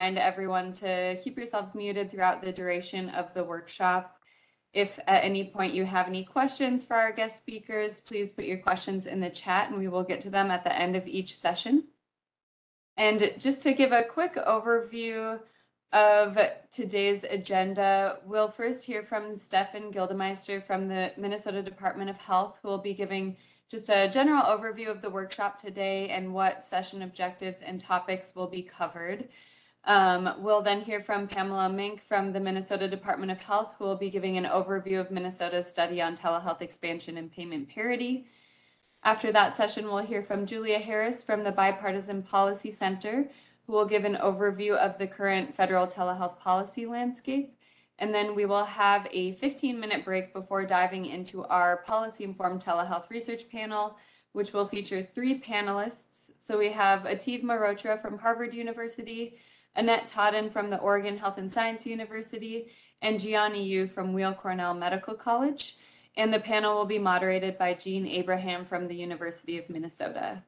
remind everyone to keep yourselves muted throughout the duration of the workshop. If at any point you have any questions for our guest speakers, please put your questions in the chat and we will get to them at the end of each session. And just to give a quick overview of today's agenda, we'll first hear from Stefan Gildemeister from the Minnesota Department of Health, who will be giving just a general overview of the workshop today and what session objectives and topics will be covered. Um, we'll then hear from Pamela Mink from the Minnesota Department of Health, who will be giving an overview of Minnesota's study on telehealth expansion and payment parity. After that session, we'll hear from Julia Harris from the Bipartisan Policy Center, who will give an overview of the current federal telehealth policy landscape. And then we will have a 15 minute break before diving into our policy informed telehealth research panel, which will feature three panelists. So we have Ateev Mehrotra from Harvard University, Annette Totten from the Oregon Health and Science University, and Jiani Yu from Weill Cornell Medical College. And the panel will be moderated by Jean Abraham from the University of Minnesota.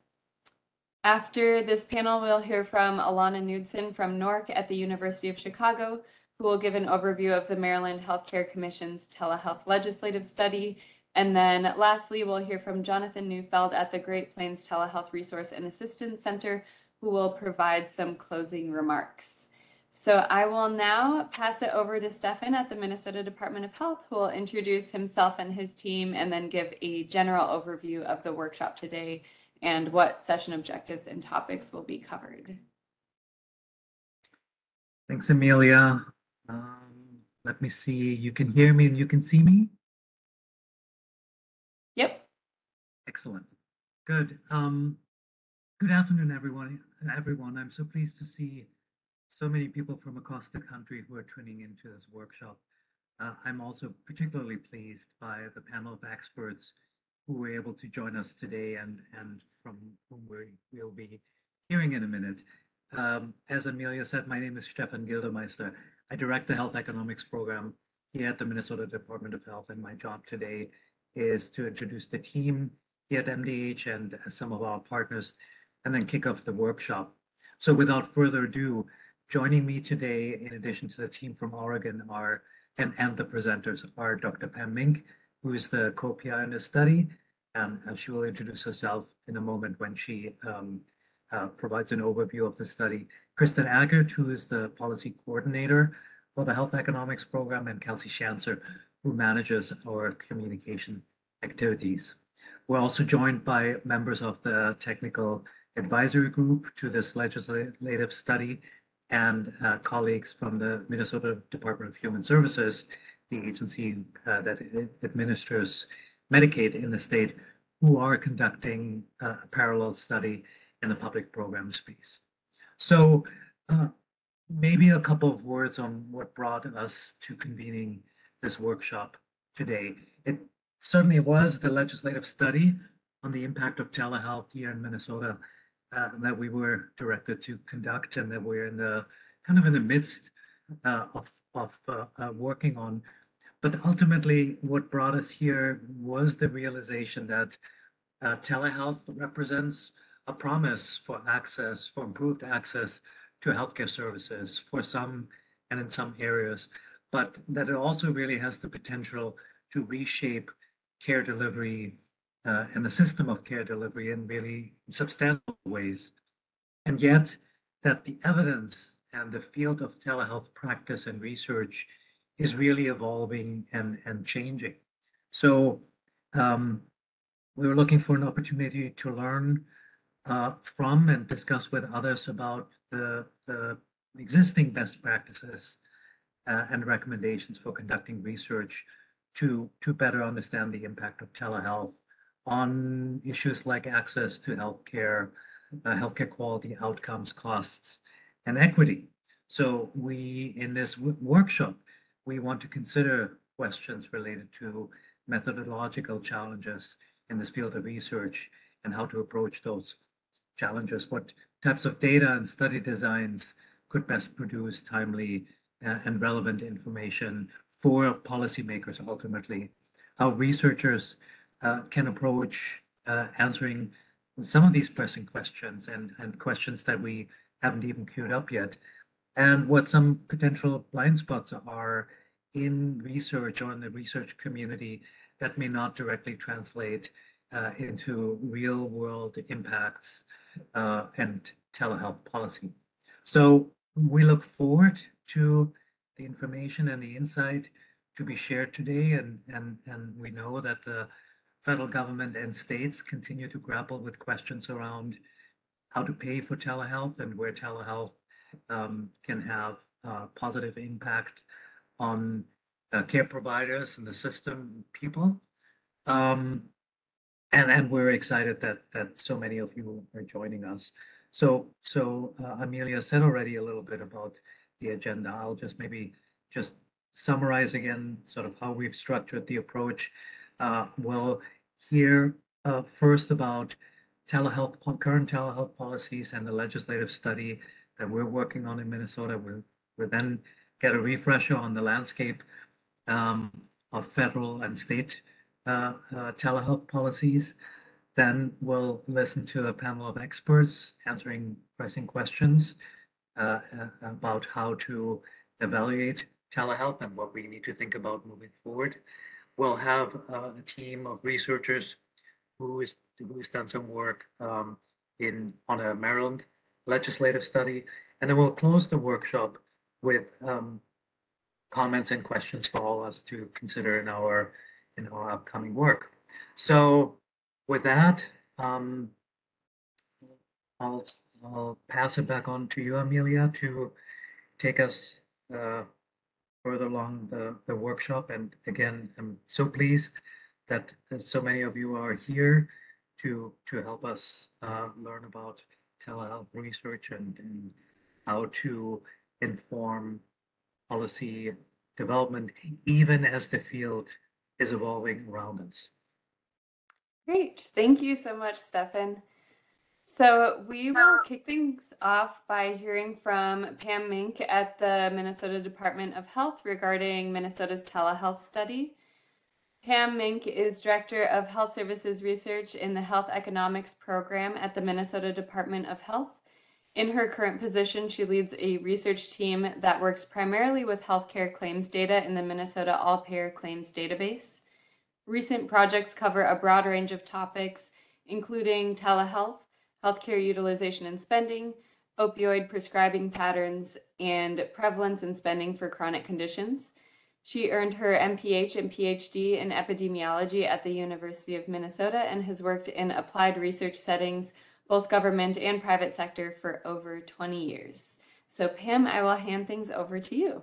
After this panel, we'll hear from Alana Knudson from NORC at the University of Chicago, who will give an overview of the Maryland Healthcare Commission's telehealth legislative study. And then lastly, we'll hear from Jonathan Neufeld at the Great Plains Telehealth Resource and Assistance Center, who will provide some closing remarks. So I will now pass it over to Stefan at the Minnesota Department of Health, who will introduce himself and his team and then give a general overview of the workshop today and what session objectives and topics will be covered. Thanks, Amelia. Um, let me see. You can hear me and you can see me? Yep. Excellent. Good. Um, good afternoon, everyone. Everyone, I'm so pleased to see so many people from across the country who are tuning into this workshop. Uh, I'm also particularly pleased by the panel of experts who were able to join us today and, and from whom we will be hearing in a minute. Um, as Amelia said, my name is Stefan Gildemeister. I direct the health economics program here at the Minnesota Department of Health, and my job today is to introduce the team here at MDH and some of our partners, and then kick off the workshop. So without further ado, joining me today, in addition to the team from Oregon, are and, and the presenters are Dr. Pam Mink, who is the co-PI in the study, um, and she will introduce herself in a moment when she um, uh, provides an overview of the study. Kristen Ackert, who is the policy coordinator for the health economics program, and Kelsey Shancer, who manages our communication activities. We're also joined by members of the technical advisory group to this legislative study and uh, colleagues from the Minnesota Department of Human Services, the agency uh, that administers Medicaid in the state, who are conducting a parallel study in the public program space. So uh, maybe a couple of words on what brought us to convening this workshop today. It certainly was the legislative study on the impact of telehealth here in Minnesota uh, that we were directed to conduct and that we're in the kind of in the midst uh, of, of uh, uh, working on. But ultimately, what brought us here was the realization that uh, telehealth represents a promise for access, for improved access to healthcare services for some and in some areas, but that it also really has the potential to reshape care delivery uh, and the system of care delivery in really substantial ways. And yet, that the evidence and the field of telehealth practice and research is really evolving and, and changing. So, um, we were looking for an opportunity to learn uh, from and discuss with others about the, the existing best practices uh, and recommendations for conducting research to, to better understand the impact of telehealth on issues like access to healthcare, uh, healthcare quality, outcomes, costs, and equity. So we, in this workshop, we want to consider questions related to methodological challenges in this field of research and how to approach those challenges. What types of data and study designs could best produce timely uh, and relevant information for policymakers ultimately? How researchers uh, can approach uh, answering some of these pressing questions and, and questions that we haven't even queued up yet. and what some potential blind spots are in research or in the research community that may not directly translate uh, into real world impacts uh, and telehealth policy. So we look forward to the information and the insight to be shared today. And, and, and we know that the federal government and states continue to grapple with questions around how to pay for telehealth and where telehealth um, can have positive impact on uh, care providers and the system people. Um, and and we're excited that that so many of you are joining us. So so uh, Amelia said already a little bit about the agenda. I'll just maybe just summarize again sort of how we've structured the approach. Uh, we'll hear uh, first about telehealth current telehealth policies and the legislative study that we're working on in Minnesota. We'll, we'll then get a refresher on the landscape um, of federal and state uh, uh, telehealth policies. Then we'll listen to a panel of experts answering pressing questions uh, uh, about how to evaluate telehealth and what we need to think about moving forward. We'll have uh, a team of researchers who is who's done some work um, in on a Maryland legislative study, and then we'll close the workshop with um, comments and questions for all of us to consider in our in our upcoming work. So with that, um, I'll I'll pass it back on to you, Amelia, to take us uh, further along the, the workshop. And again, I'm so pleased that so many of you are here to to help us uh, learn about telehealth research and, and how to inform policy development, even as the field is evolving around us. Great. Thank you so much, Stefan. So we will kick things off by hearing from Pam Mink at the Minnesota Department of Health regarding Minnesota's telehealth study. Pam Mink is Director of Health Services Research in the Health Economics Program at the Minnesota Department of Health. In her current position, she leads a research team that works primarily with healthcare claims data in the Minnesota All Payer Claims Database. Recent projects cover a broad range of topics, including telehealth, healthcare utilization and spending, opioid prescribing patterns, and prevalence and spending for chronic conditions. She earned her MPH and PhD in epidemiology at the University of Minnesota and has worked in applied research settings, both government and private sector, for over 20 years. So, Pam, I will hand things over to you.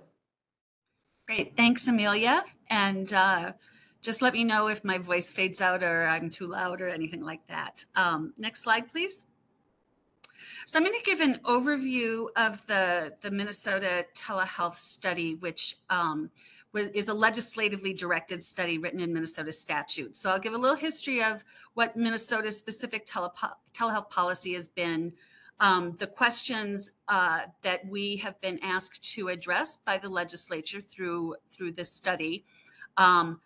Great. Thanks, Amelia. And uh, just let me know if my voice fades out or I'm too loud or anything like that. Um, next slide, please. So I'm going to give an overview of the, the Minnesota telehealth study, which um, was, is a legislatively directed study written in Minnesota statute. So I'll give a little history of what Minnesota's specific tele, telehealth policy has been, um, the questions uh, that we have been asked to address by the legislature through through this study, um,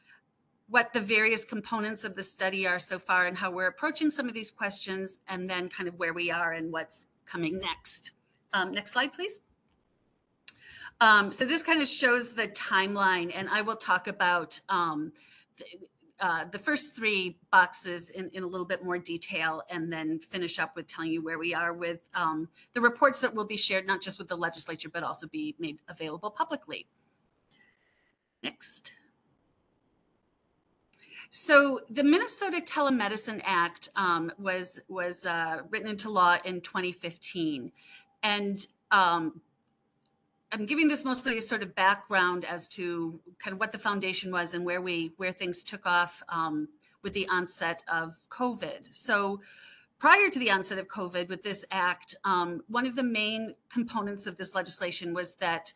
what the various components of the study are so far and how we're approaching some of these questions, and then kind of where we are and what's coming next. Um, next slide, please. Um, so this kind of shows the timeline, and I will talk about um, the, uh, the, first three boxes in, in, a little bit more detail, and then finish up with telling you where we are with um, the reports that will be shared, not just with the legislature, but also be made available publicly. Next. So the Minnesota Telemedicine Act um, was was uh, written into law in 2015, and um, I'm giving this mostly a sort of background as to kind of what the foundation was and where we where things took off um, with the onset of COVID. So prior to the onset of COVID, with this act, um, one of the main components of this legislation was that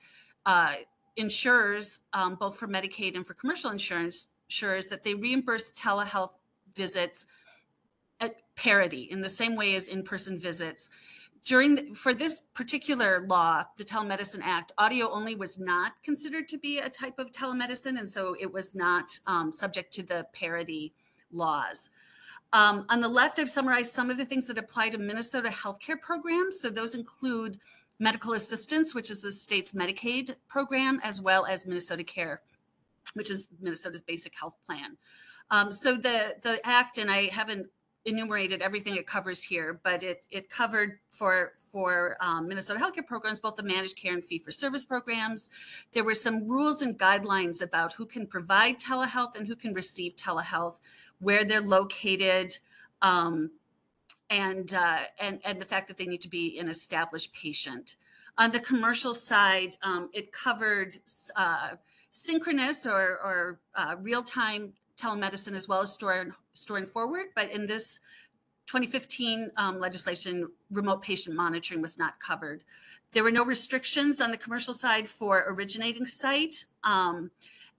uh, insurers, um, both for Medicaid and for commercial insurance, ensures that they reimburse telehealth visits at parity in the same way as in-person visits. During the, for this particular law, the Telemedicine Act, audio only was not considered to be a type of telemedicine, and so it was not um, subject to the parity laws. Um, on the left, I've summarized some of the things that apply to Minnesota healthcare programs. So those include medical assistance, which is the state's Medicaid program, as well as Minnesota Care, which is Minnesota's basic health plan. Um, so the the act, and I haven't enumerated everything it covers here, but it it covered for for um, Minnesota healthcare programs both the managed care and fee for service programs. There were some rules and guidelines about who can provide telehealth and who can receive telehealth, where they're located, um, and uh, and and the fact that they need to be an established patient. On the commercial side, um, it covered uh, synchronous or, or uh, real time telemedicine as well as store, store and forward. But in this 2015 um, legislation, remote patient monitoring was not covered. There were no restrictions on the commercial side for originating site. Um,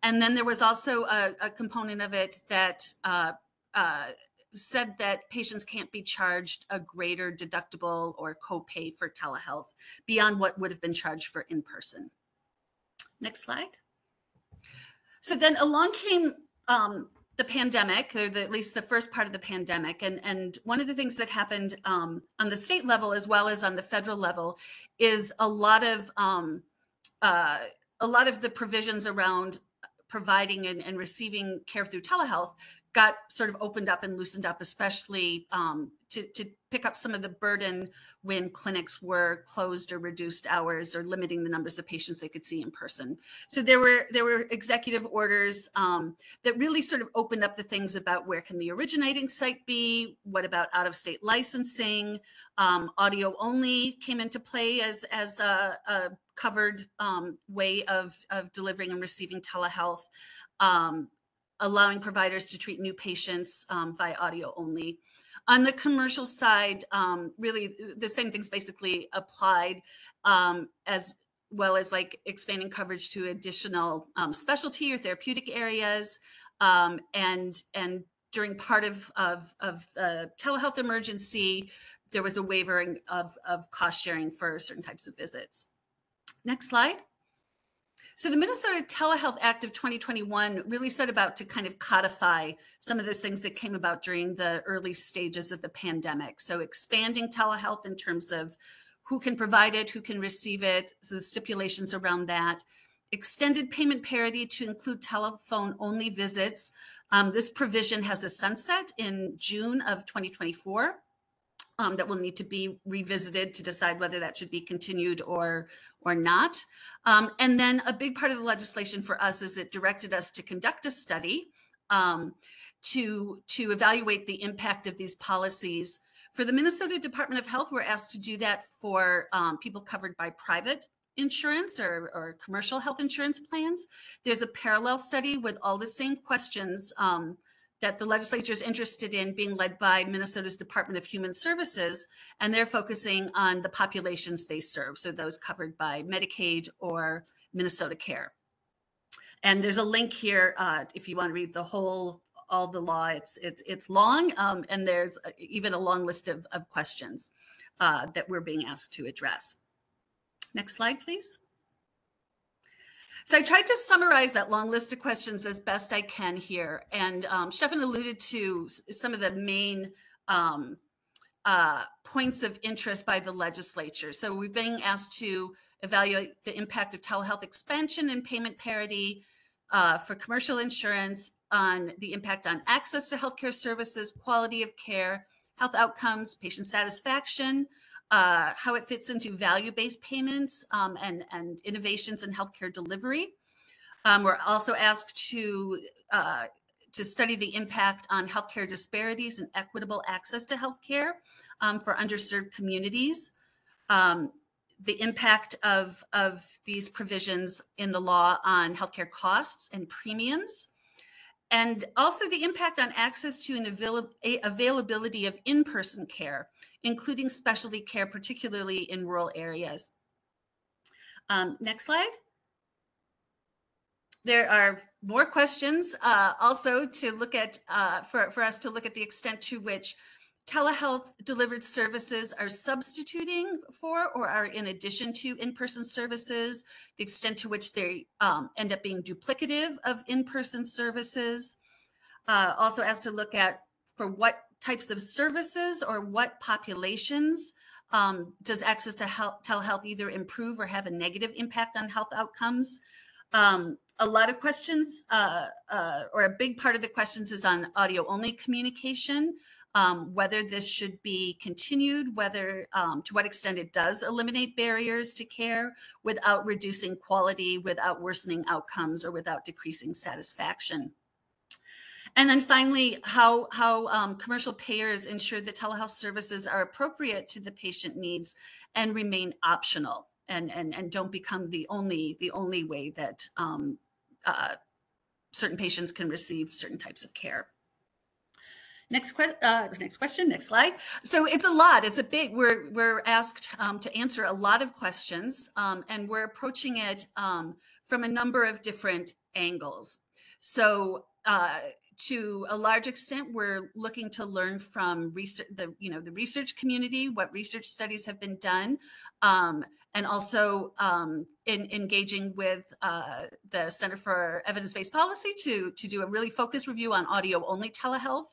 and then there was also a, a component of it that uh, uh, said that patients can't be charged a greater deductible or copay for telehealth beyond what would have been charged for in person. Next slide. So then along came um, the pandemic, or the, at least the first part of the pandemic, and and one of the things that happened um, on the state level as well as on the federal level is a lot of um, uh, a lot of the provisions around providing and, and receiving care through telehealth got sort of opened up and loosened up, especially um, to, to pick up some of the burden when clinics were closed or reduced hours or limiting the numbers of patients they could see in person. So there were there were executive orders um, that really sort of opened up the things about where can the originating site be, what about out of state licensing, um, audio only came into play as as a, a covered um, way of of delivering and receiving telehealth. Um, allowing providers to treat new patients um, via audio only. On the commercial side, um, really the same things basically applied um, as well as like expanding coverage to additional um, specialty or therapeutic areas. Um, and and during part of, of, of the telehealth emergency, there was a wavering of, of cost sharing for certain types of visits. Next slide. So the Minnesota Telehealth Act of 2021 really set about to kind of codify some of those things that came about during the early stages of the pandemic. So expanding telehealth in terms of who can provide it, who can receive it, so the stipulations around that. Extended payment parity to include telephone only visits. Um, this provision has a sunset in June of 2024 um, that will need to be revisited to decide whether that should be continued or or not. Um, and then a big part of the legislation for us is it directed us to conduct a study um, to to evaluate the impact of these policies. For the Minnesota Department of Health, we're asked to do that for um, people covered by private insurance or, or commercial health insurance plans. There's a parallel study with all the same questions um, that the legislature is interested in being led by Minnesota's Department of Human Services, and they're focusing on the populations they serve, so those covered by Medicaid or Minnesota Care. And there's a link here uh, if you want to read the whole all the law. It's it's it's long, um, and there's even a long list of, of questions uh, that we're being asked to address. Next slide, please. So I tried to summarize that long list of questions as best I can here. And um, Stefan alluded to some of the main um, uh, points of interest by the legislature. So we're being asked to evaluate the impact of telehealth expansion and payment parity uh, for commercial insurance on the impact on access to healthcare services, quality of care, health outcomes, patient satisfaction, uh, how it fits into value-based payments um, and, and innovations in healthcare delivery. Um, we're also asked to, uh, to study the impact on healthcare disparities and equitable access to healthcare um, for underserved communities, um, the impact of, of these provisions in the law on healthcare costs and premiums, and also the impact on access to and avail availability of in-person care, including specialty care, particularly in rural areas. Um, next slide. There are more questions uh, also to look at, uh, for, for us to look at the extent to which telehealth delivered services are substituting for or are in addition to in-person services, the extent to which they um, end up being duplicative of in-person services. Uh, also as to look at for what types of services or what populations um, does access to health, telehealth either improve or have a negative impact on health outcomes? Um, a lot of questions, uh, uh, or a big part of the questions is on audio only communication, um, whether this should be continued, whether um, to what extent it does eliminate barriers to care without reducing quality, without worsening outcomes, or without decreasing satisfaction. And then finally, how, how um, commercial payers ensure that telehealth services are appropriate to the patient needs and remain optional and, and, and don't become the only, the only way that um, uh, certain patients can receive certain types of care. Next, uh, next question, next slide. So it's a lot. It's a big. We're we're asked um, to answer a lot of questions, um, and we're approaching it um, from a number of different angles. So uh, to a large extent, we're looking to learn from research, the you know the research community, what research studies have been done, um, and also um, in engaging with uh, the Center for Evidence-Based Policy to to do a really focused review on audio-only telehealth.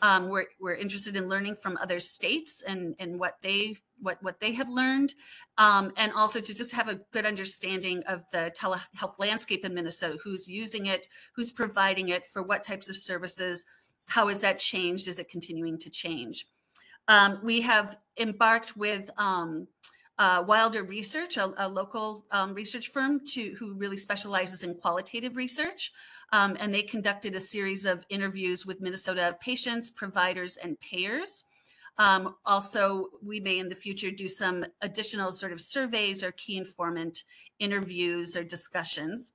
Um, we're, we're interested in learning from other states and, and what they what, what they have learned, um, and also to just have a good understanding of the telehealth landscape in Minnesota, who's using it, who's providing it, for what types of services, how has that changed, is it continuing to change? Um, we have embarked with um, uh, Wilder Research, a, a local um, research firm to, who really specializes in qualitative research. Um, and they conducted a series of interviews with Minnesota patients, providers, and payers. Um, also, we may in the future do some additional sort of surveys or key informant interviews or discussions.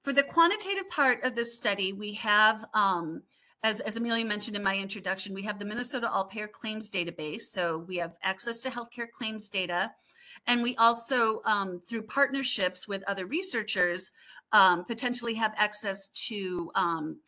For the quantitative part of this study, we have, um, as, as Amelia mentioned in my introduction, we have the Minnesota All Payer Claims Database. So we have access to healthcare claims data. And we also, um, through partnerships with other researchers, um, potentially have access to um,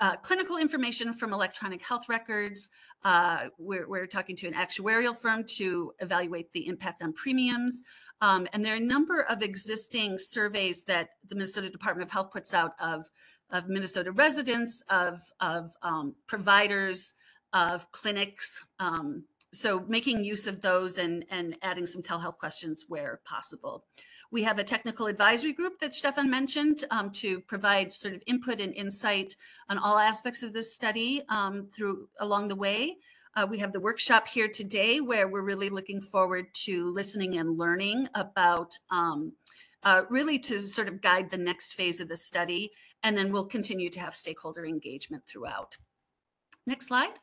uh, clinical information from electronic health records. Uh, we're, we're, talking to an actuarial firm to evaluate the impact on premiums. Um, and there are a number of existing surveys that the Minnesota Department of Health puts out of, of Minnesota residents, of, of um, providers, of clinics. Um, so making use of those and, and adding some telehealth questions where possible. We have a technical advisory group that Stefan mentioned um, to provide sort of input and insight on all aspects of this study um, through along the way. Uh, we have the workshop here today where we're really looking forward to listening and learning about um, uh, really to sort of guide the next phase of the study. And then we'll continue to have stakeholder engagement throughout. Next slide.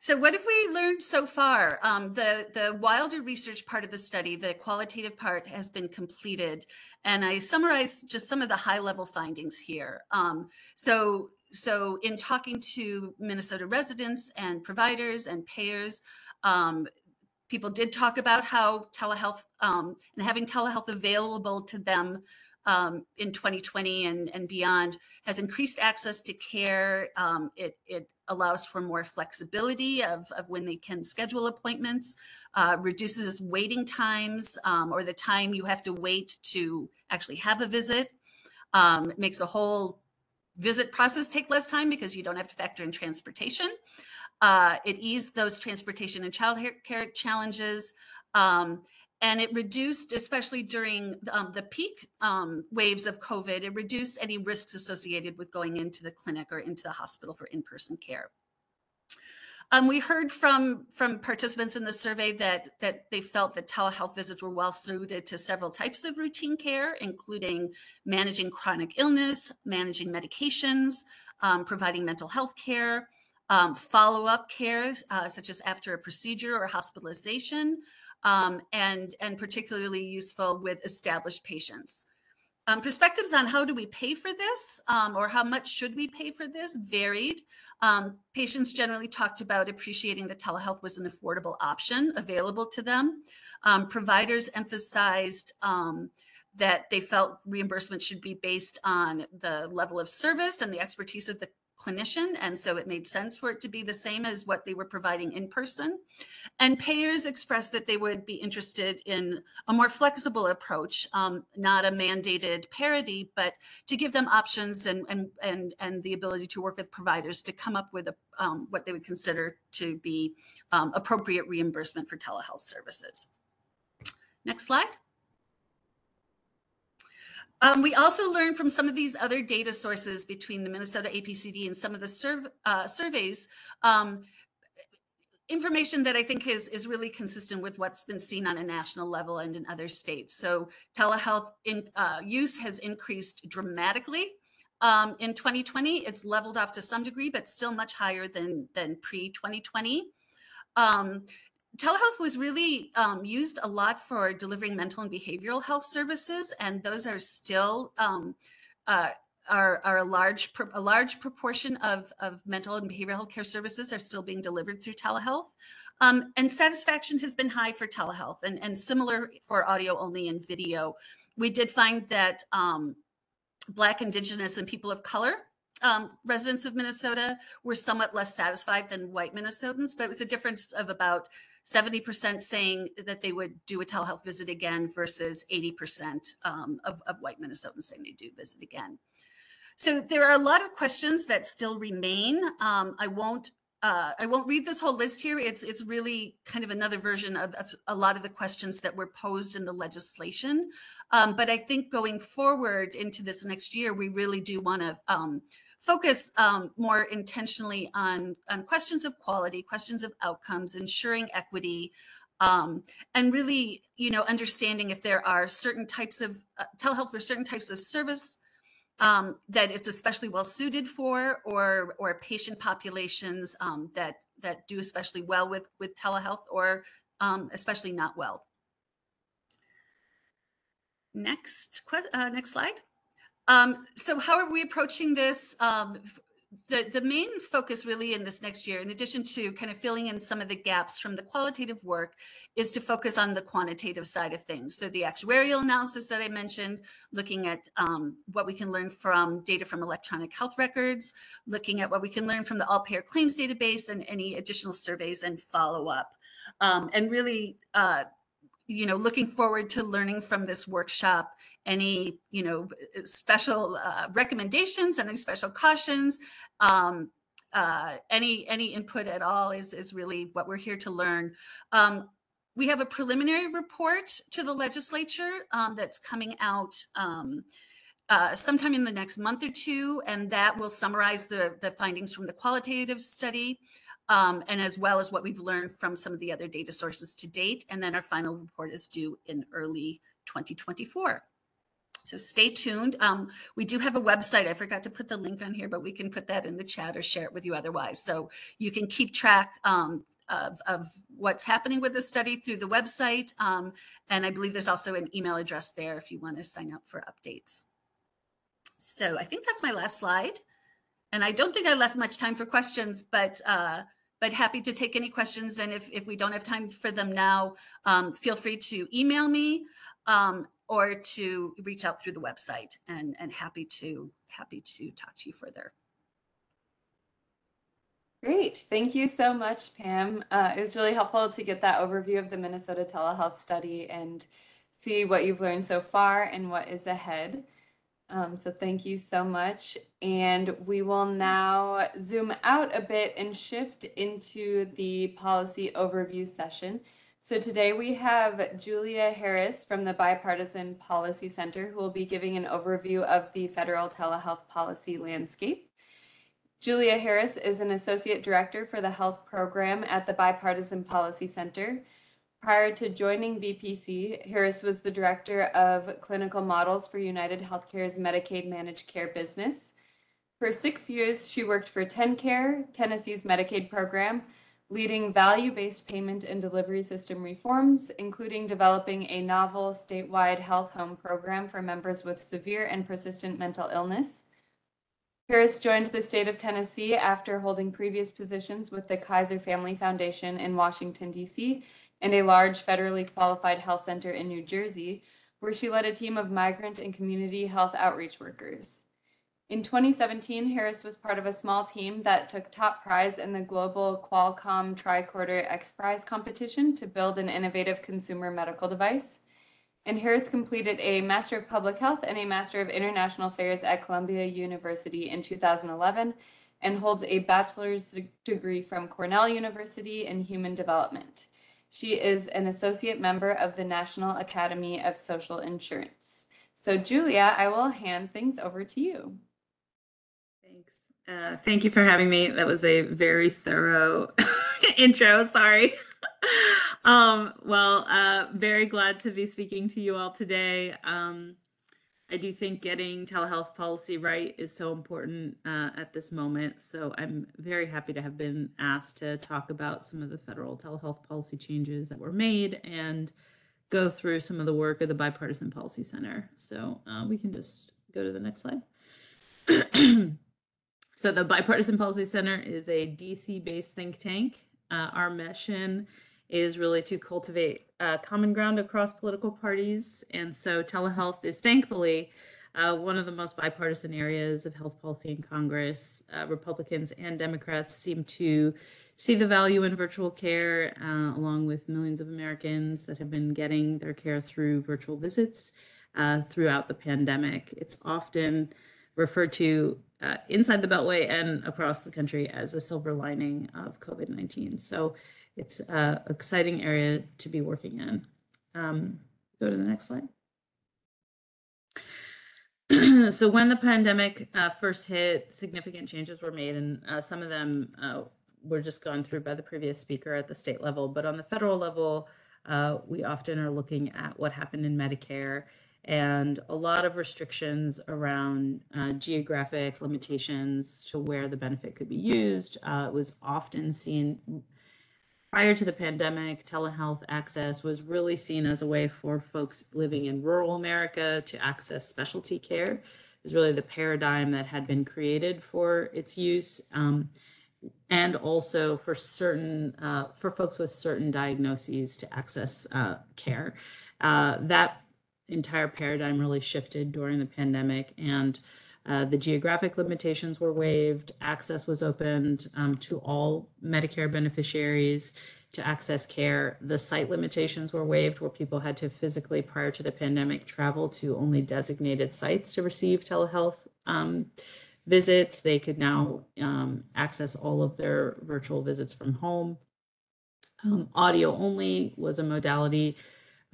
So what have we learned so far? Um, the, the Wilder research part of the study, the qualitative part has been completed. And I summarize just some of the high level findings here. Um, so, so in talking to Minnesota residents and providers and payers, um, people did talk about how telehealth um, and having telehealth available to them um, in 2020 and, and beyond has increased access to care. Um, it, it allows for more flexibility of, of when they can schedule appointments, uh, reduces waiting times um, or the time you have to wait to actually have a visit. Um, it makes the whole visit process take less time because you don't have to factor in transportation. Uh, it eased those transportation and child care challenges. Um, and it reduced, especially during um, the peak um, waves of COVID, it reduced any risks associated with going into the clinic or into the hospital for in-person care. Um, we heard from from participants in the survey that that they felt that telehealth visits were well suited to several types of routine care, including managing chronic illness, managing medications, um, providing mental health care, um, follow-up care, uh, such as after a procedure or hospitalization, um, and, and particularly useful with established patients. Um, perspectives on how do we pay for this um, or how much should we pay for this varied. Um, patients generally talked about appreciating that telehealth was an affordable option available to them. Um, providers emphasized um, that they felt reimbursement should be based on the level of service and the expertise of the clinician. And so it made sense for it to be the same as what they were providing in person. And payers expressed that they would be interested in a more flexible approach, um, not a mandated parity, but to give them options and, and, and, and the ability to work with providers to come up with a, um, what they would consider to be um, appropriate reimbursement for telehealth services. Next slide. Um, we also learned from some of these other data sources between the Minnesota APCD and some of the serv- uh, surveys um, information that I think is, is really consistent with what's been seen on a national level and in other states. So telehealth in, uh, use has increased dramatically. Um, in 2020, it's leveled off to some degree, but still much higher than, than pre 2020. Um, telehealth was really um, used a lot for delivering mental and behavioral health services, and those are still um, uh, are, are a large a large proportion of, of mental and behavioral health care services are still being delivered through telehealth. Um, and satisfaction has been high for telehealth and, and similar for audio only and video. We did find that um, Black, Indigenous, and people of color um, residents of Minnesota were somewhat less satisfied than white Minnesotans, but it was a difference of about 70% saying that they would do a telehealth visit again versus 80% um, of, of white Minnesotans saying they do visit again. So there are a lot of questions that still remain. Um, I won't uh, I won't read this whole list here. It's it's really kind of another version of, of a lot of the questions that were posed in the legislation. Um, but I think going forward into this next year, we really do want to um, focus um, more intentionally on, on questions of quality, questions of outcomes, ensuring equity, um, and really, you know, understanding if there are certain types of uh, telehealth for certain types of service um, that it's especially well suited for, or or patient populations um, that that do especially well with with telehealth, or um, especially not well. Next, uh, next slide. Um, so how are we approaching this? Um, the, the main focus really in this next year, in addition to kind of filling in some of the gaps from the qualitative work, is to focus on the quantitative side of things. So the actuarial analysis that I mentioned, looking at um, what we can learn from data from electronic health records, looking at what we can learn from the all payer claims database and any additional surveys and follow up. Um, and really, uh, you know, looking forward to learning from this workshop any you know special uh, recommendations any special cautions um, uh, any any input at all is is really what we're here to learn. Um, we have a preliminary report to the legislature um, that's coming out um, uh, sometime in the next month or two and that will summarize the the findings from the qualitative study um, and as well as what we've learned from some of the other data sources to date and then our final report is due in early 2024 so stay tuned. Um, we do have a website. I forgot to put the link on here, but we can put that in the chat or share it with you otherwise. So you can keep track um, of, of, what's happening with the study through the website. Um, and I believe there's also an email address there if you want to sign up for updates. So I think that's my last slide. And I don't think I left much time for questions, but uh, but happy to take any questions. And if, if we don't have time for them now, um, feel free to email me. Um, or to reach out through the website and, and happy to happy to talk to you further. Great. Thank you so much, Pam. Uh, it was really helpful to get that overview of the Minnesota telehealth study and see what you've learned so far and what is ahead. Um, so thank you so much. And we will now zoom out a bit and shift into the policy overview session. So today we have Julia Harris from the Bipartisan Policy Center who will be giving an overview of the federal telehealth policy landscape. Julia Harris is an Associate Director for the Health Program at the Bipartisan Policy Center. Prior to joining BPC, Harris was the Director of Clinical Models for United Healthcare's Medicaid Managed Care business. For six years, she worked for TennCare, Tennessee's Medicaid program, leading value-based payment and delivery system reforms, including developing a novel statewide health home program for members with severe and persistent mental illness. Harris joined the state of Tennessee after holding previous positions with the Kaiser Family Foundation in Washington, D.C., and a large federally qualified health center in New Jersey, where she led a team of migrant and community health outreach workers. In 2017, Harris was part of a small team that took top prize in the global Qualcomm Tricorder X Prize competition to build an innovative consumer medical device. And Harris completed a Master of Public Health and a Master of International Affairs at Columbia University in 2011 and holds a bachelor's degree from Cornell University in Human Development. She is an associate member of the National Academy of Social Insurance. So, Julia, I will hand things over to you. Uh, thank you for having me. That was a very thorough intro. Sorry. um, well, uh, very glad to be speaking to you all today. Um, I do think getting telehealth policy right is so important uh, at this moment. So I'm very happy to have been asked to talk about some of the federal telehealth policy changes that were made and go through some of the work of the Bipartisan Policy Center. So uh, we can just go to the next slide. so the Bipartisan Policy Center is a DC-based think tank. Uh, our mission is really to cultivate uh, common ground across political parties. And so telehealth is thankfully uh, one of the most bipartisan areas of health policy in Congress. Uh, Republicans and Democrats seem to see the value in virtual care, uh, along with millions of Americans that have been getting their care through virtual visits uh, throughout the pandemic. It's often referred to uh, inside the Beltway and across the country as a silver lining of COVID 19. So it's an exciting area to be working in. Um, go to the next slide. so when the pandemic uh, first hit, significant changes were made, and uh, some of them uh, were just gone through by the previous speaker at the state level. But on the federal level, uh, we often are looking at what happened in Medicare and a lot of restrictions around uh, geographic limitations to where the benefit could be used. Uh, it was often seen prior to the pandemic, telehealth access was really seen as a way for folks living in rural America to access specialty care. Is really the paradigm that had been created for its use, um, and also for certain uh, for folks with certain diagnoses to access uh, care. Uh, that entire paradigm really shifted during the pandemic, and uh, the geographic limitations were waived. Access was opened um, to all Medicare beneficiaries to access care. The site limitations were waived, where people had to physically, prior to the pandemic, travel to only designated sites to receive telehealth um, visits. They could now um, access all of their virtual visits from home. Um, audio only was a modality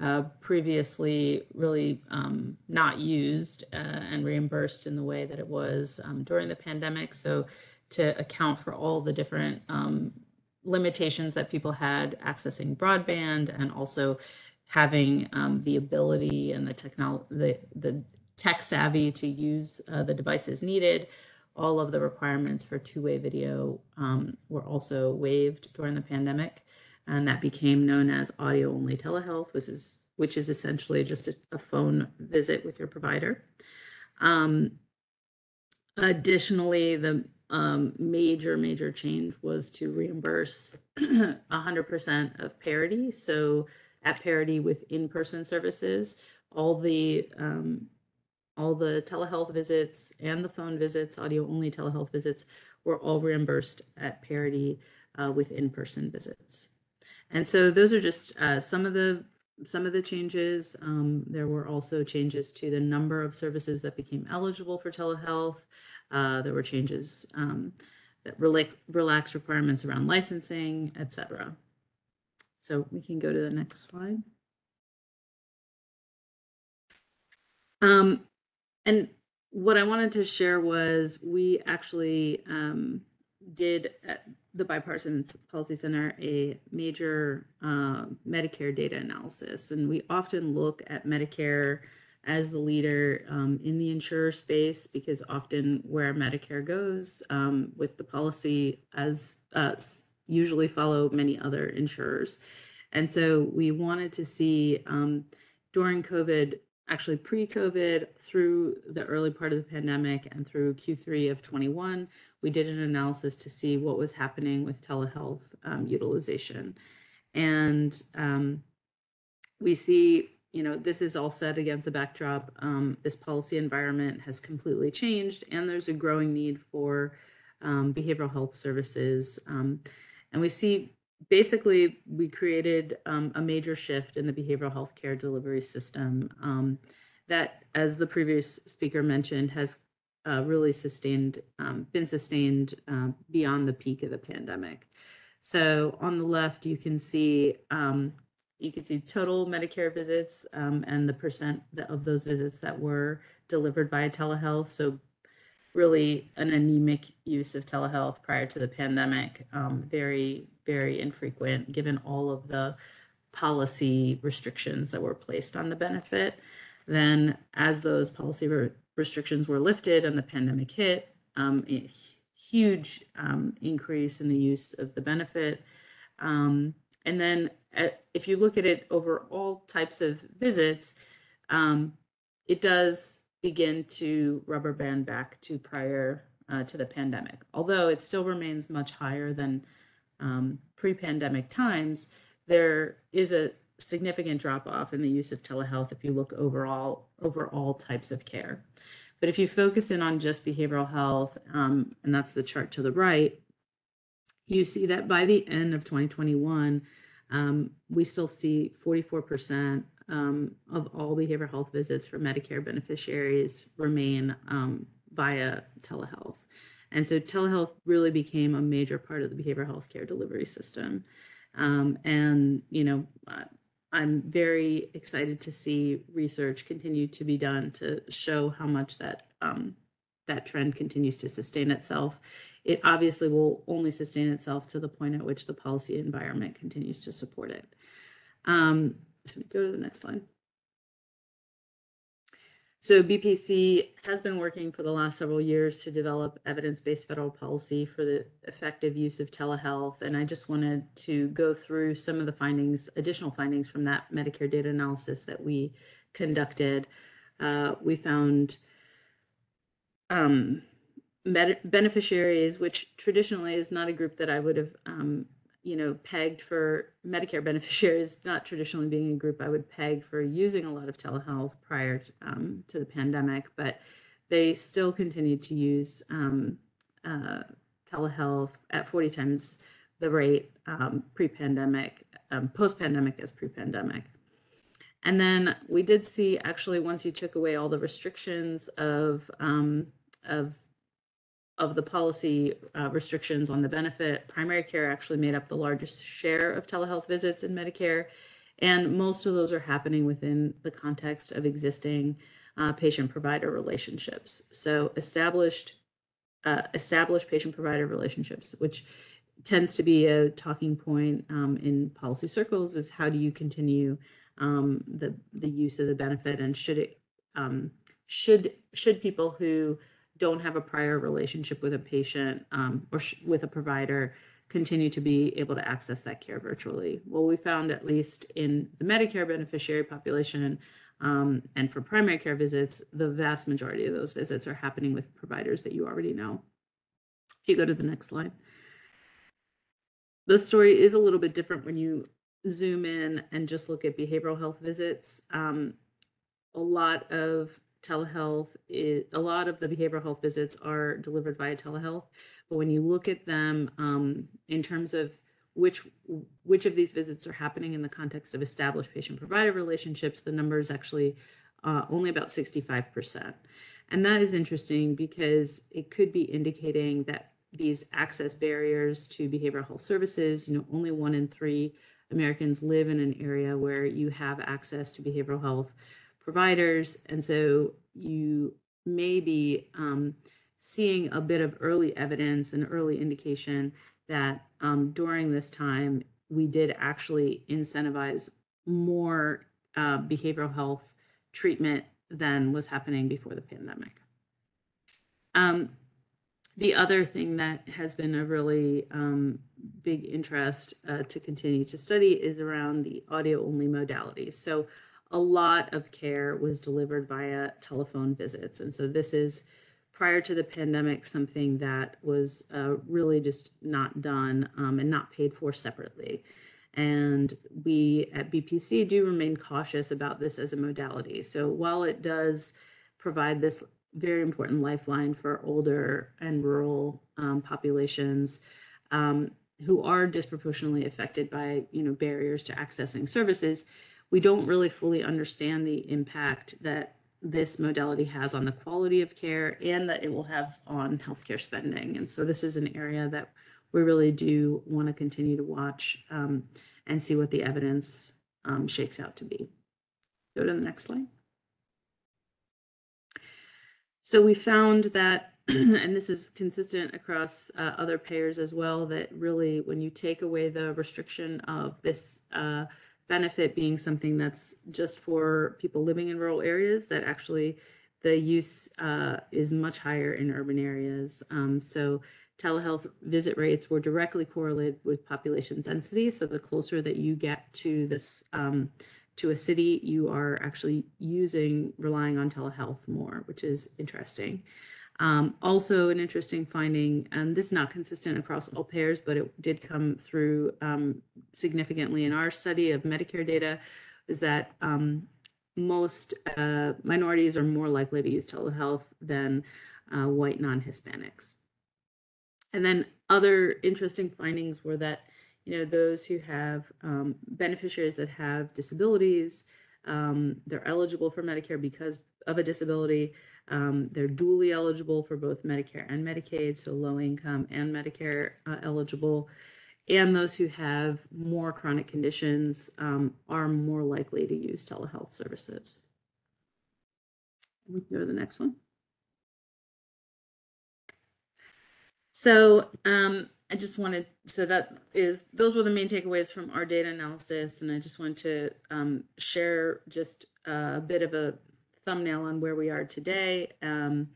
uh, previously really um, not used uh, and reimbursed in the way that it was um, during the pandemic. So, to account for all the different um, limitations that people had accessing broadband and also having um, the ability and the technology, the, the tech savvy to use uh, the devices needed. All of the requirements for two-way video um, were also waived during the pandemic and that became known as audio only telehealth, which is which is essentially just a, a phone visit with your provider. Um, additionally, the um, major major change was to reimburse 100% of parity. So at parity with in-person services, all the um, all the telehealth visits and the phone visits, audio only telehealth visits, were all reimbursed at parity uh, with in-person visits. And so those are just uh, some of the some of the changes. Um, there were also changes to the number of services that became eligible for telehealth. Uh, there were changes um, that relax, relax requirements around licensing, et cetera. So we can go to the next slide. Um, and what I wanted to share was we actually um, did at the Bipartisan Policy Center a major uh, Medicare data analysis, and we often look at Medicare as the leader um, in the insurer space because often where Medicare goes um, with the policy, as uh, usually follow many other insurers, and so we wanted to see um, during COVID actually pre-COVID through the early part of the pandemic and through Q3 of 21, we did an analysis to see what was happening with telehealth um, utilization. And um, we see you know, this is all set against the backdrop. Um, this policy environment has completely changed, and there's a growing need for um, behavioral health services. Um, and we see basically we created um, a major shift in the behavioral health care delivery system that, as the previous speaker mentioned, has uh, really sustained, um, been sustained uh, beyond the peak of the pandemic. So on the left, you can see um, you can see total Medicare visits um, and the percent of those visits that were delivered via telehealth. So really an anemic use of telehealth prior to the pandemic, um, very, very infrequent, given all of the policy restrictions that were placed on the benefit. Then as those policy restrictions were lifted and the pandemic hit, um, a huge um, increase in the use of the benefit. Um, and then uh, if you look at it over all types of visits, um, it does begin to rubber band back to prior uh, to the pandemic. Although it still remains much higher than um, pre-pandemic times, there is a significant drop off in the use of telehealth if you look overall over all types of care. But if you focus in on just behavioral health, um, and that's the chart to the right, you see that by the end of 2021, um, we still see 44% um, of all behavioral health visits for Medicare beneficiaries remain um, via telehealth. And so telehealth really became a major part of the behavioral health care delivery system. Um, and, you know, uh, I'm very excited to see research continue to be done to show how much that um, that trend continues to sustain itself. It obviously will only sustain itself to the point at which the policy environment continues to support it. Um, so go to the next slide. So BPC has been working for the last several years to develop evidence-based federal policy for the effective use of telehealth. And I just wanted to go through some of the findings, additional findings from that Medicare data analysis that we conducted. Uh, we found um, beneficiaries, which traditionally is not a group that I would have um, you know, pegged for Medicare beneficiaries, not traditionally being a group I would peg for using a lot of telehealth prior to, um, to the pandemic, but they still continued to use um, uh, telehealth at 40 times the rate um, pre-pandemic, um, post-pandemic as pre-pandemic. And then we did see actually once you took away all the restrictions of um, of of the policy uh, restrictions on the benefit, primary care actually made up the largest share of telehealth visits in Medicare. And most of those are happening within the context of existing uh, patient provider relationships. So established uh, established patient provider relationships, which tends to be a talking point um, in policy circles, is how do you continue um, the the use of the benefit, and should it um, should should people who don't have a prior relationship with a patient um, or sh- with a provider continue to be able to access that care virtually. Well, we found at least in the Medicare beneficiary population um, and for primary care visits, the vast majority of those visits are happening with providers that you already know. If you go to the next slide. The story is a little bit different when you zoom in and just look at behavioral health visits. Um, a lot of telehealth a lot of the behavioral health visits are delivered via telehealth but when you look at them um, in terms of which which of these visits are happening in the context of established patient provider relationships the number is actually uh, only about 65% and that is interesting because it could be indicating that these access barriers to behavioral health services you know only one in three americans live in an area where you have access to behavioral health providers. And so you may be um, seeing a bit of early evidence and early indication that um, during this time, we did actually incentivize more uh, behavioral health treatment than was happening before the pandemic. Um, the other thing that has been a really um, big interest uh, to continue to study is around the audio only modality. So a lot of care was delivered via telephone visits. And so this is prior to the pandemic, something that was uh, really just not done um, and not paid for separately. And we at BPC do remain cautious about this as a modality. So while it does provide this very important lifeline for older and rural um, populations um, who are disproportionately affected by you know barriers to accessing services, we don't really fully understand the impact that this modality has on the quality of care and that it will have on healthcare spending. And so this is an area that we really do want to continue to watch um, and see what the evidence um, shakes out to be. Go to the next slide. So we found that, and this is consistent across uh, other payers as well, that really when you take away the restriction of this uh, benefit being something that's just for people living in rural areas, that actually the use uh, is much higher in urban areas. Um, so telehealth visit rates were directly correlated with population density. So the closer that you get to this um, to a city, you are actually using relying on telehealth more, which is interesting. Um, also, an interesting finding, and this is not consistent across all payers, but it did come through um, significantly in our study of Medicare data, is that um, most uh, minorities are more likely to use telehealth than uh, white non-Hispanics. And then other interesting findings were that, you know, those who have um, beneficiaries that have disabilities, um, they're eligible for Medicare because of a disability. Um, they're dually eligible for both Medicare and Medicaid, so low income and Medicare uh, eligible. And those who have more chronic conditions um, are more likely to use telehealth services. We can go to the next one. So um, I just wanted, so that is, those were the main takeaways from our data analysis. And I just wanted to um, share just a bit of a thumbnail on where we are today. Um,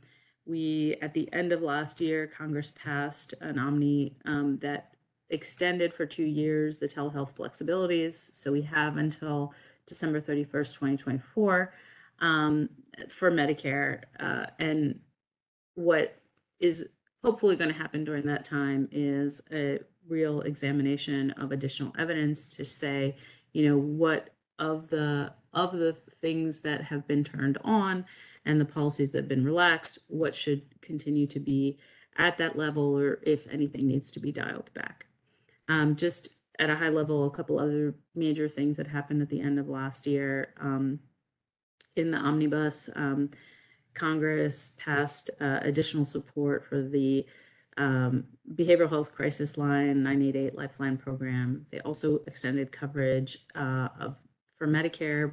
we, at the end of last year, Congress passed an Omni um, that extended for two years the telehealth flexibilities. So we have until December 31st, 2024 um, for Medicare. Uh, and what is hopefully going to happen during that time is a real examination of additional evidence to say, you know, what of the of the things that have been turned on and the policies that have been relaxed, what should continue to be at that level or if anything needs to be dialed back. Um, just at a high level, a couple other major things that happened at the end of last year um, in the omnibus. Um, Congress passed uh, additional support for the um, behavioral health crisis line 988 lifeline program. They also extended coverage uh, of for Medicare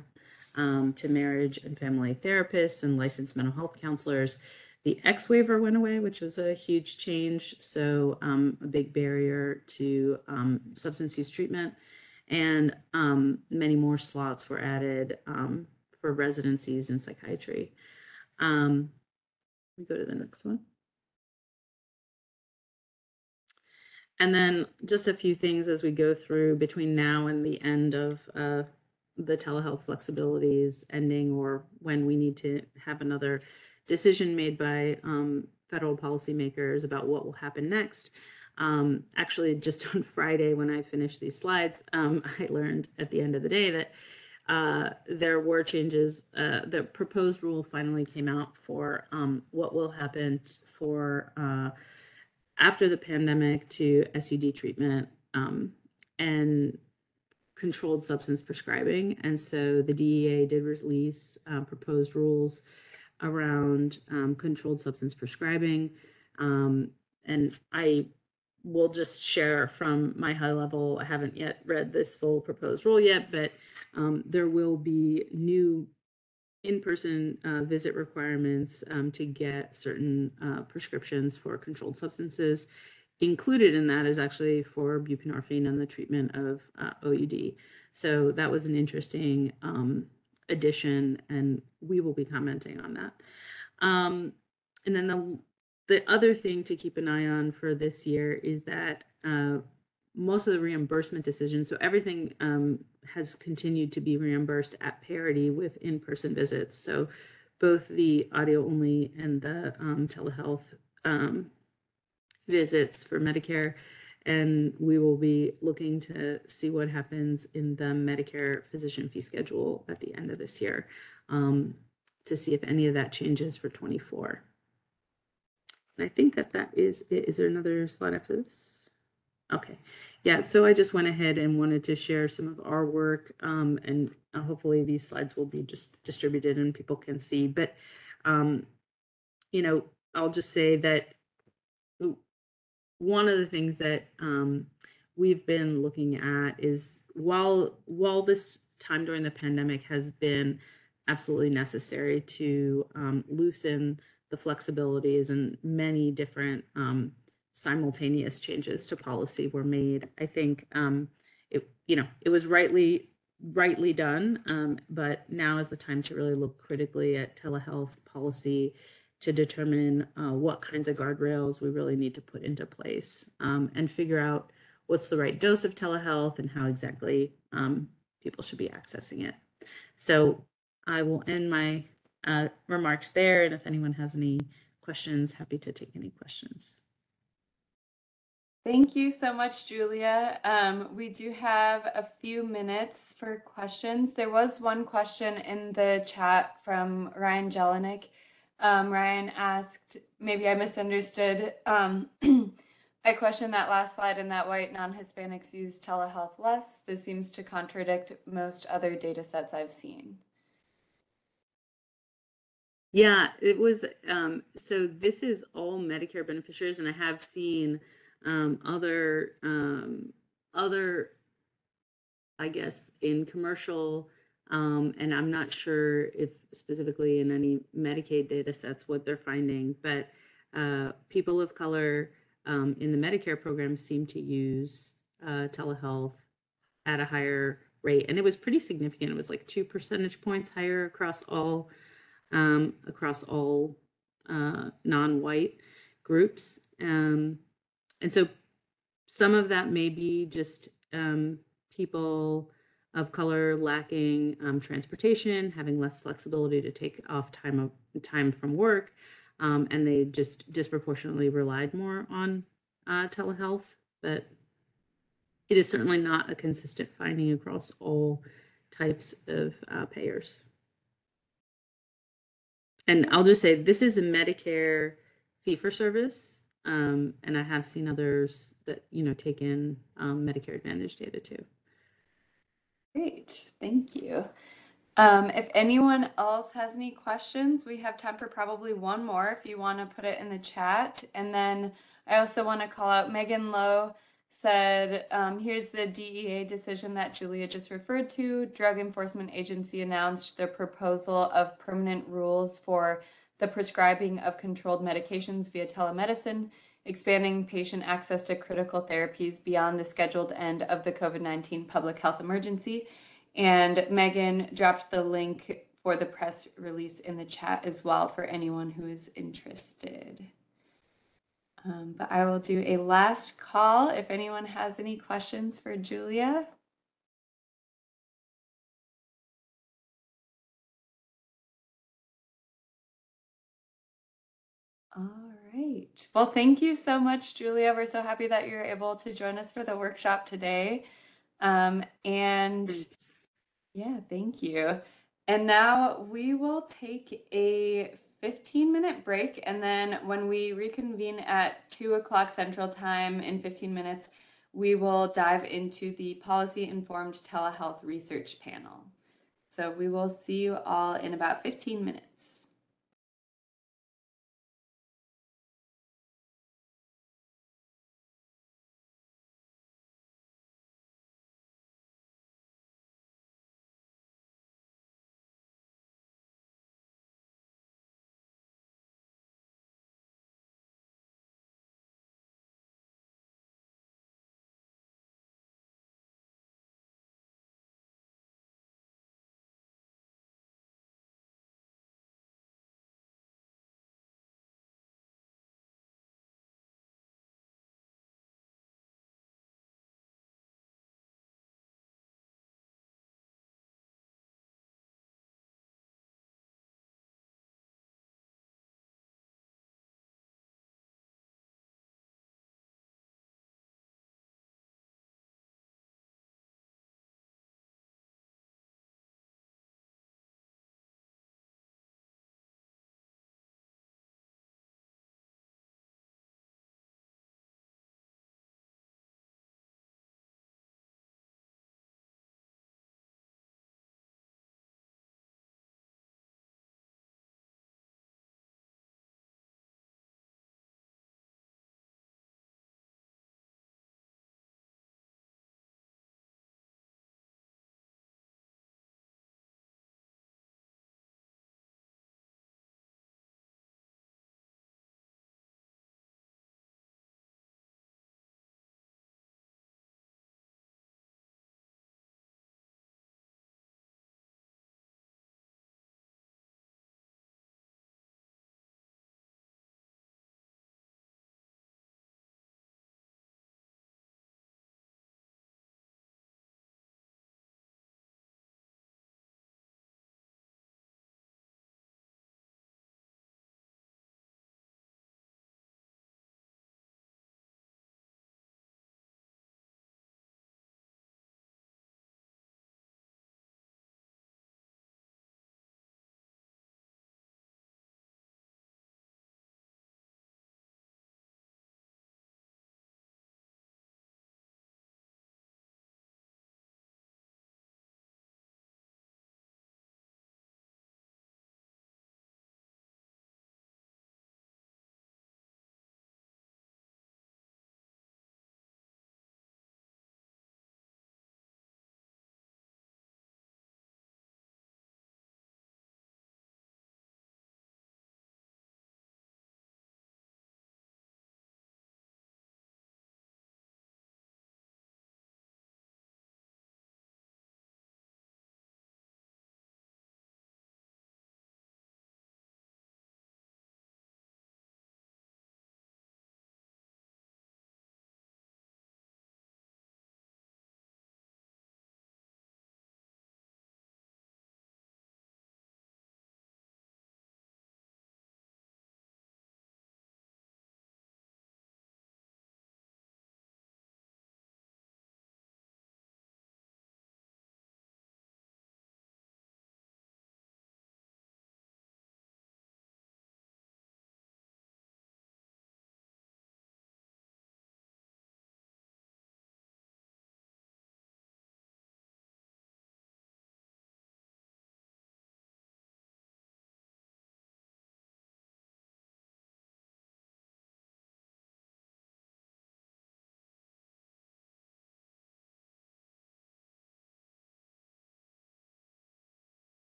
um, to marriage and family therapists and licensed mental health counselors. The X waiver went away, which was a huge change. So um, a big barrier to um, substance use treatment, and um, many more slots were added um, for residencies in psychiatry. Um, we go to the next one. And then just a few things as we go through between now and the end of uh, the telehealth flexibilities ending or when we need to have another decision made by um, federal policymakers about what will happen next. Um, actually, just on Friday when I finished these slides, um, I learned at the end of the day that uh, there were changes. Uh, the proposed rule finally came out for um, what will happen for uh, after the pandemic to SUD treatment um, and controlled substance prescribing. And so the DEA did release uh, proposed rules around um, controlled substance prescribing. Um, and I will just share from my high level. I haven't yet read this full proposed rule yet, but um, there will be new in-person uh, visit requirements um, to get certain uh, prescriptions for controlled substances. Included in that is actually for buprenorphine and the treatment of uh, OUD. So that was an interesting um, addition, and we will be commenting on that. Um, and then the the other thing to keep an eye on for this year is that uh, most of the reimbursement decisions, so everything um, has continued to be reimbursed at parity with in-person visits. So both the audio only and the um, telehealth um, visits for Medicare and we will be looking to see what happens in the Medicare physician fee schedule at the end of this year um, to see if any of that changes for 24. And I think that that is, it. is there another slide after this? Okay, yeah, so I just went ahead and wanted to share some of our work um, and uh, hopefully these slides will be just distributed and people can see. But, um, you know, I'll just say that one of the things that um, we've been looking at is while while this time during the pandemic has been absolutely necessary to um, loosen the flexibilities and many different um, simultaneous changes to policy were made. I think um, it you know it was rightly rightly done, um, but now is the time to really look critically at telehealth policy to determine uh, what kinds of guardrails we really need to put into place um, and figure out what's the right dose of telehealth and how exactly um, people should be accessing it. So I will end my uh, remarks there. And if anyone has any questions, happy to take any questions. Thank you so much, Julia. Um, we do have a few minutes for questions. There was one question in the chat from Ryan Jelinek. Um, Ryan asked, maybe I misunderstood. Um, I questioned that last slide and that white non-Hispanics use telehealth less. This seems to contradict most other data sets I've seen. Yeah, it was. Um, so this is all Medicare beneficiaries, and I have seen um, other um, other, I guess, in commercial um, and I'm not sure if specifically in any Medicaid data sets what they're finding, but uh, people of color um, in the Medicare program seem to use uh, telehealth at a higher rate, and it was pretty significant. It was like two percentage points higher across all um, across all uh, non-white groups, um, and so some of that may be just um, people of color lacking um, transportation, having less flexibility to take off time of time from work, um, and they just disproportionately relied more on uh, telehealth. But it is certainly not a consistent finding across all types of uh, payers. And I'll just say this is a Medicare fee for service, um, and I have seen others that you know take in um, Medicare Advantage data too. Great, thank you. Um, if anyone else has any questions, we have time for probably one more if you want to put it in the chat. And then I also want to call out Megan Lowe said, um, here's the DEA decision that Julia just referred to. Drug Enforcement Agency announced the proposal of permanent rules for the prescribing of controlled medications via telemedicine expanding patient access to critical therapies beyond the scheduled end of the COVID 19 public health emergency. And Megan dropped the link for the press release in the chat as well for anyone who is interested. Um, but I will do a last call if anyone has any questions for Julia. Right. Well, thank you so much, Julia. We're so happy that you're able to join us for the workshop today. Um, and yeah, thank you. And now we will take a 15 minute break. And then when we reconvene at 2 o'clock Central Time in 15 minutes, we will dive into the policy informed telehealth research panel. So we will see you all in about 15 minutes.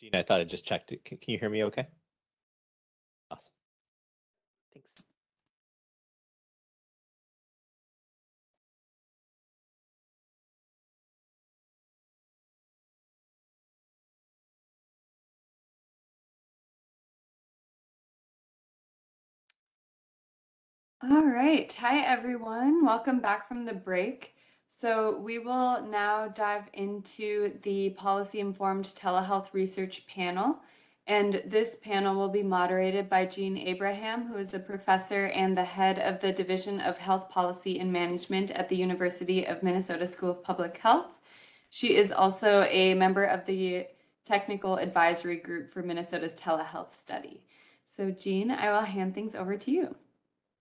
Gene, I thought I just checked it. Can, can you hear me okay? Awesome. Thanks. All right. Hi, everyone. Welcome back from the break. So, we will now dive into the policy informed telehealth research panel. And this panel will be moderated by Jean Abraham, who is a professor and the head of the Division of Health Policy and Management at the University of Minnesota School of Public Health. She is also a member of the Technical Advisory Group for Minnesota's telehealth study. So, Jean, I will hand things over to you.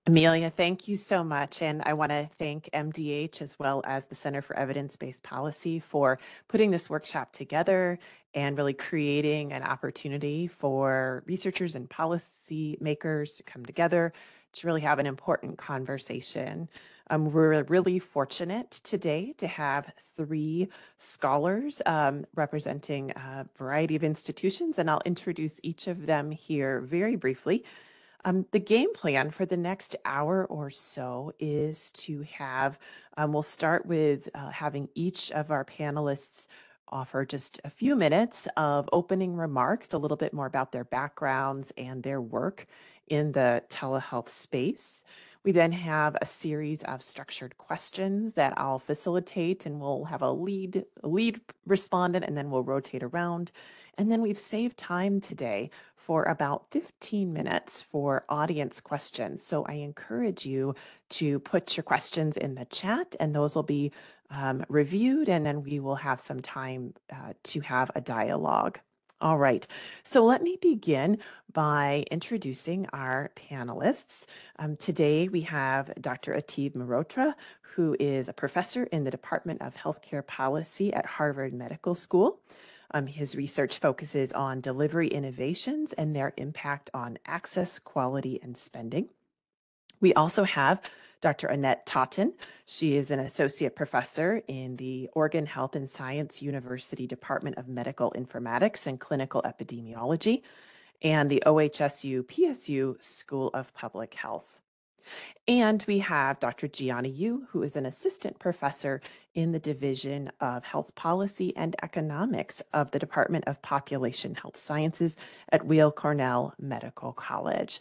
Amelia, thank you so much. And I want to thank MDH as well as the Center for Evidence Based Policy for putting this workshop together and really creating an opportunity for researchers and policy makers to come together to really have an important conversation. Um, we're really fortunate today to have three scholars um, representing a variety of institutions, and I'll introduce each of them here very briefly. Um, the game plan for the next hour or so is to have, um, we'll start with uh, having each of our panelists offer just a few minutes of opening remarks, a little bit more about their backgrounds and their work in the telehealth space. We then have a series of structured questions that I'll facilitate and we'll have a lead, a lead respondent and then we'll rotate around. And then we've saved time today for about 15 minutes for audience questions. So I encourage you to put your questions in the chat and those will be um, reviewed and then we will have some time uh, to have a dialogue. All right, so let me begin by introducing our panelists. Um, today we have Dr. Ateev Mehrotra, who is a professor in the Department of Healthcare Policy at Harvard Medical School. Um, his research focuses on delivery innovations and their impact on access, quality, and spending. We also have Dr. Annette Totten. She is an associate professor in the Oregon Health and Science University Department of Medical Informatics and Clinical Epidemiology and the OHSU PSU School of Public Health. And we have Dr. Jiani Yu, who is an assistant professor in the Division of Health Policy and Economics of the Department of Population Health Sciences at Weill Cornell Medical College.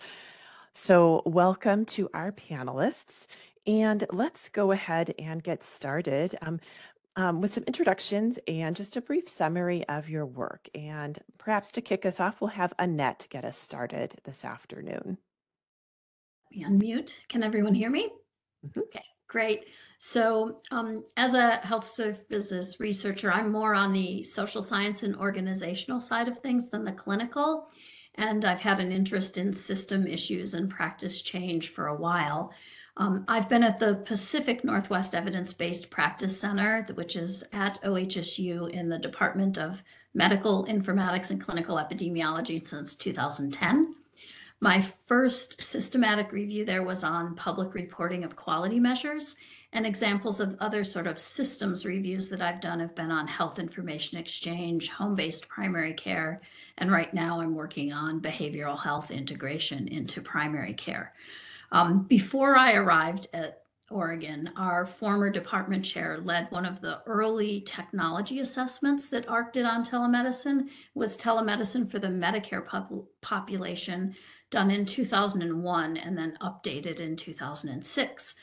So, welcome to our panelists. And let's go ahead and get started. Um, um, with some introductions and just a brief summary of your work. And perhaps to kick us off, we'll have Annette get us started this afternoon me unmute. Can everyone hear me? Mhm. Okay, great. So, um, as a health services researcher, I'm more on the social science and organizational side of things than the clinical. And I've had an interest in system issues and practice change for a while. Um, I've been at the Pacific Northwest Evidence Based Practice Center, which is at OHSU in the Department of Medical Informatics and Clinical Epidemiology since 2010. My first systematic review there was on public reporting of quality measures, and examples of other sort of systems reviews that I've done have been on health information exchange, home based primary care, and right now I'm working on behavioral health integration into primary care. Um, before I arrived at Oregon, our former department chair led one of the early technology assessments that AHRQ did on telemedicine was telemedicine for the Medicare pop- population done in 2001 and then updated in 2006.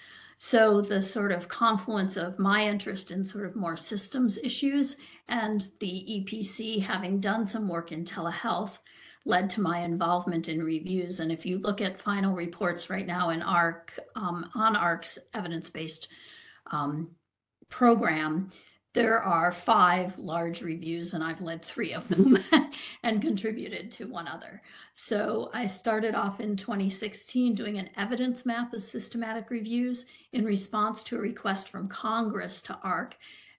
So the sort of confluence of my interest in sort of more systems issues and the EPC having done some work in telehealth led to my involvement in reviews. And if you look at final reports right now in AHRQ um, on AHRQ's evidence-based um, program, there are five large reviews, and I've led three of them and contributed to one other. So I started off in 2016 doing an evidence map of systematic reviews in response to a request from Congress to AHRQ.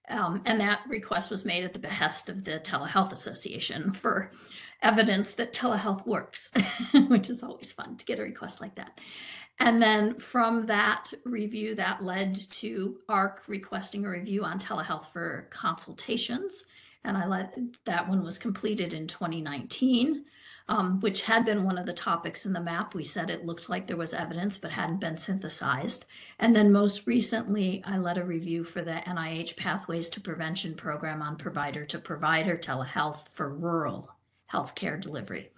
Um, and that request was made at the behest of the Telehealth Association for evidence that telehealth works, which is always fun to get a request like that. And then from that review, that led to AHRQ requesting a review on telehealth for consultations. And I let that one was completed in 2019, um, which had been one of the topics in the map. We said it looked like there was evidence, but hadn't been synthesized. And then most recently, I led a review for the NIH Pathways to Prevention program on provider to provider telehealth for rural healthcare delivery.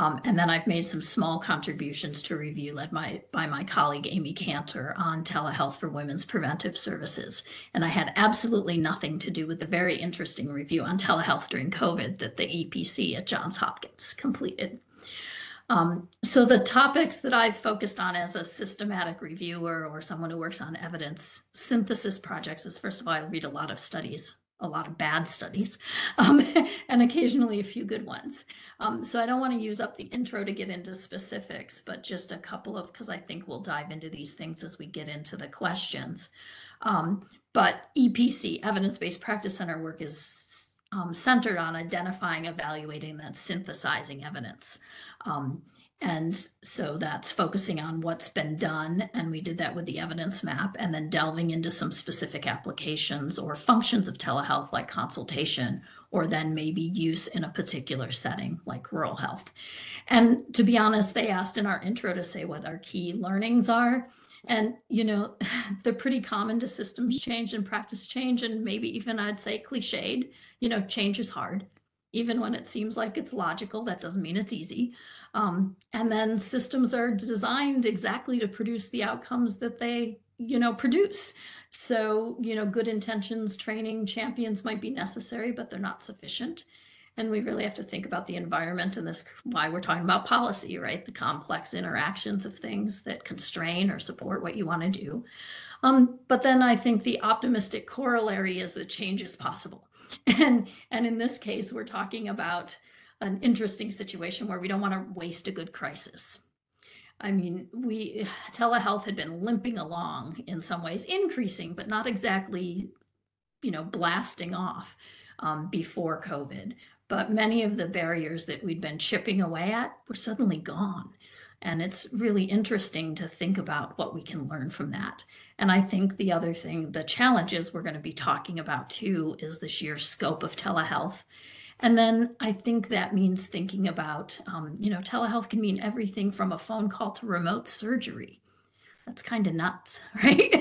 Um, and then I've made some small contributions to review led my, by my colleague Amy Cantor on telehealth for women's preventive services. And I had absolutely nothing to do with the very interesting review on telehealth during COVID that the EPC at Johns Hopkins completed. Um, so the topics that I've focused on as a systematic reviewer or someone who works on evidence synthesis projects is first of all, I read a lot of studies, a lot of bad studies, um, and occasionally a few good ones. Um, so I don't want to use up the intro to get into specifics, but just a couple of, because I think we'll dive into these things as we get into the questions. Um, but EPC, Evidence-Based Practice Center work is um, centered on identifying, evaluating, and synthesizing evidence. And so that's focusing on what's been done. And we did that with the evidence map and then delving into some specific applications or functions of telehealth like consultation or then maybe use in a particular setting like rural health. And to be honest, they asked in our intro to say what our key learnings are. And, you know, they're pretty common to systems change and practice change. And maybe even I'd say cliched, you know, change is hard. Even when it seems like it's logical, that doesn't mean it's easy. Um, and then systems are designed exactly to produce the outcomes that they, you know, produce. So, you know, good intentions, training, champions might be necessary, but they're not sufficient. And we really have to think about the environment and this why we're talking about policy, right? The complex interactions of things that constrain or support what you want to do. Um, but then I think the optimistic corollary is that change is possible. And and in this case, we're talking about an interesting situation where we don't want to waste a good crisis. I mean, we telehealth had been limping along in some ways, increasing, but not exactly, you know, blasting off um, before COVID. But many of the barriers that we'd been chipping away at were suddenly gone. And it's really interesting to think about what we can learn from that. And I think the other thing, the challenges we're going to be talking about too, is the sheer scope of telehealth. And then I think that means thinking about, um, you know, telehealth can mean everything from a phone call to remote surgery. That's kind of nuts, right?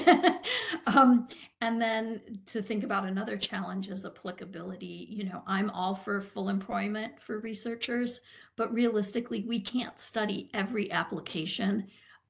um, and then to think about another challenge is applicability. You know, I'm all for full employment for researchers, but realistically, we can't study every application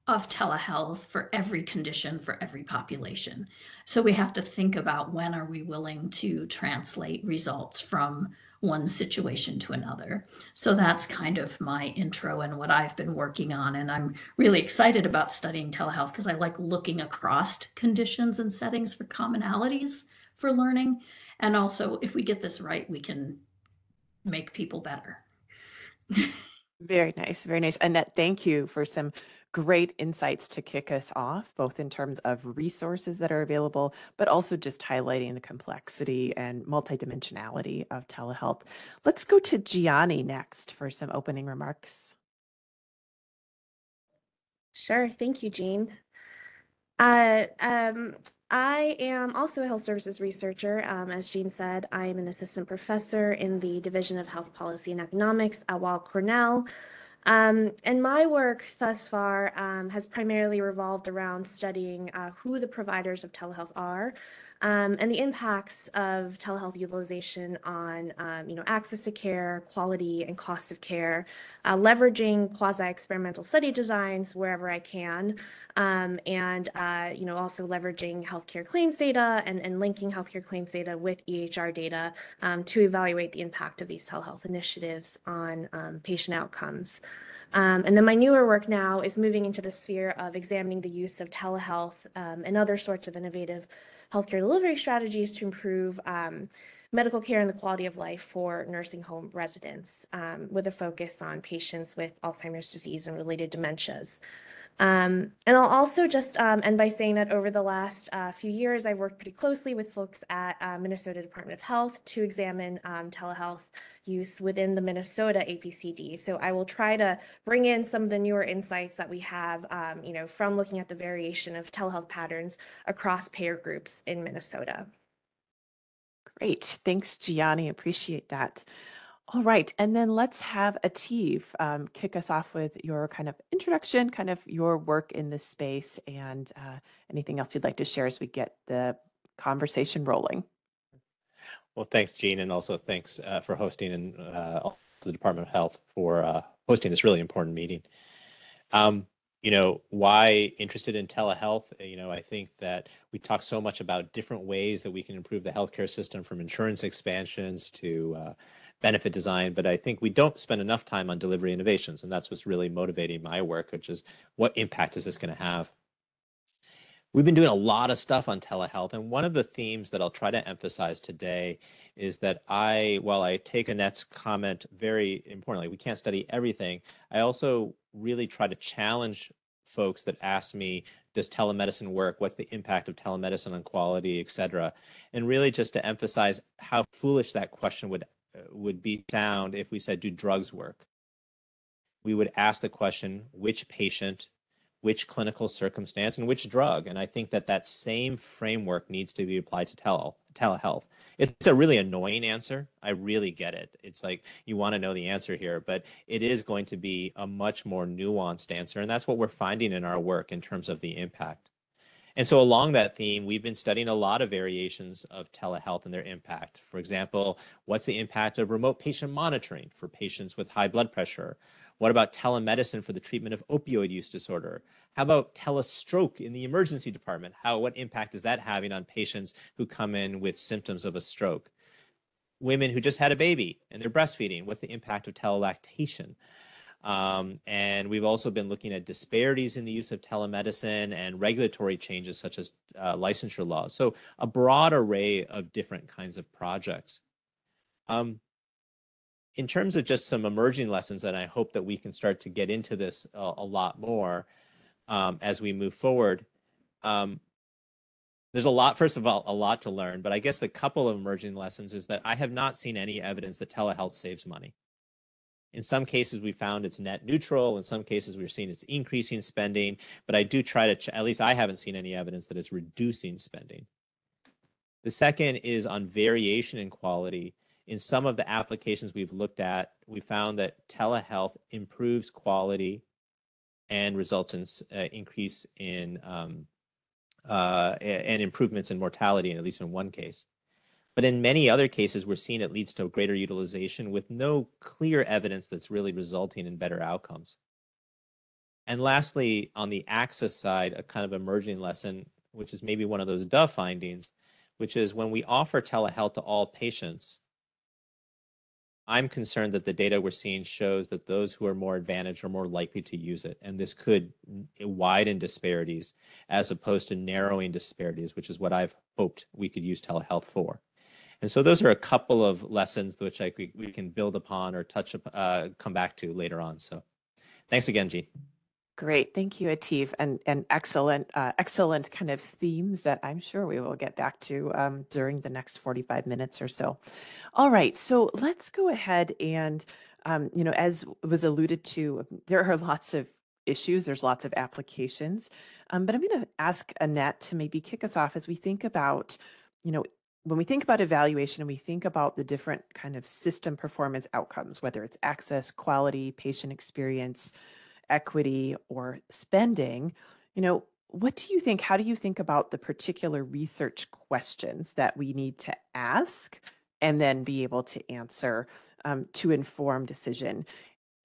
of telehealth for every condition for every population. So we have to think about when are we willing to translate results from one situation to another. So that's kind of my intro and what I've been working on. And I'm really excited about studying telehealth because I like looking across conditions and settings for commonalities for learning. And also, if we get this right, we can make people better. Very nice. Very nice. Annette, thank you for some great insights to kick us off, both in terms of resources that are available, but also just highlighting the complexity and multidimensionality of telehealth. Let's go to Jiani next for some opening remarks. Sure. Thank you, Jean. Uh, um, I am also a health services researcher. Um, as Jean said, I am an assistant professor in the Division of Health Policy and Economics at Weill Cornell. Um, and my work thus far um, has primarily revolved around studying uh, who the providers of telehealth are um, and the impacts of telehealth utilization on um, you know, access to care, quality, and cost of care, uh, leveraging quasi-experimental study designs wherever I can, um, and uh, you know, also leveraging healthcare claims data and, and linking healthcare claims data with EHR data um, to evaluate the impact of these telehealth initiatives on um, patient outcomes. Um, and then my newer work now is moving into the sphere of examining the use of telehealth um, and other sorts of innovative healthcare delivery strategies to improve um, medical care and the quality of life for nursing home residents um, with a focus on patients with Alzheimer's disease and related dementias. Um, and I'll also just um, end by saying that over the last uh, few years, I've worked pretty closely with folks at uh, Minnesota Department of Health to examine um, telehealth use within the Minnesota APCD. So I will try to bring in some of the newer insights that we have, um, you know, from looking at the variation of telehealth patterns across payer groups in Minnesota. Great. Thanks, Jiani. Appreciate that. All right. And then let's have Ateev um, kick us off with your kind of introduction, kind of your work in this space, and uh, anything else you'd like to share as we get the conversation rolling. Well, thanks, Jean, and also thanks uh, for hosting and uh, the Department of Health for uh, hosting this really important meeting. Um, you know, why interested in telehealth? Uh, You know, I think that we talk so much about different ways that we can improve the healthcare system from insurance expansions to uh, benefit design, but I think we don't spend enough time on delivery innovations. And that's what's really motivating my work, which is what impact is this going to have? We've been doing a lot of stuff on telehealth, and one of the themes that I'll try to emphasize today is that I, while I take Annette's comment very importantly, we can't study everything. I also really try to challenge folks that ask me, does telemedicine work? What's the impact of telemedicine on quality, et cetera? And really just to emphasize how foolish that question would would be sound if we said, do drugs work? We would ask the question, which patient which clinical circumstance and which drug. And I think that that same framework needs to be applied to tele, telehealth. It's a really annoying answer. I really get it. It's like you want to know the answer here, but it is going to be a much more nuanced answer. And that's what we're finding in our work in terms of the impact. And so, along that theme, we've been studying a lot of variations of telehealth and their impact. For example, what's the impact of remote patient monitoring for patients with high blood pressure? What about telemedicine for the treatment of opioid use disorder? How about telestroke in the emergency department? How what impact is that having on patients who come in with symptoms of a stroke? Women who just had a baby and they're breastfeeding, what's the impact of telelactation? Um, and we've also been looking at disparities in the use of telemedicine and regulatory changes such as uh, licensure laws. So a broad array of different kinds of projects. Um, in terms of just some emerging lessons, and I hope that we can start to get into this a, a lot more um, as we move forward. Um, there's a lot, first of all, a lot to learn, but I guess the couple of emerging lessons is that I have not seen any evidence that telehealth saves money. In some cases, we found it's net neutral. In some cases, we're seeing it's increasing spending, but I do try to, ch- at least I haven't seen any evidence that it's reducing spending. The second is on variation in quality in some of the applications we've looked at, we found that telehealth improves quality and results in uh, increase in um, uh, and improvements in mortality, at least in one case. But in many other cases, we're seeing it leads to greater utilization with no clear evidence that's really resulting in better outcomes. And lastly, on the access side, a kind of emerging lesson, which is maybe one of those Dove findings, which is when we offer telehealth to all patients, I'm concerned that the data we're seeing shows that those who are more advantaged are more likely to use it. And this could widen disparities as opposed to narrowing disparities, which is what I've hoped we could use telehealth for. And so those are a couple of lessons which I, we, we can build upon or touch, uh, come back to later on. So thanks again, Jean. Great, thank you, Ateev, and and excellent, uh, excellent kind of themes that I'm sure we will get back to um, during the next 45 minutes or so. All right, so let's go ahead and, um, you know, as was alluded to, there are lots of issues. There's lots of applications, um, but I'm going to ask Annette to maybe kick us off as we think about, you know, when we think about evaluation and we think about the different kind of system performance outcomes, whether it's access, quality, patient experience equity or spending, you know, what do you think? How do you think about the particular research questions that we need to ask and then be able to answer um, to inform decision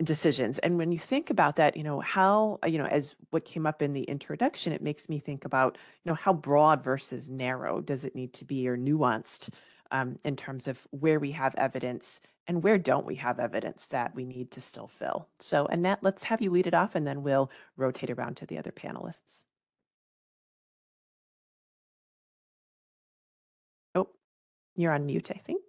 decisions? And when you think about that, you know, how you know, as what came up in the introduction, it makes me think about, you know, how broad versus narrow does it need to be or nuanced um, in terms of where we have evidence and where don't we have evidence that we need to still fill. So Annette, let's have you lead it off and then we'll rotate around to the other panelists. Oh, you're on mute, I think.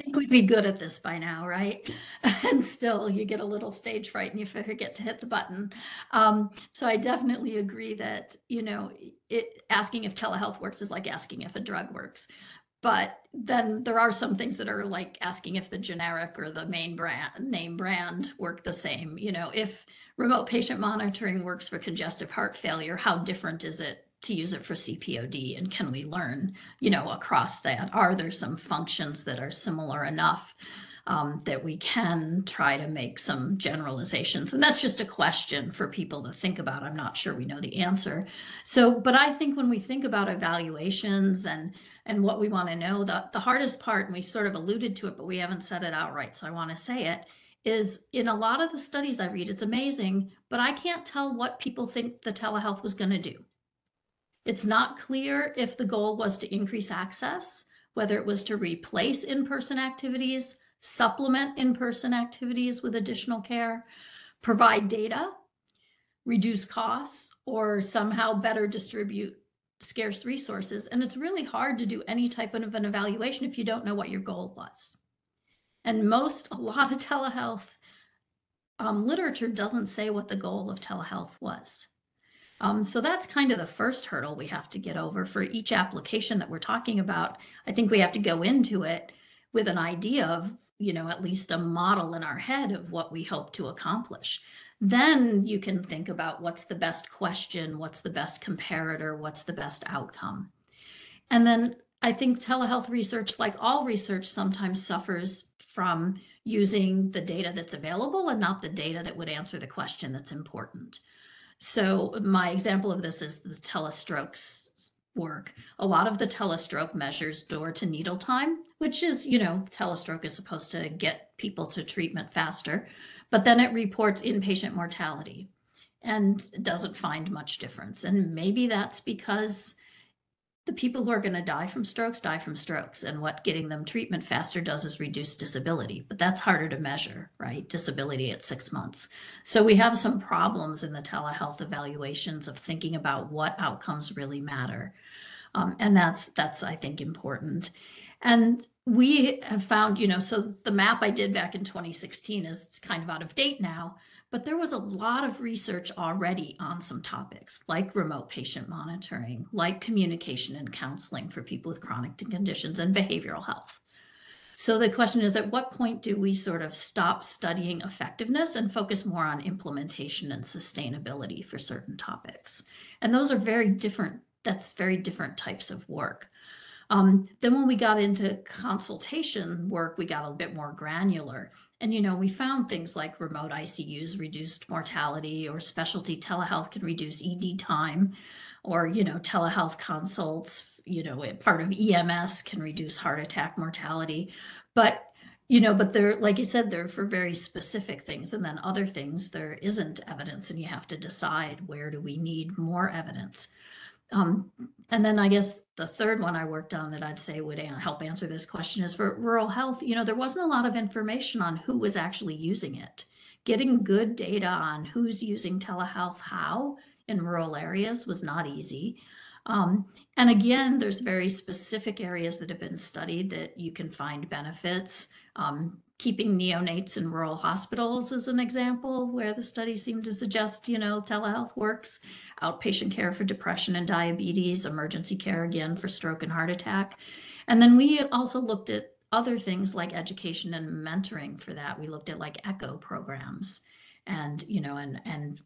I think we'd be good at this by now, right? and still, you get a little stage fright and you forget to hit the button. Um, so I definitely agree that you know, it, asking if telehealth works is like asking if a drug works. But then there are some things that are like asking if the generic or the main brand name brand work the same. You know, if remote patient monitoring works for congestive heart failure, how different is it to use it for COPD and can we learn, you know, across that? Are there some functions that are similar enough um, that we can try to make some generalizations? And that's just a question for people to think about. I'm not sure we know the answer. So, but I think when we think about evaluations and and what we want to know, the, the hardest part, and we've sort of alluded to it, but we haven't said it outright, so I want to say it, is in a lot of the studies I read, it's amazing, but I can't tell what people think the telehealth was going to do. It's not clear if the goal was to increase access, whether it was to replace in person activities, supplement in person activities with additional care, provide data, reduce costs, or somehow better distribute scarce resources. And it's really hard to do any type of an evaluation if you don't know what your goal was. And most, a lot of telehealth um, literature doesn't say what the goal of telehealth was. Um, so that's kind of the first hurdle we have to get over for each application that we're talking about. I think we have to go into it with an idea of, you know, at least a model in our head of what we hope to accomplish. Then you can think about what's the best question, what's the best comparator, what's the best outcome. And then I think telehealth research, like all research, sometimes suffers from using the data that's available and not the data that would answer the question that's important. So my example of this is the telestrokes work. A lot of the telestroke measures door to needle time, which is, you know, telestroke is supposed to get people to treatment faster, but then it reports inpatient mortality and doesn't find much difference. And maybe that's because the people who are going to die from strokes die from strokes and what getting them treatment faster does is reduce disability but that's harder to measure right? Disability at six months. So we have some problems in the telehealth evaluations of thinking about what outcomes really matter. Um, and that's that's i think important. And we have found you know so the map i did back in 2016 is kind of out of date now but there was a lot of research already on some topics like remote patient monitoring, like communication and counseling for people with chronic conditions and behavioral health. So the question is at what point do we sort of stop studying effectiveness and focus more on implementation and sustainability for certain topics? And those are very different, that's very different types of work. Um, then when we got into consultation work, we got a bit more granular. And, you know, we found things like remote ICUs reduced mortality or specialty telehealth can reduce ED time or, you know, telehealth consults, you know, part of EMS can reduce heart attack mortality. But, you know, but they're, like you said, they're for very specific things. And then other things, there isn't evidence and you have to decide where do we need more evidence. Um, and then I guess the third one I worked on that I'd say would help answer this question is for rural health. You know, there wasn't a lot of information on who was actually using it. Getting good data on who's using telehealth how in rural areas was not easy. Um, and again, there's very specific areas that have been studied that you can find benefits. Um, keeping neonates in rural hospitals is an example where the study seemed to suggest, you know, telehealth works. Outpatient care for depression and diabetes, emergency care again for stroke and heart attack. And then we also looked at other things like education and mentoring for that. We looked at like ECHO programs and, you know, and, and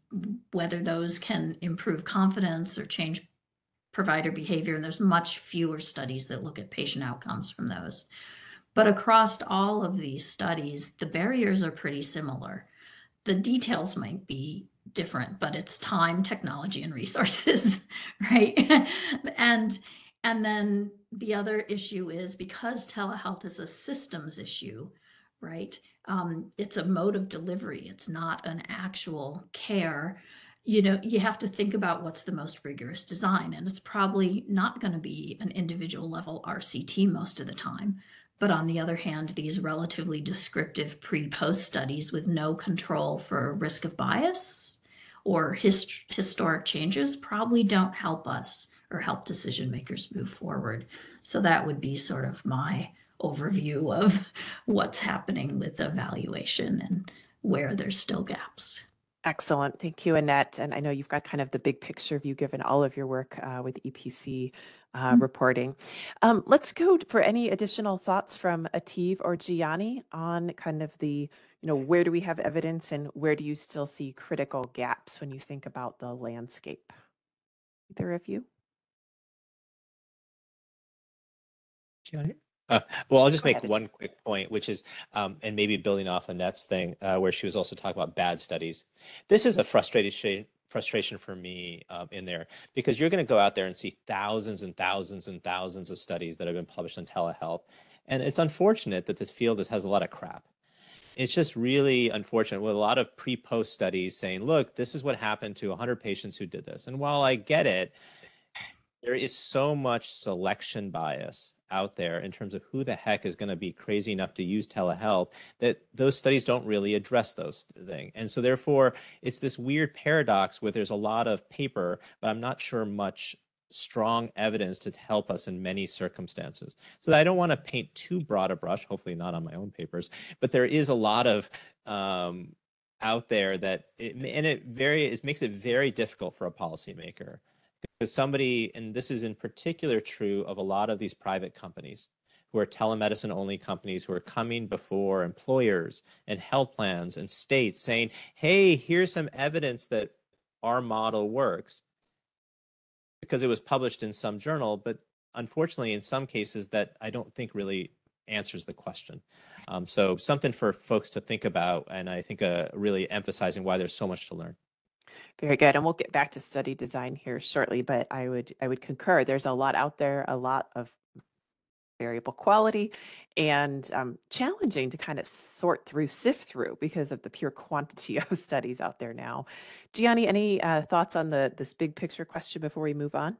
whether those can improve confidence or change provider behavior. And there's much fewer studies that look at patient outcomes from those. But across all of these studies, the barriers are pretty similar. The details might be different, but it's time, technology, and resources, right? and and then the other issue is because telehealth is a systems issue, right? Um, it's a mode of delivery. It's not an actual care. You know, you have to think about what's the most rigorous design, and it's probably not going to be an individual level RCT most of the time. But on the other hand, these relatively descriptive pre-post studies with no control for risk of bias or hist- historic changes probably don't help us or help decision makers move forward. So that would be sort of my overview of what's happening with evaluation and where there's still gaps. Excellent. Thank you, Annette. And I know you've got kind of the big picture view given all of your work uh, with EPC uh, mm-hmm. reporting. Um, let's go for any additional thoughts from Ateev or Jiani on kind of the, you know, where do we have evidence and where do you still see critical gaps when you think about the landscape? Either of you? Jiani? Uh, well, I'll just make one quick point, which is, um, and maybe building off Annette's thing, uh, where she was also talking about bad studies. This is a frustrating, frustration for me um, in there because you're going to go out there and see thousands and thousands and thousands of studies that have been published on telehealth, and it's unfortunate that this field has a lot of crap. It's just really unfortunate with a lot of pre-post studies saying, "Look, this is what happened to 100 patients who did this." And while I get it, there is so much selection bias out there in terms of who the heck is going to be crazy enough to use telehealth that those studies don't really address those things. And so therefore it's this weird paradox where there's a lot of paper, but I'm not sure much strong evidence to help us in many circumstances. So I don't want to paint too broad a brush, hopefully not on my own papers, but there is a lot of um, out there that it, and it very it makes it very difficult for a policymaker because somebody, and this is in particular true of a lot of these private companies who are telemedicine only companies who are coming before employers and health plans and states saying, hey, here's some evidence that our model works because it was published in some journal, but unfortunately, in some cases, that I don't think really answers the question. Um, so something for folks to think about, and I think uh, really emphasizing why there's so much to learn. Very good. And we'll get back to study design here shortly, but I would I would concur. There's a lot out there, a lot of variable quality and um, challenging to kind of sort through, sift through because of the pure quantity of studies out there now. Jiani, any uh, thoughts on the this big picture question before we move on?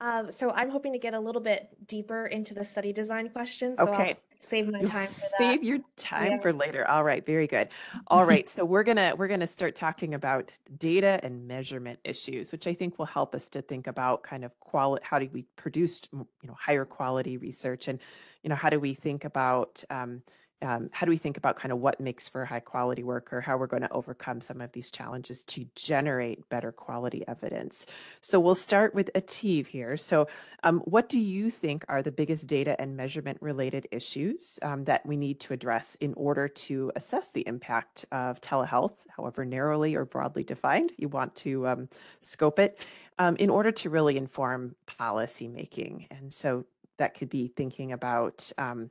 Um, so I'm hoping to get a little bit deeper into the study design questions. So I'll Okay. s- save my You'll time for that. save your time Yeah. for later. All right, very good. All right, so we're gonna we're gonna start talking about data and measurement issues, which I think will help us to think about kind of quality. How do we produce m- you know higher quality research, and you know how do we think about um, um, how do we think about kind of what makes for high quality work, or how we're going to overcome some of these challenges to generate better quality evidence. So we'll start with Ateev here. So um, what do you think are the biggest data and measurement related issues um, that we need to address in order to assess the impact of telehealth, however narrowly or broadly defined you want to um, scope it, um, in order to really inform policy making? And so that could be thinking about um,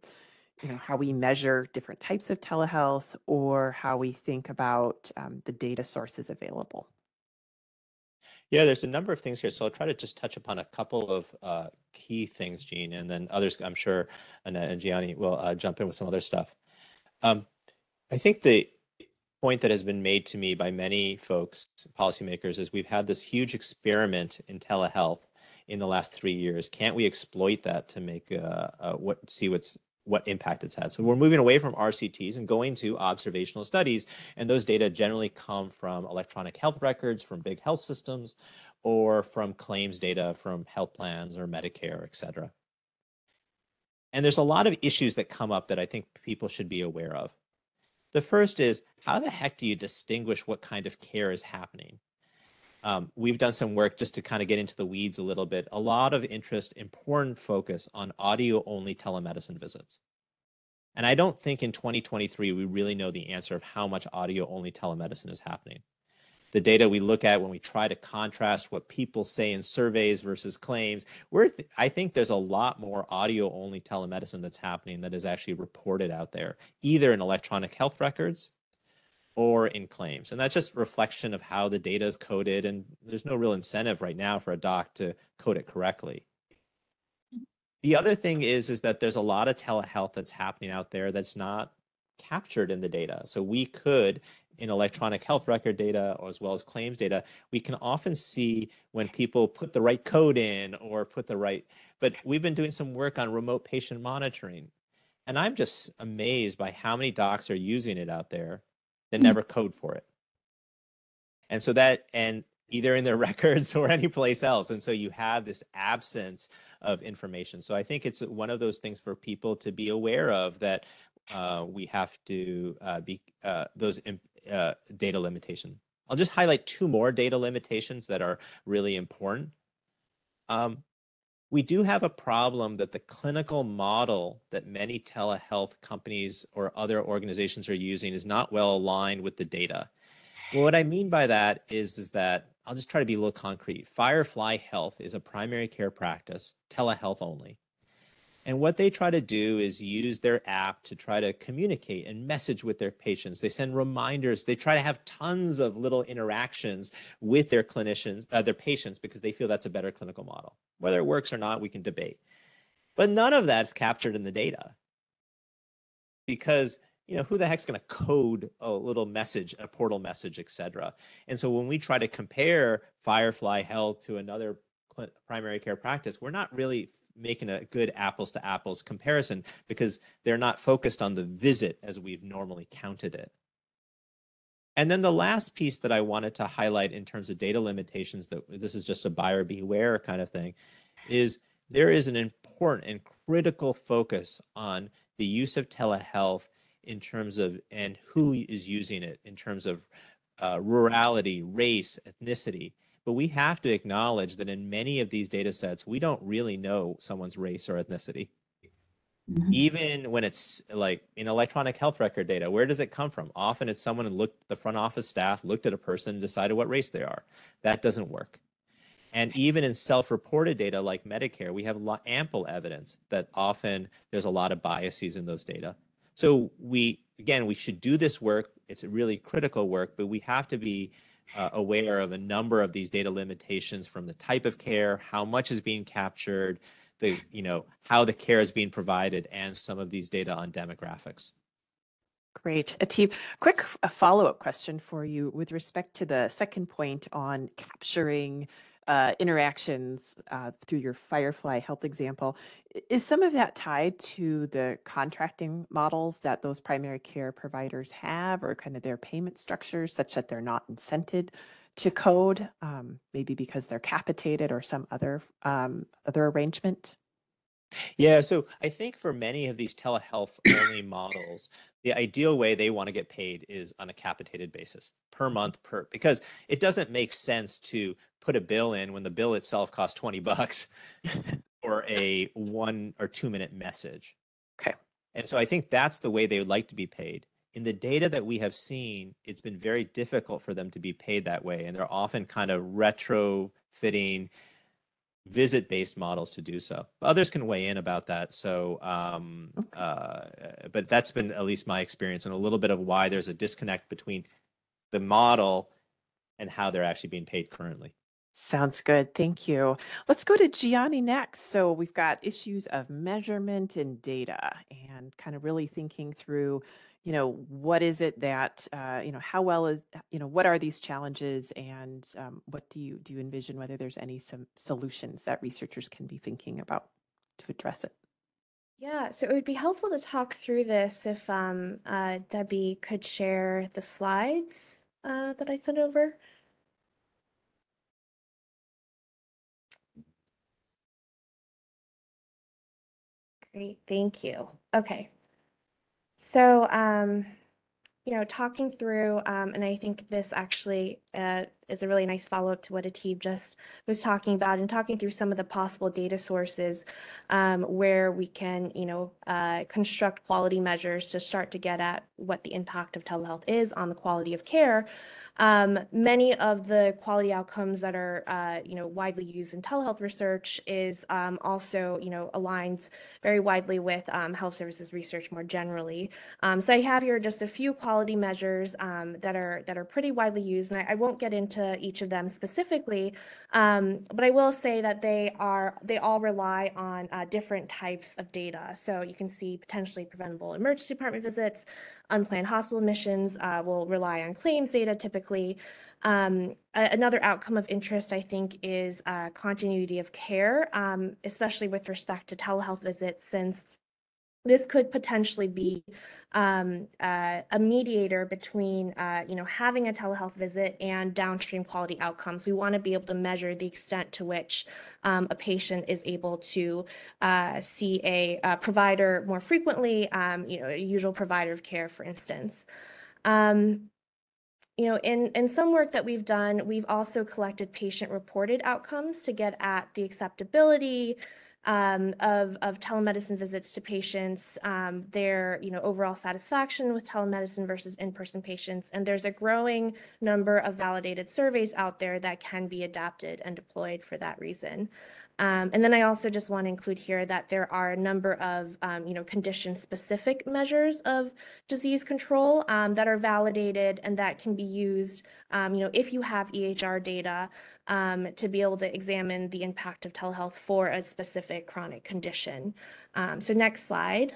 you know how we measure different types of telehealth or how we think about um, the data sources available. Yeah, there's a number of things here. So I'll try to just touch upon a couple of uh, key things, Gene, and then others, I'm sure Annette and Jiani will uh, jump in with some other stuff. Um, I think the point that has been made to me by many folks, policymakers, is we've had this huge experiment in telehealth in the last three years. Can't we exploit that to make uh, uh, what see what's what impact it's had? So we're moving away from RCTs and going to observational studies, and those data generally come from electronic health records from big health systems, or from claims data from health plans or Medicare, et cetera. And there's a lot of issues that come up that I think people should be aware of. The first is how the heck do you distinguish what kind of care is happening? Um, we've done some work just to kind of get into the weeds a little bit. A lot of interest, important focus on audio only telemedicine visits. And I don't think in 2023 we really know the answer of how much audio only telemedicine is happening. The data we look at when we try to contrast what people say in surveys versus claims, we're th- I think there's a lot more audio only telemedicine that's happening that is actually reported out there, either in electronic health records or in claims. And that's just reflection of how the data is coded. And there's no real incentive right now for a doc to code it correctly. The other thing is, is that there's a lot of telehealth that's happening out there that's not captured in the data. So we could, in electronic health record data or as well as claims data, we can often see when people put the right code in or put the right, but we've been doing some work on remote patient monitoring. And I'm just amazed by how many docs are using it out there that never code for it. And so that, and either in their records or any place else. And so you have this absence of information. So I think it's one of those things for people to be aware of that uh, we have to uh, be uh, those uh, data limitation. I'll just highlight two more data limitations that are really important. Um, we do have a problem that the clinical model that many telehealth companies or other organizations are using is not well aligned with the data. Well, what I mean by that is, is that I'll just try to be a little concrete. Firefly Health is a primary care practice, telehealth only. And what they try to do is use their app to try to communicate and message with their patients. They send reminders. They try to have tons of little interactions with their clinicians, uh, their patients, because they feel that's a better clinical model. Whether it works or not, we can debate. But none of that's captured in the data. Because you know who the heck's going to code a little message a portal message etc and so when we try to compare firefly health to another primary care practice we're not really making a good apples to apples comparison because they're not focused on the visit as we've normally counted it and then the last piece that i wanted to highlight in terms of data limitations that this is just a buyer beware kind of thing is there is an important and critical focus on the use of telehealth in terms of and who is using it in terms of uh, rurality, race, ethnicity. But we have to acknowledge that in many of these data sets, we don't really know someone's race or ethnicity. Even when it's like in electronic health record data, where does it come from? Often it's someone who looked, the front office staff looked at a person and decided what race they are. That doesn't work. And even in self-reported data like Medicare, we have ample evidence that often there's a lot of biases in those data. So we, again, we should do this work. It's a really critical work, but we have to be uh, aware of a number of these data limitations from the type of care, how much is being captured, the, you know, how the care is being provided, and some of these data on demographics. Great. Ateev, quick follow-up question for you with respect to the second point on capturing uh, interactions uh, through your Firefly Health example. Is some of that tied to the contracting models that those primary care providers have or kind of their payment structures such that they're not incented to code, um, maybe because they're capitated or some other um, other arrangement? Yeah, so I think for many of these telehealth only models, the ideal way they want to get paid is on a capitated basis per month per because it doesn't make sense to put a bill in when the bill itself costs 20 bucks for a one or two minute message. Okay. And so I think that's the way they would like to be paid. In the data that we have seen, it's been very difficult for them to be paid that way. And they're often kind of retrofitting visit based models to do so. Others can weigh in about that. So, um, Okay. uh, but that's been at least my experience and a little bit of why there's a disconnect between the model and how they're actually being paid currently. Sounds good. Thank you. Let's go to Jiani next. So we've got issues of measurement and data and kind of really thinking through, you know, what is it that, uh, you know, how well is, you know, what are these challenges and um, what do you do you envision whether there's any some solutions that researchers can be thinking about to address it? Yeah, so it would be helpful to talk through this if um, uh, Debbie could share the slides uh, that I sent over. Great, thank you. Okay. So, um, you know, talking through, um, and I think this actually uh, is a really nice follow-up to what Ateev just was talking about, and talking through some of the possible data sources um, where we can, you know, uh, construct quality measures to start to get at what the impact of telehealth is on the quality of care. Um, many of the quality outcomes that are, uh, you know, widely used in telehealth research is um, also, you know, aligns very widely with um, health services research more generally. Um, so I have here just a few quality measures um, that are that are pretty widely used, and I, I won't get into each of them specifically, um, but I will say that they are they all rely on uh, different types of data. So you can see potentially preventable emergency department visits, unplanned hospital admissions uh, will rely on claims data typically. Um, another outcome of interest, I think, is uh, continuity of care, um, especially with respect to telehealth visits, since this could potentially be um, uh, a mediator between, uh, you know, having a telehealth visit and downstream quality outcomes. We want to be able to measure the extent to which um, a patient is able to uh, see a, uh provider more frequently, um, you know, a usual provider of care, for instance. Um, you know, in, in some work that we've done, we've also collected patient reported outcomes to get at the acceptability, um, of, of telemedicine visits to patients, um, their you know overall satisfaction with telemedicine versus in-person patients, and there's a growing number of validated surveys out there that can be adapted and deployed for that reason. Um, and then I also just want to include here that there are a number of, um, you know, condition-specific measures of disease control um, that are validated and that can be used, um, you know, if you have EHR data um, to be able to examine the impact of telehealth for a specific chronic condition. Um, so next slide.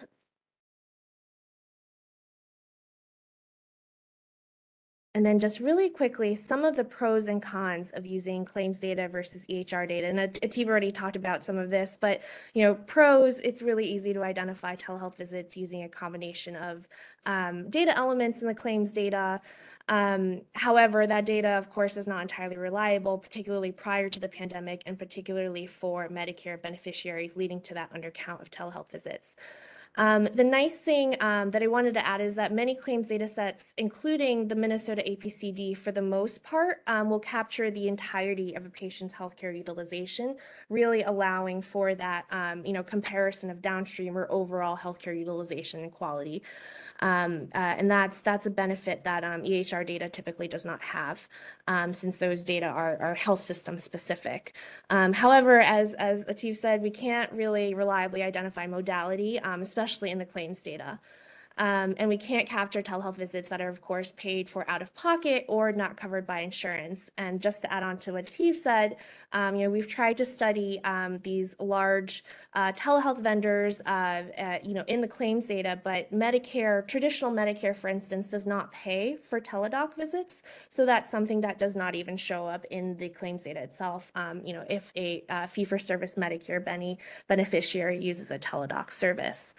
And then just really quickly, some of the pros and cons of using claims data versus EHR data. And At- Ateev already talked about some of this, but you know, pros, it's really easy to identify telehealth visits using a combination of um, data elements in the claims data. Um, however, that data, of course, is not entirely reliable, particularly prior to the pandemic and particularly for Medicare beneficiaries, leading to that undercount of telehealth visits. Um, the nice thing um, that I wanted to add is that many claims data sets, including the Minnesota APCD, for the most part, um, will capture the entirety of a patient's healthcare utilization, really allowing for that, um, you know, comparison of downstream or overall healthcare utilization and quality. Um, uh, and that's that's a benefit that um, EHR data typically does not have, um, since those data are, are health system specific. Um, however, as as Ateev said, we can't really reliably identify modality, um, especially in the claims data. Um, and we can't capture telehealth visits that are, of course, paid for out of pocket or not covered by insurance. And just to add on to what Steve said, um, you know, we've tried to study um, these large uh, telehealth vendors, uh, uh, you know, in the claims data, but Medicare, traditional Medicare, for instance, does not pay for Teladoc visits. So that's something that does not even show up in the claims data itself. Um, you know, if a uh, fee-for-service Medicare Benny beneficiary uses a Teladoc service.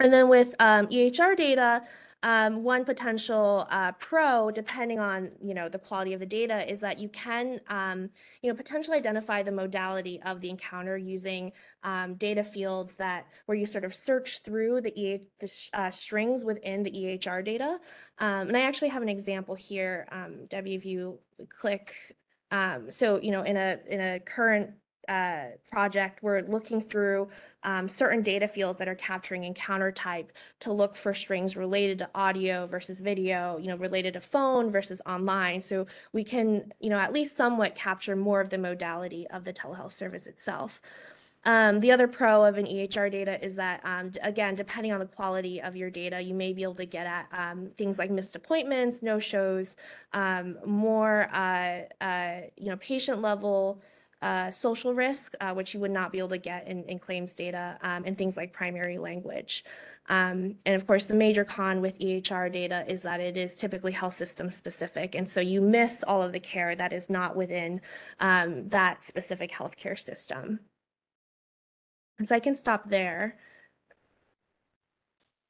And then with um, EHR data, um, one potential uh, pro, depending on you know the quality of the data, is that you can um, you know potentially identify the modality of the encounter using um, data fields that where you sort of search through the, e the uh, strings within the EHR data. Um, and I actually have an example here, um, Debbie, if you click. Um, so you know in a in a current uh, project, we're looking through um, certain data fields that are capturing encounter type to look for strings related to audio versus video, you know, related to phone versus online. So we can, you know, at least somewhat capture more of the modality of the telehealth service itself. Um, the other pro of an EHR data is that, um, again, depending on the quality of your data, you may be able to get at um, things like missed appointments, no shows, um, more, uh, uh, you know, patient level uh, social risk, uh, which you would not be able to get in, in claims data, um, and things like primary language. Um, and of course, the major con with EHR data is that it is typically health system specific. And so you miss all of the care that is not within um, that specific healthcare system. And so I can stop there.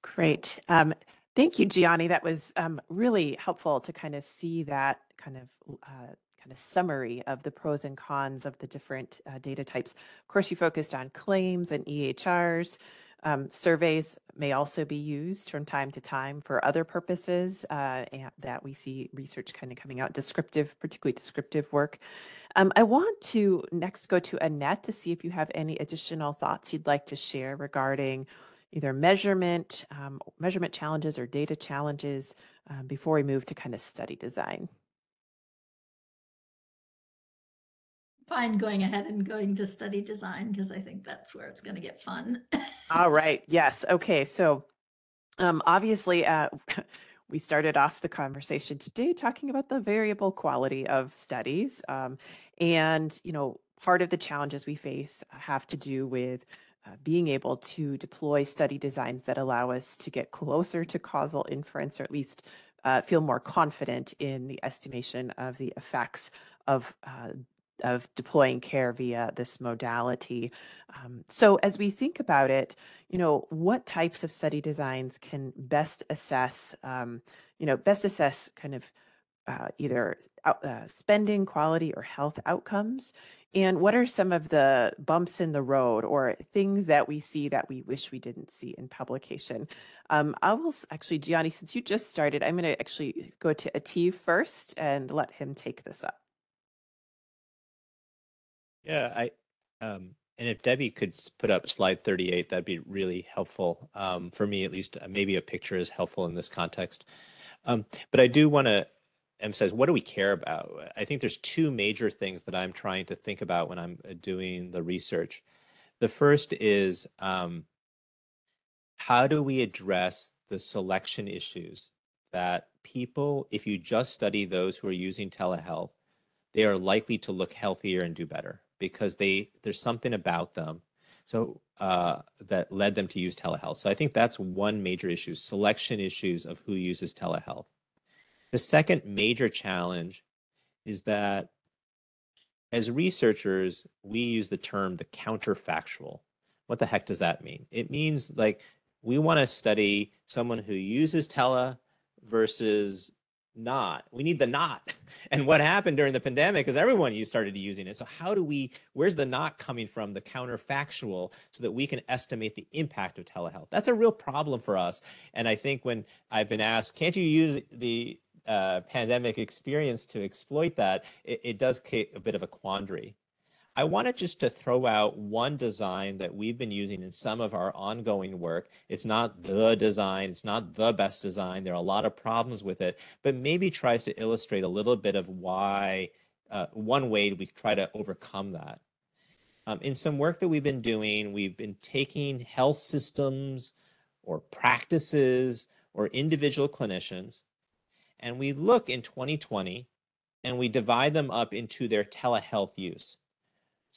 Great. Um, thank you, Jiani. That was um, really helpful to kind of see that kind of uh, kind of summary of the pros and cons of the different uh, data types. Of course, you focused on claims and EHRs. Um, surveys may also be used from time to time for other purposes uh, that we see research kind of coming out, descriptive, particularly descriptive work. Um, I want to next go to Annette to see if you have any additional thoughts you'd like to share regarding either measurement, um, measurement challenges or data challenges um, before we move to kind of study design. Fine going ahead and going to study design because I think that's where it's going to get fun. All right. Yes. Okay. So, um, obviously, uh, we started off the conversation today talking about the variable quality of studies, um, and you know, part of the challenges we face have to do with uh, being able to deploy study designs that allow us to get closer to causal inference, or at least uh, feel more confident in the estimation of the effects of uh, of deploying care via this modality. Um, so as we think about it, you know, what types of study designs can best assess, um, you know, best assess kind of uh, either out, uh, spending quality or health outcomes? And what are some of the bumps in the road or things that we see that we wish we didn't see in publication? Um, I will actually, Jiani, since you just started, I'm going to actually go to Ateev first and let him take this up. Yeah, I um and if Debbie could put up slide 38, that'd be really helpful um, for me, at least. uh, Maybe a picture is helpful in this context. Um, but I do want to emphasize what do we care about? I think there's two major things that I'm trying to think about when I'm uh, doing the research. The first is um, how do we address the selection issues that people, if you just study those who are using telehealth, they are likely to look healthier and do better because they there's something about them so uh, that led them to use telehealth. So I think that's one major issue: selection issues of who uses telehealth. The second major challenge is that as researchers, we use the term the counterfactual. What the heck does that mean? It means like we want to study someone who uses tele versus not. We need the not. And what happened during the pandemic is everyone you started using it. So how do we where's the not coming from, the counterfactual, so that we can estimate the impact of telehealth? That's a real problem for us. And I think when I've been asked, can't you use the uh, pandemic experience to exploit that? It, it does create a bit of a quandary. I wanted just to throw out one design that we've been using in some of our ongoing work. It's not the design, it's not the best design. There are a lot of problems with it, but maybe tries to illustrate a little bit of why, uh, one way we try to overcome that. Um, in some work that we've been doing, we've been taking health systems or practices or individual clinicians, and we look in 2020 and we divide them up into their telehealth use.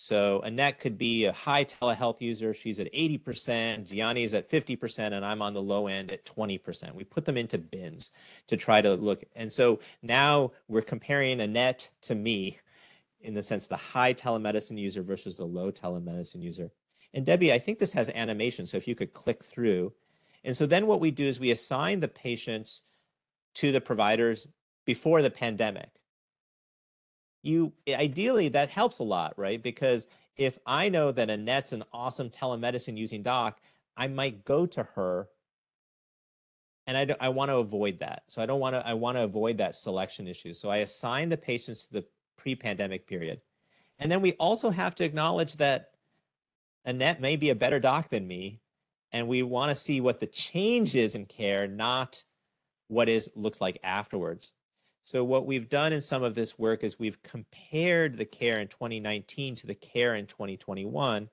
So Annette could be a high telehealth user. She's at 80%, Jiani's at 50%, and I'm on the low end at 20%. We put them into bins to try to look. And so now we're comparing Annette to me in the sense the high telemedicine user versus the low telemedicine user. And Debbie, I think this has animation. So if you could click through. And so then what we do is we assign the patients to the providers before the pandemic you eh, ideally that helps a lot, right? Because if I know that Annette's an awesome telemedicine using doc, I might go to her and I, I want to avoid that. So I don't want to, I want to avoid that selection issue. So I assign the patients to the pre-pandemic period. And then we also have to acknowledge that Annette may be a better doc than me. And we want to see what the change is in care, not what is looks like afterwards. So what we've done in some of this work is we've compared the care in 2019 to the care in 2021.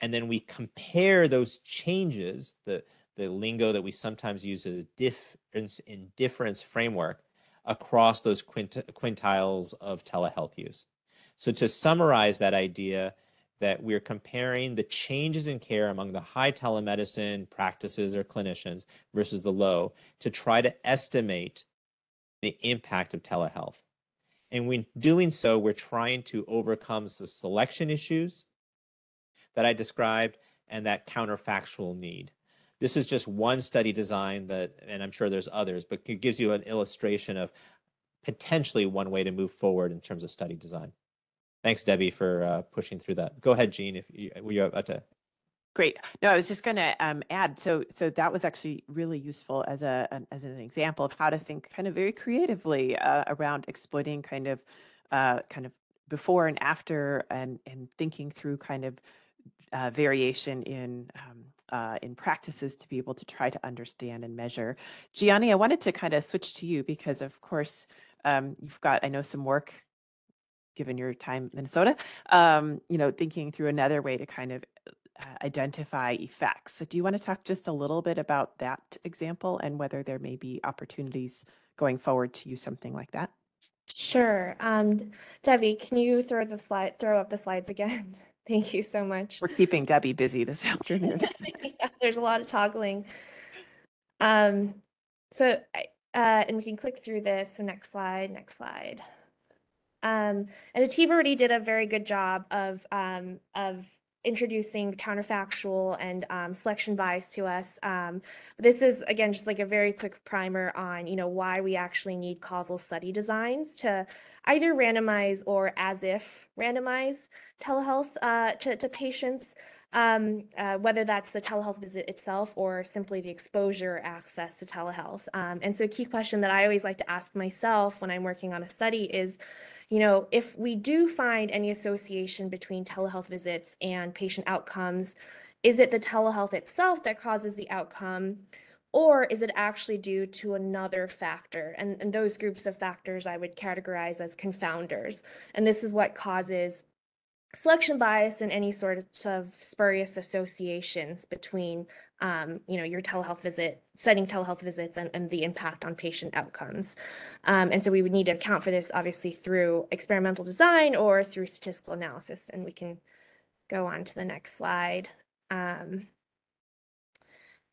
And then we compare those changes, the, the lingo that we sometimes use as a difference in difference framework across those quint- quintiles of telehealth use. So to summarize that idea that we're comparing the changes in care among the high telemedicine practices or clinicians versus the low to try to estimate the impact of telehealth. And when doing so, we're trying to overcome the selection issues that I described and that counterfactual need. This is just one study design that, and I'm sure there's others, but it gives you an illustration of potentially one way to move forward in terms of study design. Thanks, Debbie, for uh, pushing through that. Go ahead, Jean, if you, were you about to. Great. No, I was just going to um, add. So, so that was actually really useful as a an, as an example of how to think kind of very creatively uh, around exploiting kind of uh, kind of before and after, and and thinking through kind of uh, variation in um, uh, in practices to be able to try to understand and measure. Jiani, I wanted to kind of switch to you because, of course, um, you've got I know some work given your time Minnesota, um, you know, thinking through another way to kind of uh, identify effects. So do you want to talk just a little bit about that example and whether there may be opportunities going forward to use something like that? Sure. Um, Debbie, can you throw the slide, throw up the slides again? Thank you so much. We're keeping Debbie busy this afternoon. Yeah, There's a lot of toggling. Um, so, uh, and we can click through this. So next slide, next slide. Um, and Ativa already did a very good job of, um, of introducing counterfactual and um, selection bias to us. Um, this is again just like a very quick primer on you know why we actually need causal study designs to either randomize or as if randomize telehealth uh, to, to patients um, uh, whether that's the telehealth visit itself or simply the exposure access to telehealth. Um, and so, a key question that I always like to ask myself when I'm working on a study is, you know, if we do find any association between telehealth visits and patient outcomes, is it the telehealth itself that causes the outcome? Or is it actually due to another factor? And, and those groups of factors I would categorize as confounders. And this is what causes selection bias and any sort of spurious associations between um, you know your telehealth visit setting telehealth visits and, and the impact on patient outcomes. Um, and so we would need to account for this obviously through experimental design or through statistical analysis and we can go on to the next slide. Um,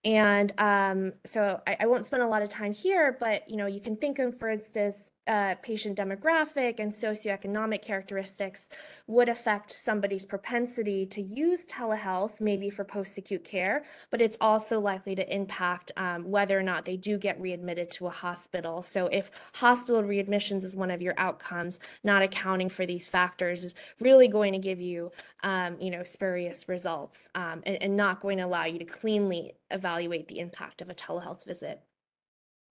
and um, so I, I won't spend a lot of time here but you know you can think of for instance uh, patient demographic and socioeconomic characteristics would affect somebody's propensity to use telehealth, maybe for post acute care, but it's also likely to impact um, whether or not they do get readmitted to a hospital. So, if hospital readmissions is one of your outcomes, not accounting for these factors is really going to give you, um, you know, spurious results um, and, and not going to allow you to cleanly evaluate the impact of a telehealth visit.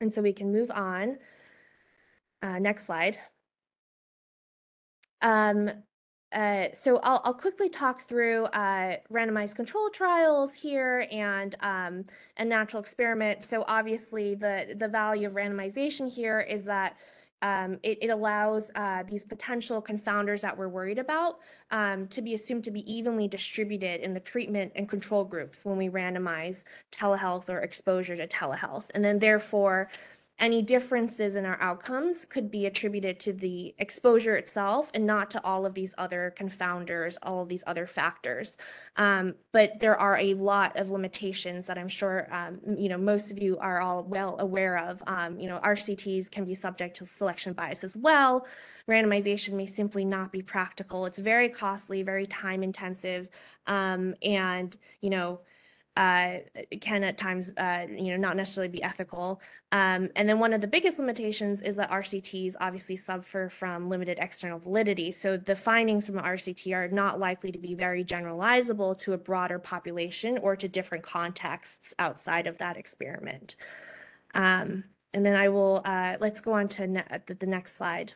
And so we can move on. Uh, next slide. Um, uh, so I'll, I'll quickly talk through uh, randomized control trials here and um, a natural experiment. So obviously the, the value of randomization here is that um, it, it allows uh, these potential confounders that we're worried about um, to be assumed to be evenly distributed in the treatment and control groups when we randomize telehealth or exposure to telehealth. And then therefore, any differences in our outcomes could be attributed to the exposure itself and not to all of these other confounders, all of these other factors. Um, but there are a lot of limitations that I'm sure um, you know most of you are all well aware of. Um, you know, RCTs can be subject to selection bias as well. Randomization may simply not be practical. It's very costly, very time intensive, um, and you know uh, can at times, uh, you know, not necessarily be ethical. Um, and then one of the biggest limitations is that RCTs obviously suffer from limited external validity. So the findings from RCT are not likely to be very generalizable to a broader population or to different contexts outside of that experiment. Um, and then I will, uh, let's go on to ne the next slide.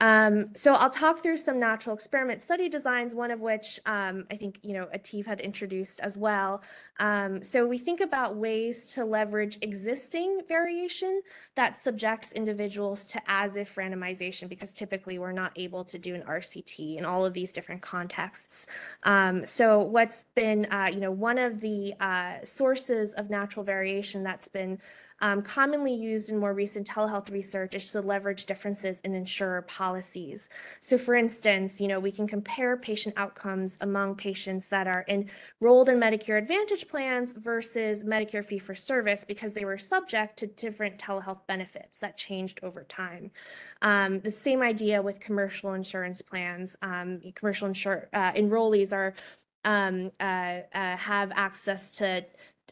Um, so I'll talk through some natural experiment study designs, one of which um, I think you know Ateev had introduced as well. Um, so we think about ways to leverage existing variation that subjects individuals to as if randomization, because typically we're not able to do an RCT in all of these different contexts. Um, so what's been uh, you know one of the uh, sources of natural variation that's been um, commonly used in more recent telehealth research is to leverage differences in insurer policies. So, for instance, you know, we can compare patient outcomes among patients that are enrolled in Medicare Advantage plans versus Medicare fee for service because they were subject to different telehealth benefits that changed over time. Um, the same idea with commercial insurance plans. Um, commercial insur- uh, enrollees are um, uh, uh, have access to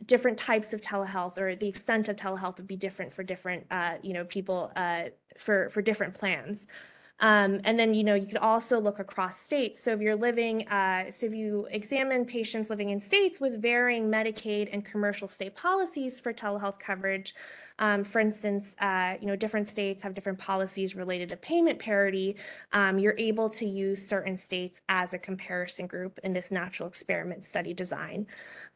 different types of telehealth or the extent of telehealth would be different for different uh, you know people uh, for for different plans. Um, and then you know you could also look across states. So if you're living uh, so if you examine patients living in states with varying medicaid and commercial state policies for telehealth coverage um, for instance, uh, you know, different states have different policies related to payment parity. Um, you're able to use certain states as a comparison group in this natural experiment study design.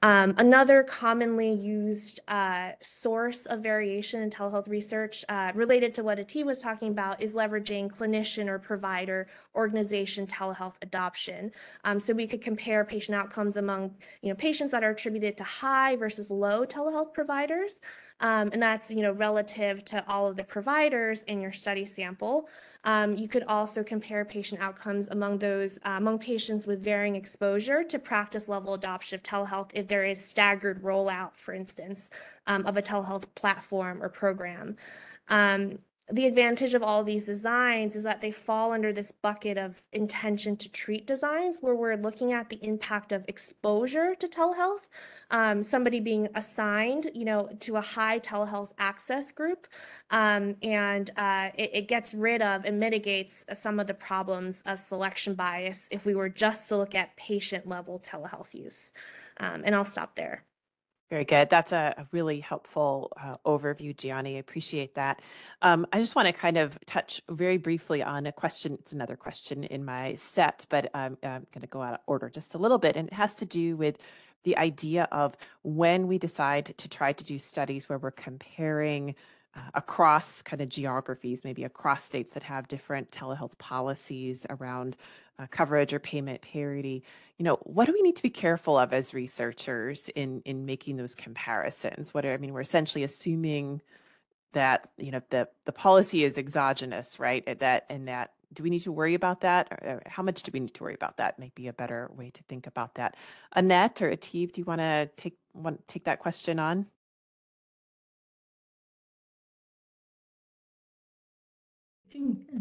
Um, another commonly used uh, source of variation in telehealth research uh, related to what Ateev was talking about is leveraging clinician or provider organization telehealth adoption. Um, so we could compare patient outcomes among you know patients that are attributed to high versus low telehealth providers. Um, and that's you know relative to all of the providers in your study sample. Um, you could also compare patient outcomes among those uh, among patients with varying exposure to practice level adoption of telehealth if there is staggered rollout, for instance, um, of a telehealth platform or program. Um, the advantage of all these designs is that they fall under this bucket of intention to treat designs where we're looking at the impact of exposure to telehealth um, somebody being assigned you know to a high telehealth access group um, and uh, it, it, gets rid of and mitigates some of the problems of selection bias if we were just to look at patient level telehealth use. Um, and i'll stop there Very good. That's a, really helpful uh, overview, Jiani. I appreciate that. Um, I just want to kind of touch very briefly on a question. It's another question in my set, but I'm, I'm going to go out of order just a little bit. And it has to do with the idea of when we decide to try to do studies where we're comparing uh, across kind of geographies, maybe across states that have different telehealth policies around uh, coverage or payment parity. You know, what do we need to be careful of as researchers in in making those comparisons? What are, I mean, we're essentially assuming that you know the the policy is exogenous, right? And That and that do we need to worry about that? Or, how much do we need to worry about that? Might be a better way to think about that. Annette or Ateev, do you want to take want take that question on?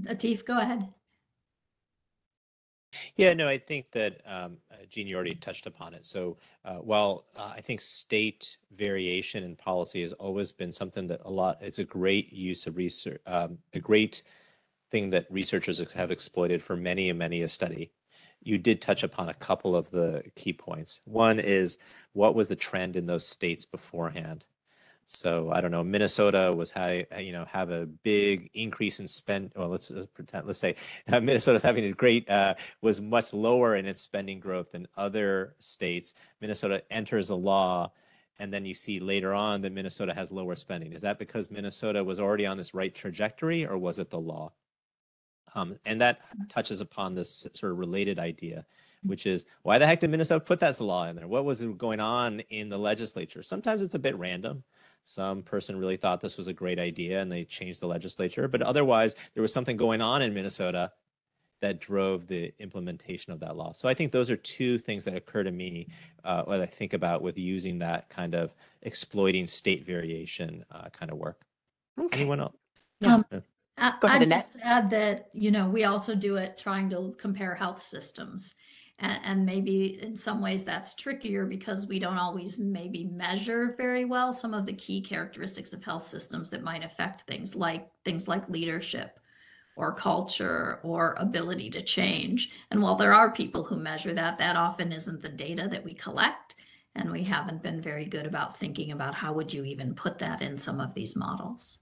Ateev, go ahead. Yeah, no, I think that um, uh, Jean, you already touched upon it. So uh, while uh, I think state variation in policy has always been something that a lot, it's a great use of research, um, a great thing that researchers have exploited for many and many a study. You did touch upon a couple of the key points. One is what was the trend in those states beforehand? So I don't know. Minnesota was had you know have a big increase in spend. Well, let's pretend. Let's say Minnesota's having a great uh, was much lower in its spending growth than other states. Minnesota enters a law, and then you see later on that Minnesota has lower spending. Is that because Minnesota was already on this right trajectory, or was it the law? Um, and that touches upon this sort of related idea, which is why the heck did Minnesota put that law in there? What was going on in the legislature? Sometimes it's a bit random. Some person really thought this was a great idea and they changed the legislature, but otherwise there was something going on in Minnesota that drove the implementation of that law. So I think those are two things that occur to me uh, when I think about with using that kind of exploiting state variation uh, kind of work. Okay. Anyone else? Yeah. Um, Yeah. I- Go ahead, I'd just add that, you know, we also do it trying to compare health systems. And, and maybe in some ways that's trickier because we don't always maybe measure very well some of the key characteristics of health systems that might affect things like things like leadership or culture or ability to change. And while there are people who measure that, that often isn't the data that we collect. And we haven't been very good about thinking about how would you even put that in some of these models.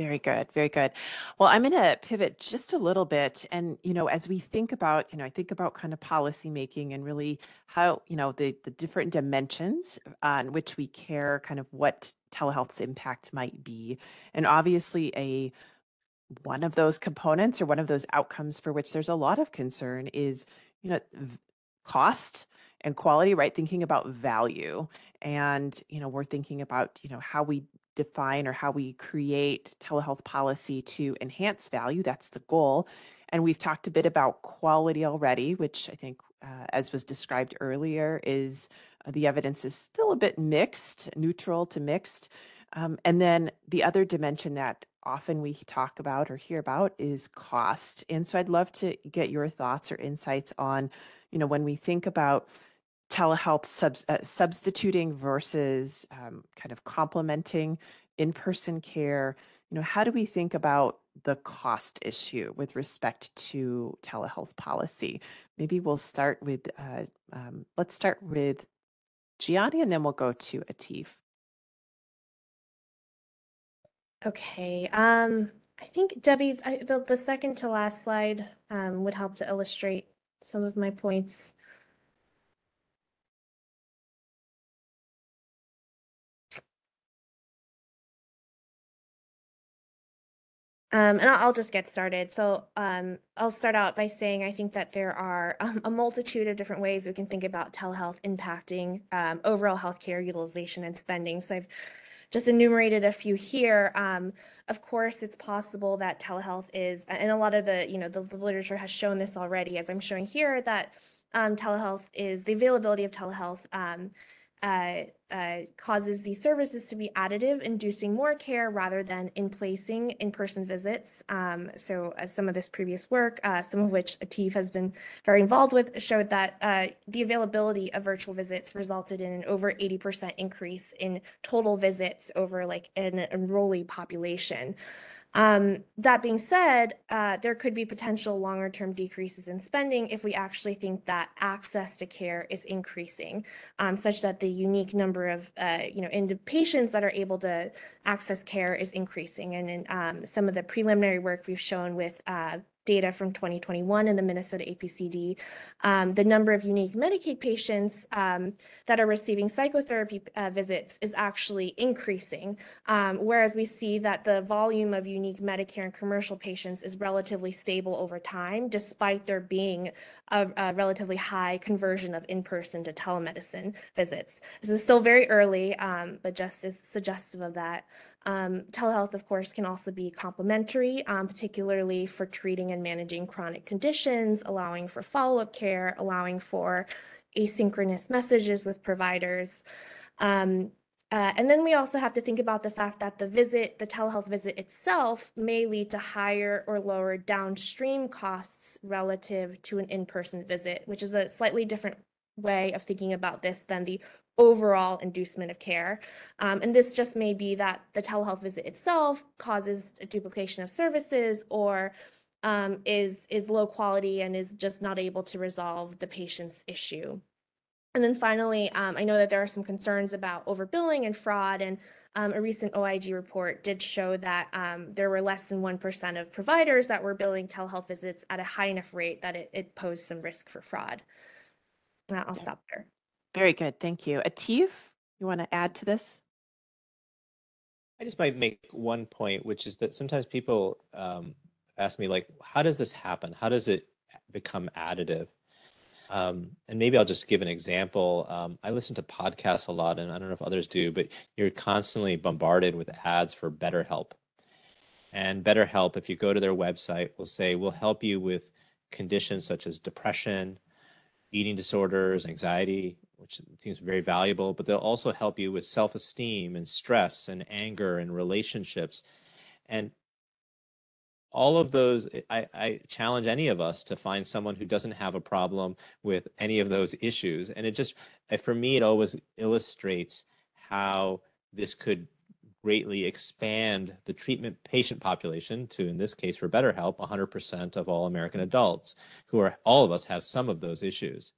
Very good, very good. Well, I'm going to pivot just a little bit. And, you know, as we think about, you know, I think about kind of policy making and really how, you know, the, the different dimensions on which we care, kind of what telehealth's impact might be. And obviously, a one of those components or one of those outcomes for which there's a lot of concern is, you know, v- cost and quality, right? Thinking about value. And, you know, we're thinking about, you know, how we define or how we create telehealth policy to enhance value. That's the goal. And we've talked a bit about quality already, which I think, uh, as was described earlier, is uh, the evidence is still a bit mixed, neutral to mixed. Um, and then the other dimension that often we talk about or hear about is cost. And so I'd love to get your thoughts or insights on, you know, when we think about telehealth subs, uh, substituting versus um, kind of complementing in-person care you know how do we think about the cost issue with respect to telehealth policy maybe we'll start with uh, um, let's start with Jiani and then we'll go to Ateev Okay, um, I think Debbie, I, the, the second to last slide, um, would help to illustrate some of my points. Um, and I'll, just get started. So um, I'll start out by saying I think that there are um, a multitude of different ways we can think about telehealth impacting um, overall healthcare utilization and spending. So I've just enumerated a few here. Um, of course, it's possible that telehealth is, and a lot of the, you know, the, the literature has shown this already, as I'm showing here, that telehealth is the availability of telehealth uh, uh, causes these services to be additive, inducing more care rather than in placing in-person visits. Um, so uh, some of this previous work, uh, some of which Ateev has been very involved with, showed that uh, the availability of virtual visits resulted in an over 80% increase in total visits over like an enrollee population. Um, that being said, uh, there could be potential longer term decreases in spending if we actually think that access to care is increasing, um, such that the unique number of uh, you know in patients that are able to access care is increasing. And in um, some of the preliminary work we've shown with uh, data from 2021 in the Minnesota APCD, um, the number of unique Medicaid patients um, that are receiving psychotherapy uh, visits is actually increasing, um, whereas we see that the volume of unique Medicare and commercial patients is relatively stable over time, despite there being a, a relatively high conversion of in-person to telemedicine visits. This is still very early, um, but just is suggestive of that. Um, telehealth, of course, can also be complementary, um, particularly for treating and managing chronic conditions, allowing for follow up care, allowing for asynchronous messages with providers. Um, uh, and then we also have to think about the fact that the visit, the telehealth visit itself, may lead to higher or lower downstream costs relative to an in person visit, which is a slightly different way of thinking about this than the overall inducement of care. Um, and this just may be that the telehealth visit itself causes a duplication of services or um, is, is low quality and is just not able to resolve the patient's issue. And then finally, um, I know that there are some concerns about overbilling and fraud, and um, a recent OIG report did show that um, there were less than 1% of providers that were billing telehealth visits at a high enough rate that it, it posed some risk for fraud. I'll stop there. Very good. Thank you. Ateev, you want to add to this? I just might make one point, which is that sometimes people um, ask me, like, how does this happen? How does it become additive? Um, and maybe I'll just give an example. Um, I listen to podcasts a lot, and I don't know if others do, but you're constantly bombarded with ads for BetterHelp. And BetterHelp, if you go to their website, will say, we'll help you with conditions such as depression, eating disorders, anxiety, which seems very valuable, but they'll also help you with self esteem and stress and anger and relationships. And all of those, I, I, challenge any of us to find someone who doesn't have a problem with any of those issues. And it just, for me, it always illustrates how this could greatly expand the treatment patient population to, in this case, for BetterHelp, 100% of all American adults who are, all of us have some of those issues.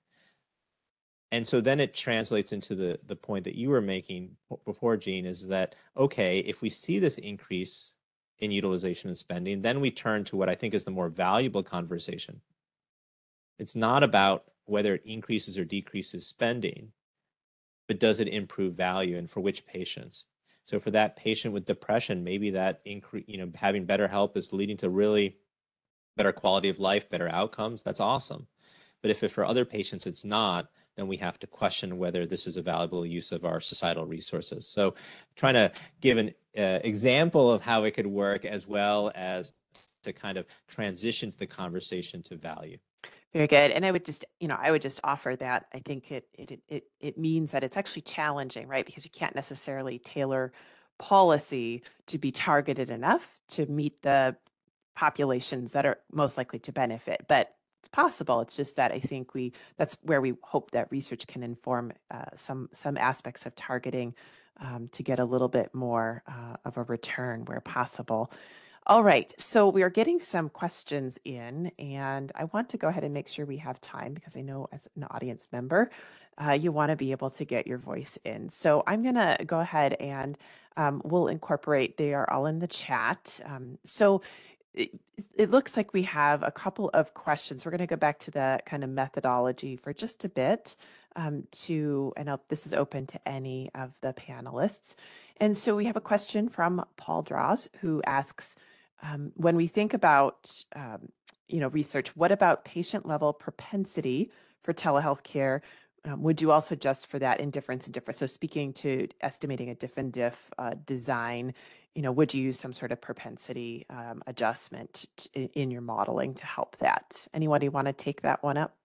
And so then it translates into the, the point that you were making before, Gene, is that, okay, if we see this increase in utilization and spending, then we turn to what I think is the more valuable conversation. It's not about whether it increases or decreases spending, but does it improve value and for which patients? So for that patient with depression, maybe that increase, you know, having better help is leading to really better quality of life, better outcomes. That's awesome. But if it, for other patients it's not, then we have to question whether this is a valuable use of our societal resources. So trying to give an uh, example of how it could work as well as to kind of transition to the conversation to value. Very good. And I would just, you know, I would just offer that I think it it it it means that it's actually challenging, right? Because you can't necessarily tailor policy to be targeted enough to meet the populations that are most likely to benefit. But possible. It's just that I think we that's where we hope that research can inform uh, some some aspects of targeting um, to get a little bit more uh, of a return where possible. All right, so we are getting some questions in, and I want to go ahead and make sure we have time because I know as an audience member, uh, you want to be able to get your voice in. So I'm going to go ahead and um, we'll incorporate, they are all in the chat. Um, so it, it looks like we have a couple of questions. We're going to go back to the kind of methodology for just a bit um, to, and I'll, this is open to any of the panelists. And so we have a question from Paul Draws who asks, um, when we think about um, you know research, what about patient level propensity for telehealth care? Um, would you also adjust for that indifference and difference? So speaking to estimating a diff and diff uh, design, you know, would you use some sort of propensity um, adjustment t- in your modeling to help that? Anybody want to take that one up?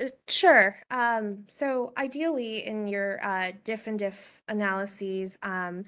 Uh, Sure. Um, so ideally, in your uh, diff and diff analyses, um,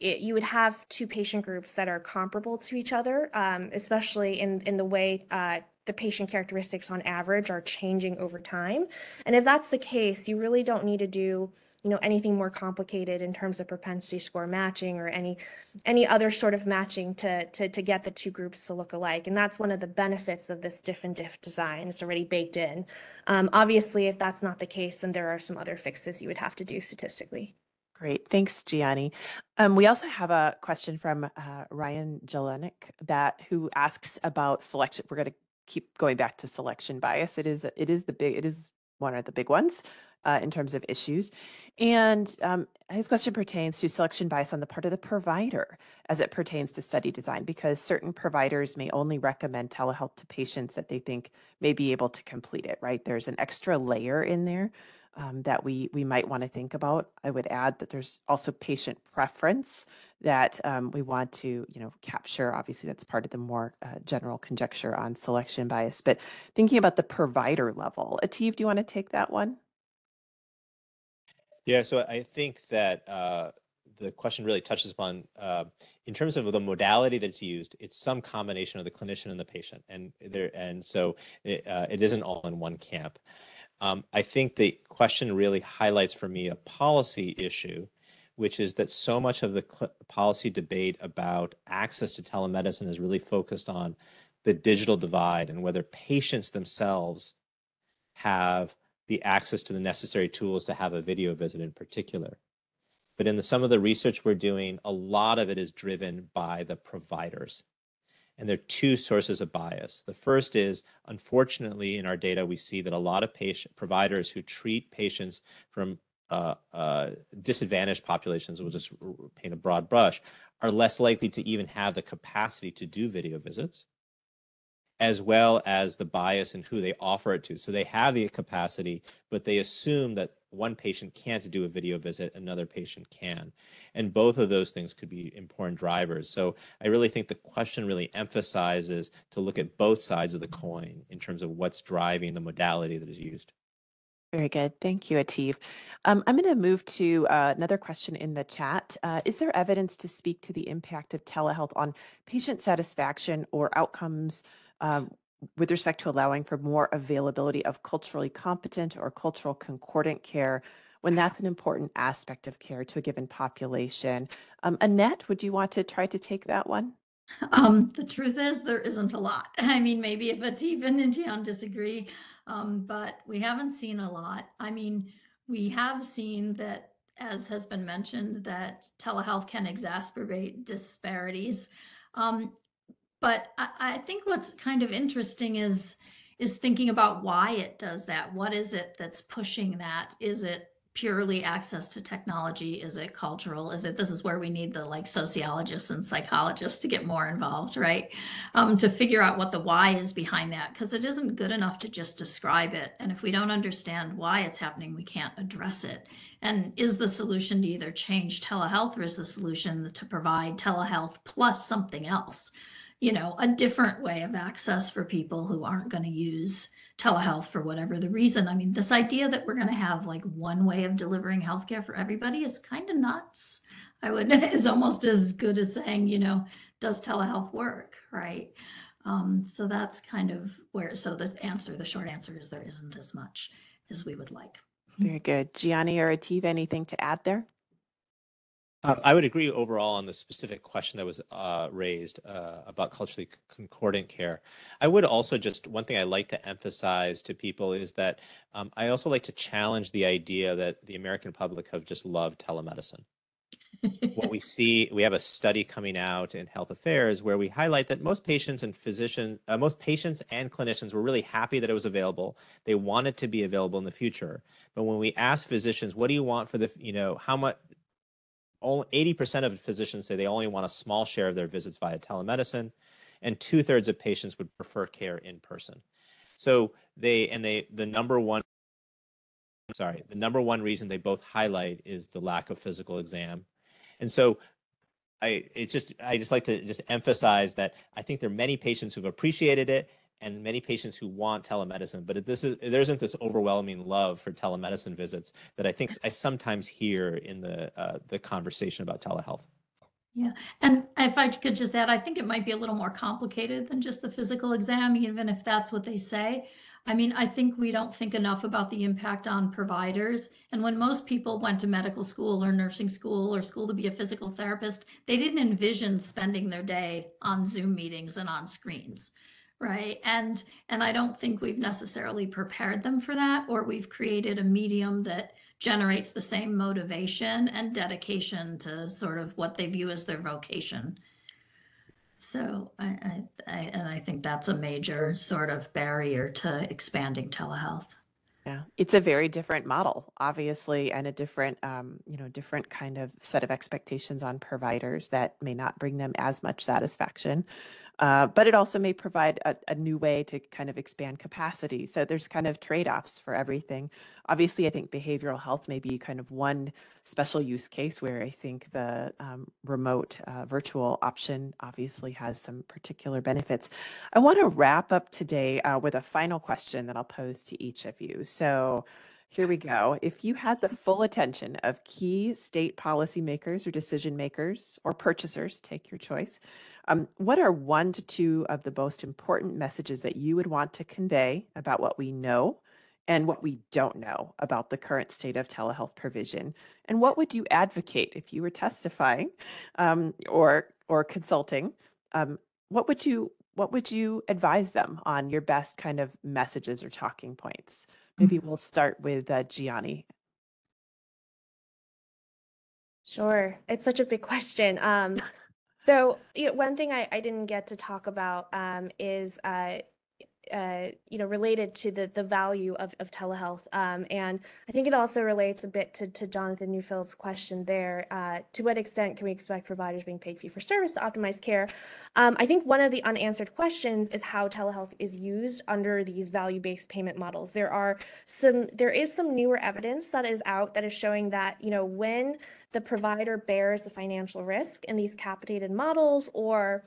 it, you would have two patient groups that are comparable to each other, um, especially in in the way uh, the patient characteristics on average are changing over time. And if that's the case, you really don't need to do you know, anything more complicated in terms of propensity score matching or any any other sort of matching to to to get the two groups to look alike. And that's one of the benefits of this diff and diff design. It's already baked in. Um, obviously, if that's not the case, then there are some other fixes you would have to do statistically. Great. Thanks, Jiani. Um, we also have a question from uh, Ryan Jelenik that who asks about selection. We're going to keep going back to selection bias. It is it is the big it is one of the big ones uh, in terms of issues. And um, his question pertains to selection bias on the part of the provider as it pertains to study design, because certain providers may only recommend telehealth to patients that they think may be able to complete it. Right? There's an extra layer in there um, that we we might want to think about. I would add that there's also patient preference that um, we want to you know capture. Obviously, that's part of the more uh, general conjecture on selection bias. But thinking about the provider level, Ateev, do you want to take that one? Yeah, so I think that uh, the question really touches upon, uh, in terms of the modality that's used, it's some combination of the clinician and the patient, and there, and so it, uh, it isn't all in one camp. Um, I think the question really highlights for me a policy issue, which is that so much of the cl- policy debate about access to telemedicine is really focused on the digital divide and whether patients themselves have the access to the necessary tools to have a video visit in particular. But in the, some of the research we're doing, a lot of it is driven by the providers. And there are two sources of bias. The first is, unfortunately, in our data, we see that a lot of patient providers who treat patients from uh, uh, disadvantaged populations, we'll just paint a broad brush, are less likely to even have the capacity to do video visits as well as the bias and who they offer it to. So they have the capacity, but they assume that one patient can't do a video visit, another patient can. And both of those things could be important drivers. So I really think the question really emphasizes to look at both sides of the coin in terms of what's driving the modality that is used. Very good. Thank you, Ateev. Um, I'm going to move to uh, another question in the chat. Uh, is there evidence to speak to the impact of telehealth on patient satisfaction or outcomes um, with respect to allowing for more availability of culturally competent or cultural concordant care when that's an important aspect of care to a given population? Um, Annette, would you want to try to take that one? Um, the truth is, there isn't a lot. I mean, maybe if Ateev and Gian disagree, um, but we haven't seen a lot. I mean, we have seen that, as has been mentioned, that telehealth can exacerbate disparities. Um, but I, I think what's kind of interesting is is thinking about why it does that. What is it that's pushing that? Is it purely access to technology? Is it cultural? Is it this is where we need the like sociologists and psychologists to get more involved, right? Um, to figure out what the why is behind that, because it isn't good enough to just describe it. And if we don't understand why it's happening, we can't address it. And is the solution to either change telehealth or is the solution to provide telehealth plus something else? You know, a different way of access for people who aren't going to use telehealth for whatever the reason. I mean, this idea that we're going to have like one way of delivering healthcare for everybody is kind of nuts. I would is almost as good as saying, you know, does telehealth work, right? Um, so that's kind of where. So the answer, the short answer is there isn't as much as we would like. Very good. Jiani or Ateev, anything to add there? Um, I would agree overall on the specific question that was uh, raised uh, about culturally concordant care. I would also just one thing I like to emphasize to people is that um, I also like to challenge the idea that the American public have just loved telemedicine. what we see, we have a study coming out in Health Affairs where we highlight that most patients and physicians, uh, most patients and clinicians were really happy that it was available. They want it to be available in the future. But when we ask physicians, what do you want for the, you know, how much, only 80% of physicians say they only want a small share of their visits via telemedicine, and two thirds of patients would prefer care in person. So they and they the number one sorry the number one reason they both highlight is the lack of physical exam, and so I it's just I just like to just emphasize that I think there are many patients who've appreciated it and many patients who want telemedicine, but this is there isn't this overwhelming love for telemedicine visits that I think I sometimes hear in the uh, the conversation about telehealth. Yeah, and if I could just add, I think it might be a little more complicated than just the physical exam, even if that's what they say. I mean, I think we don't think enough about the impact on providers. And when most people went to medical school or nursing school or school to be a physical therapist, they didn't envision spending their day on Zoom meetings and on screens. Right. And and I don't think we've necessarily prepared them for that, or we've created a medium that generates the same motivation and dedication to sort of what they view as their vocation. So I, I, I and I think that's a major sort of barrier to expanding telehealth. Yeah, it's a very different model, obviously, and a different, um, you know, different kind of set of expectations on providers that may not bring them as much satisfaction. Uh, but it also may provide a, a new way to kind of expand capacity. So there's kind of trade-offs for everything. Obviously, I think behavioral health may be kind of one special use case where I think the um, remote uh, virtual option obviously has some particular benefits. I want to wrap up today uh, with a final question that I'll pose to each of you. So here we go. If you had the full attention of key state policymakers or decision makers or purchasers, take your choice, um, what are one to two of the most important messages that you would want to convey about what we know and what we don't know about the current state of telehealth provision? And what would you advocate if you were testifying um, or or consulting? Um, what would you what would you advise them on your best kind of messages or talking points? Maybe we'll start with uh, Jiani. Sure. It's such a big question. Um, so you know, one thing I, I didn't get to talk about um, is uh, uh, you know related to the the value of, of telehealth. Um, and i think it also relates a bit to, to jonathan newfield's question there uh, to what extent can we expect providers being paid fee for service to optimize care? Um, i think one of the unanswered questions is how telehealth is used under these value-based payment models. There are some there is some newer evidence that is out that is showing that you know when the provider bears the financial risk in these capitated models or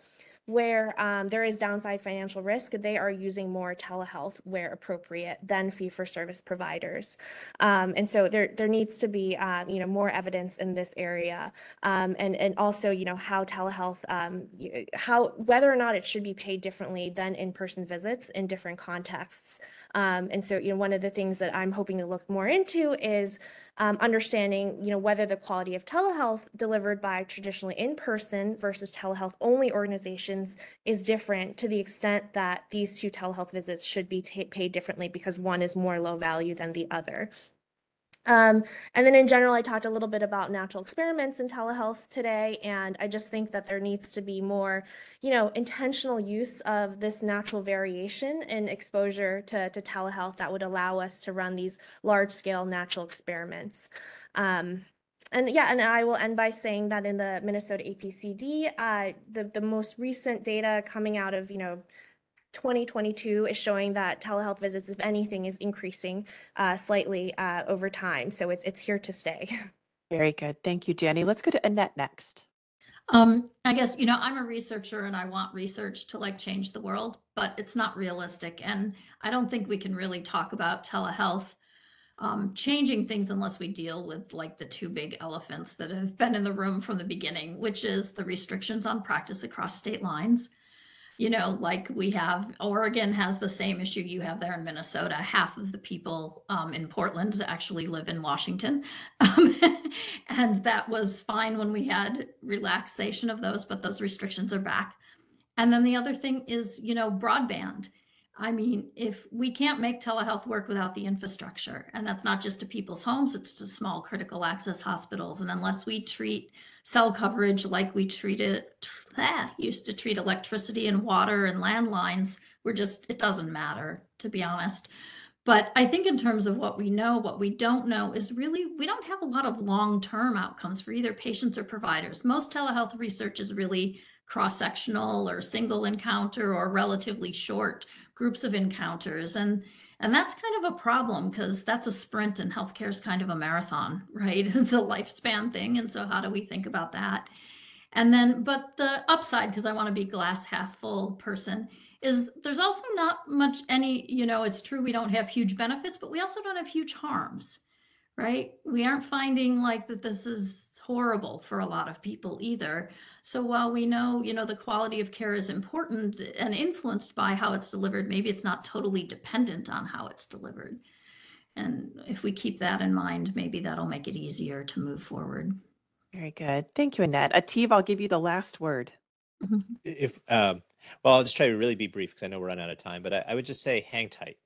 where um, there is downside financial risk, they are using more telehealth where appropriate than fee for service providers. Um, and so there there needs to be um, you know more evidence in this area, um, and and also you know how telehealth um, how whether or not it should be paid differently than in person visits in different contexts. Um, and so you know one of the things that I'm hoping to look more into is um, understanding, you know, whether the quality of telehealth delivered by traditionally in-person versus telehealth only organizations is different to the extent that these two telehealth visits should be paid differently because one is more low value than the other. Um, and then in general, I talked a little bit about natural experiments in telehealth today, and I just think that there needs to be more, you know, intentional use of this natural variation and exposure to, to telehealth that would allow us to run these large scale natural experiments. Um, and yeah, and I will end by saying that in the Minnesota APCD, uh, the, the most recent data coming out of, you know, 2022 is showing that telehealth visits, if anything, is increasing uh, slightly uh, over time. So it's it's here to stay. Very good. Thank you, Jenny. Let's go to Annette next. Um, I guess, you know, I'm a researcher and I want research to like change the world, but it's not realistic. And I don't think we can really talk about telehealth um, changing things unless we deal with like the two big elephants that have been in the room from the beginning, which is the restrictions on practice across state lines you know, like we have, Oregon has the same issue you have there in Minnesota. Half of the people um, in Portland actually live in Washington. Um, and that was fine when we had relaxation of those, but those restrictions are back. And then the other thing is, you know, broadband. I mean, if we can't make telehealth work without the infrastructure, and that's not just to people's homes, it's to small critical access hospitals. And unless we treat cell coverage like we treated ah, used to treat electricity and water and landlines, we're just it doesn't matter, to be honest. But I think in terms of what we know, what we don't know is really we don't have a lot of long-term outcomes for either patients or providers. Most telehealth research is really cross-sectional or single encounter or relatively short groups of encounters. And and that's kind of a problem because that's a sprint and healthcare is kind of a marathon, right? It's a lifespan thing. And so how do we think about that? And then, but the upside, because I want to be glass half full person, is there's also not much any, you know, it's true we don't have huge benefits, but we also don't have huge harms, right? We aren't finding like that this is horrible for a lot of people either. So while we know, you know, the quality of care is important and influenced by how it's delivered, maybe it's not totally dependent on how it's delivered. And if we keep that in mind, maybe that'll make it easier to move forward. Very good. Thank you, Annette. Ateev, I'll give you the last word. If um, well, I'll just try to really be brief because I know we're running out of time. But I, I would just say, hang tight.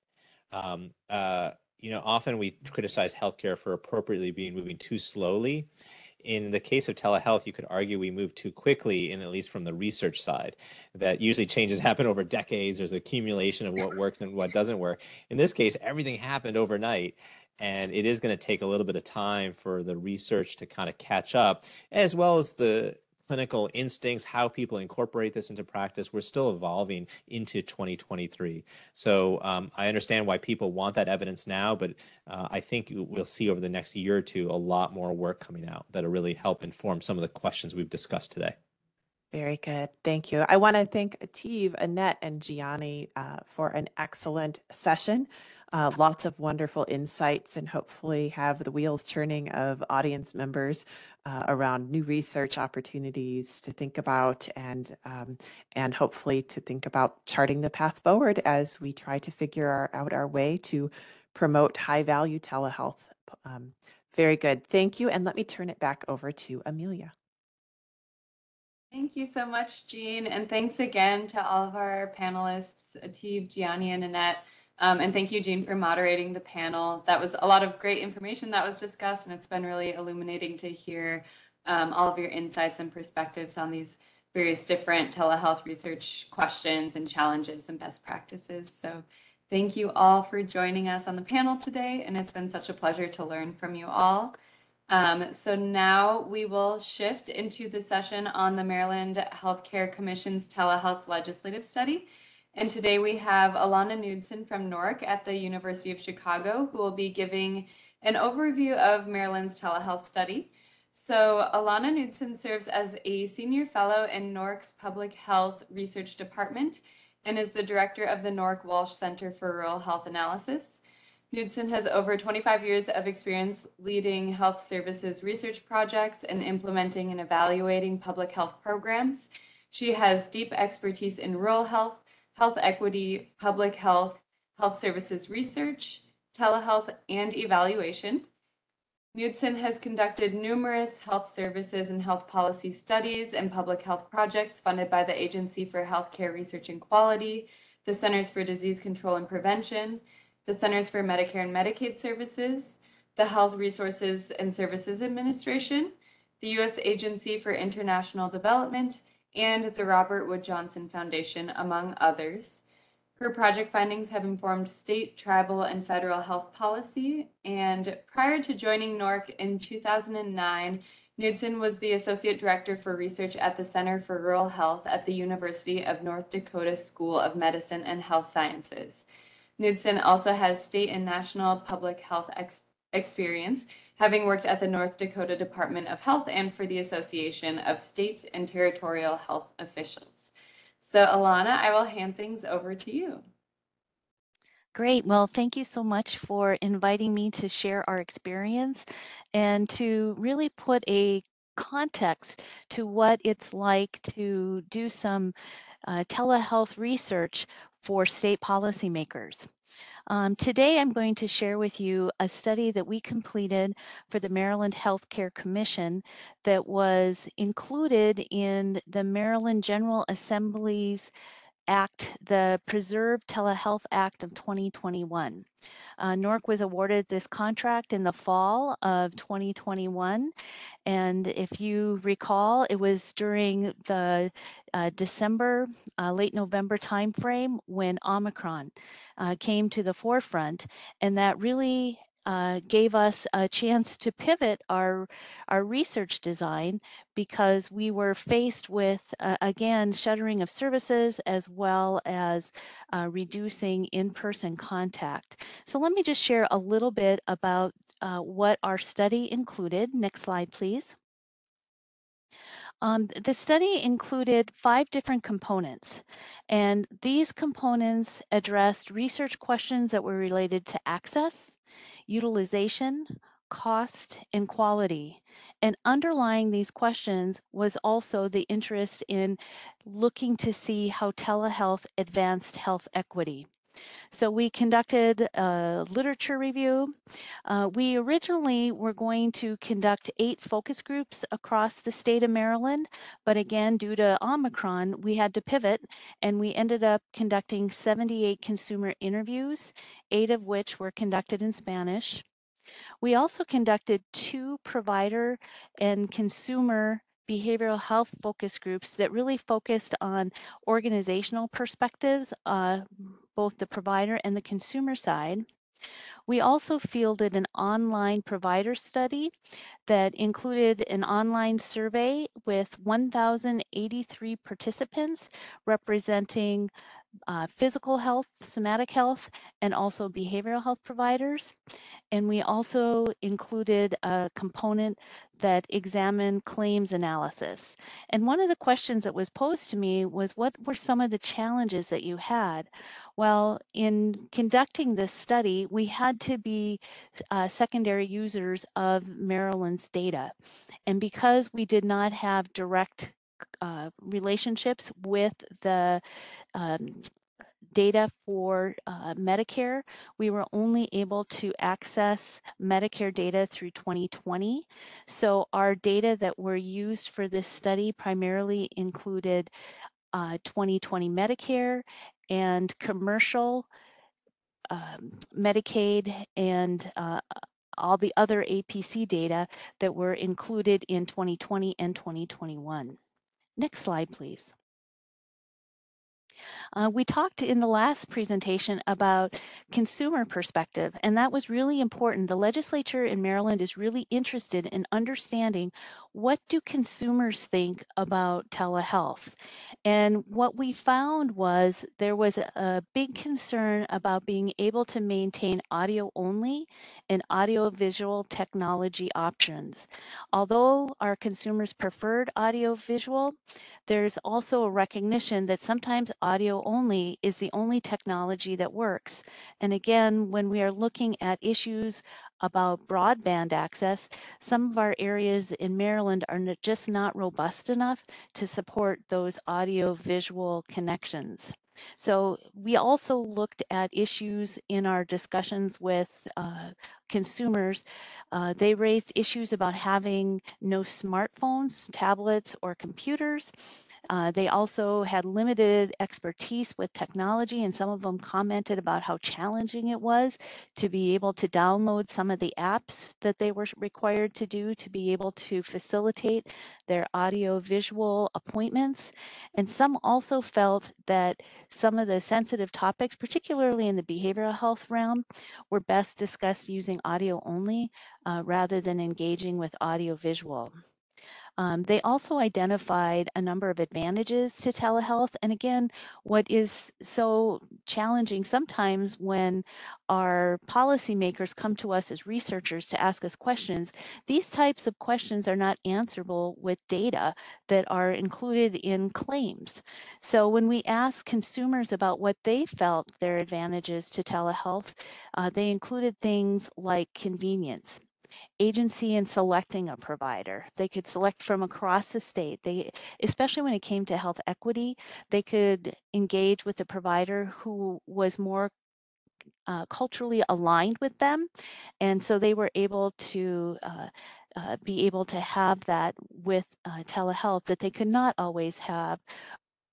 Um, uh, you know, often we criticize healthcare for appropriately being moving too slowly. In the case of telehealth, you could argue we move too quickly, and at least from the research side, that usually changes happen over decades. There's accumulation of what works and what doesn't work. In this case, everything happened overnight, and it is going to take a little bit of time for the research to kind of catch up, as well as the clinical instincts, how people incorporate this into practice, we're still evolving into 2023. So um, I understand why people want that evidence now, but uh, I think we'll see over the next year or two a lot more work coming out that'll really help inform some of the questions we've discussed today. Very good. Thank you. I want to thank Ateev, Annette, and Jiani uh, for an excellent session. Uh, lots of wonderful insights, and hopefully have the wheels turning of audience members uh, around new research opportunities to think about, and um, and hopefully to think about charting the path forward as we try to figure our, out our way to promote high value telehealth. Um, very good. Thank you. And let me turn it back over to Amelia. Thank you so much, Jean. And thanks again to all of our panelists, Ateev, Jiani, and Annette. Um, and thank you, Jean, for moderating the panel. That was a lot of great information that was discussed, and it's been really illuminating to hear um, all of your insights and perspectives on these various different telehealth research questions and challenges and best practices. So thank you all for joining us on the panel today, and it's been such a pleasure to learn from you all. Um, so now we will shift into the session on the Maryland Healthcare Commission's telehealth legislative study. And today we have Alana Knudson from NORC at the University of Chicago, who will be giving an overview of Maryland's telehealth study. So Alana Knudson serves as a senior fellow in NORC's Public Health Research Department and is the director of the NORC Walsh Center for Rural Health Analysis. Knudson has over 25 years of experience leading health services research projects and implementing and evaluating public health programs. She has deep expertise in rural health, health equity, public health, health services research, telehealth, and evaluation. Knudson has conducted numerous health services and health policy studies and public health projects funded by the Agency for Healthcare Research and Quality, the Centers for Disease Control and Prevention, the Centers for Medicare and Medicaid Services, the Health Resources and Services Administration, the U.S. Agency for International Development, and the Robert Wood Johnson Foundation, among others. Her project findings have informed state, tribal, and federal health policy. And prior to joining NORC in 2009, Knudson was the Associate Director for Research at the Center for Rural Health at the University of North Dakota School of Medicine and Health Sciences. Knudson also has state and national public health ex- experience, having worked at the North Dakota Department of Health and for the Association of State and Territorial Health Officials. So, Alana, I will hand things over to you. Great. Well, thank you so much for inviting me to share our experience and to really put a context to what it's like to do some uh, telehealth research for state policymakers. Um, today, I'm going to share with you a study that we completed for the Maryland Healthcare Commission that was included in the Maryland General Assembly's Act, the Preserve Telehealth Act of 2021. Uh, NORC was awarded this contract in the fall of 2021. And if you recall, it was during the uh, December, uh, late November timeframe when Omicron uh, came to the forefront. And that really uh, gave us a chance to pivot our our research design because we were faced with uh, again shuttering of services as well as uh, reducing in-person contact. So let me just share a little bit about uh, what our study included. Next slide, please. Um, the study included five different components, and these components addressed research questions that were related to access, utilization, cost, and quality. And underlying these questions was also the interest in looking to see how telehealth advanced health equity. So we conducted a literature review. Uh, we originally were going to conduct eight focus groups across the state of Maryland, but again, due to Omicron, we had to pivot and we ended up conducting 78 consumer interviews, eight of which were conducted in Spanish. We also conducted two provider and consumer behavioral health focus groups that really focused on organizational perspectives, uh, both the provider and the consumer side. We also fielded an online provider study that included an online survey with 1,083 participants representing uh, physical health, somatic health, and also behavioral health providers. And we also included a component that examined claims analysis. And one of the questions that was posed to me was what were some of the challenges that you had? Well, in conducting this study, we had to be uh, secondary users of Maryland's data. And because we did not have direct uh, relationships with the um, data for uh, Medicare, we were only able to access Medicare data through 2020. So our data that were used for this study primarily included uh, 2020 Medicare and commercial um, Medicaid and uh, all the other APC data that were included in 2020 and 2021. Next slide, please. Uh, we talked in the last presentation about consumer perspective, and that was really important. The legislature in Maryland is really interested in understanding what do consumers think about telehealth. And what we found was there was a big concern about being able to maintain audio only and audio visual technology options. Although our consumers preferred audio visual, there's also a recognition that sometimes audio only is the only technology that works. And again, when we are looking at issues about broadband access, some of our areas in Maryland are just not robust enough to support those audio visual connections. So we also looked at issues in our discussions with uh, consumers. Uh, they raised issues about having no smartphones, tablets, or computers. Uh, they also had limited expertise with technology, and some of them commented about how challenging it was to be able to download some of the apps that they were required to do to be able to facilitate their audio visual appointments. And some also felt that some of the sensitive topics, particularly in the behavioral health realm, were best discussed using audio only uh, rather than engaging with audio visual. Um, they also identified a number of advantages to telehealth. And again, what is so challenging sometimes when our policymakers come to us as researchers to ask us questions, these types of questions are not answerable with data that are included in claims. So when we ask consumers about what they felt their advantages to telehealth, uh, they included things like convenience agency in selecting a provider. They could select from across the state. They, especially when it came to health equity, they could engage with a provider who was more uh, culturally aligned with them. And so they were able to uh, uh, be able to have that with uh, telehealth that they could not always have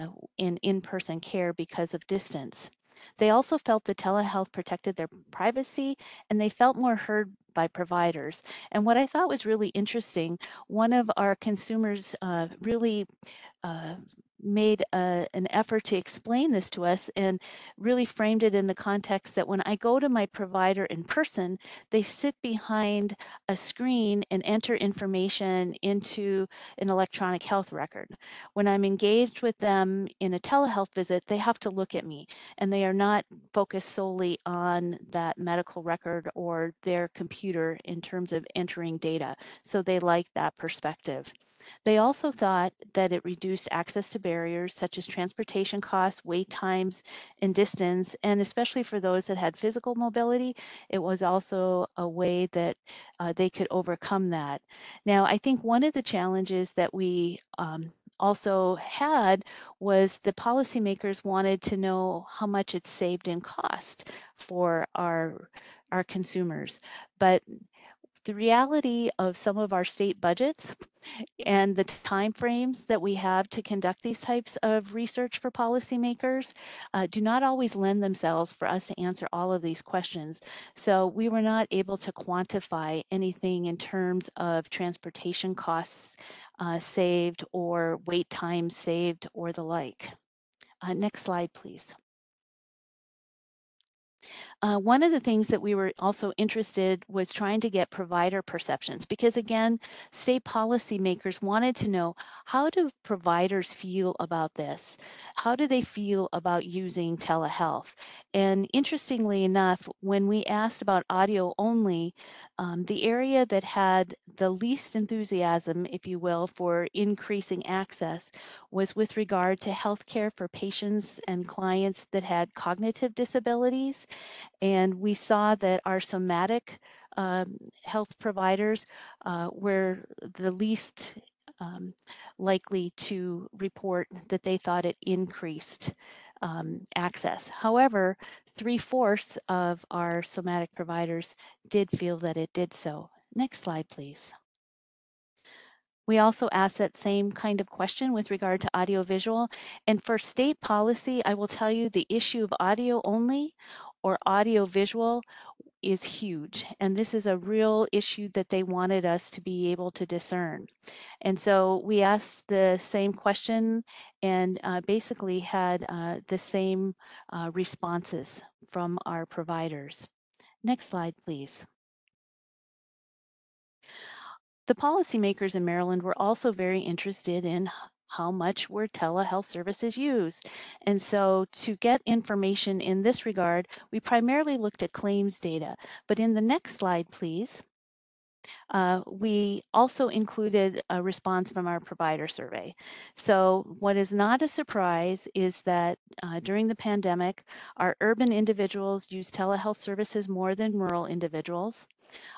uh, in in-person care because of distance. They also felt the telehealth protected their privacy and they felt more heard by providers. And what I thought was really interesting, one of our consumers uh, really uh, made a, an effort to explain this to us and really framed it in the context that when I go to my provider in person, they sit behind a screen and enter information into an electronic health record. When I'm engaged with them in a telehealth visit, they have to look at me and they are not focused solely on that medical record or their computer in terms of entering data. So they like that perspective. They also thought that it reduced access to barriers such as transportation costs, wait times, and distance. And especially for those that had physical mobility, it was also a way that uh, they could overcome that. Now, I think one of the challenges that we um, also had was the policymakers wanted to know how much it saved in cost for our our consumers. But the reality of some of our state budgets and the timeframes that we have to conduct these types of research for policymakers uh, do not always lend themselves for us to answer all of these questions. So we were not able to quantify anything in terms of transportation costs uh, saved or wait times saved or the like. Uh, next slide, please. Uh, one of the things that we were also interested was trying to get provider perceptions because again, state policymakers wanted to know how do providers feel about this? How do they feel about using telehealth? And interestingly enough, when we asked about audio only, um, the area that had the least enthusiasm, if you will, for increasing access was with regard to healthcare for patients and clients that had cognitive disabilities. And we saw that our somatic um, health providers uh, were the least um, likely to report that they thought it increased um, access. However, three fourths of our somatic providers did feel that it did so. Next slide, please. We also asked that same kind of question with regard to audiovisual. And for state policy, I will tell you the issue of audio only or audiovisual is huge. And this is a real issue that they wanted us to be able to discern. And so we asked the same question and uh, basically had uh, the same uh, responses from our providers. Next slide, please. The policymakers in Maryland were also very interested in how much were telehealth services used. And so to get information in this regard, we primarily looked at claims data. But in the next slide, please, uh, we also included a response from our provider survey. So what is not a surprise is that uh, during the pandemic, our urban individuals use telehealth services more than rural individuals.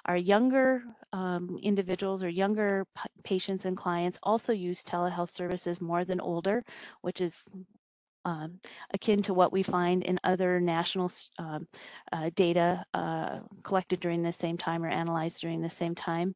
Our younger um, individuals or younger patients and clients also use telehealth services more than older, which is um, akin to what we find in other national um, uh, data uh, collected during the same time or analyzed during the same time.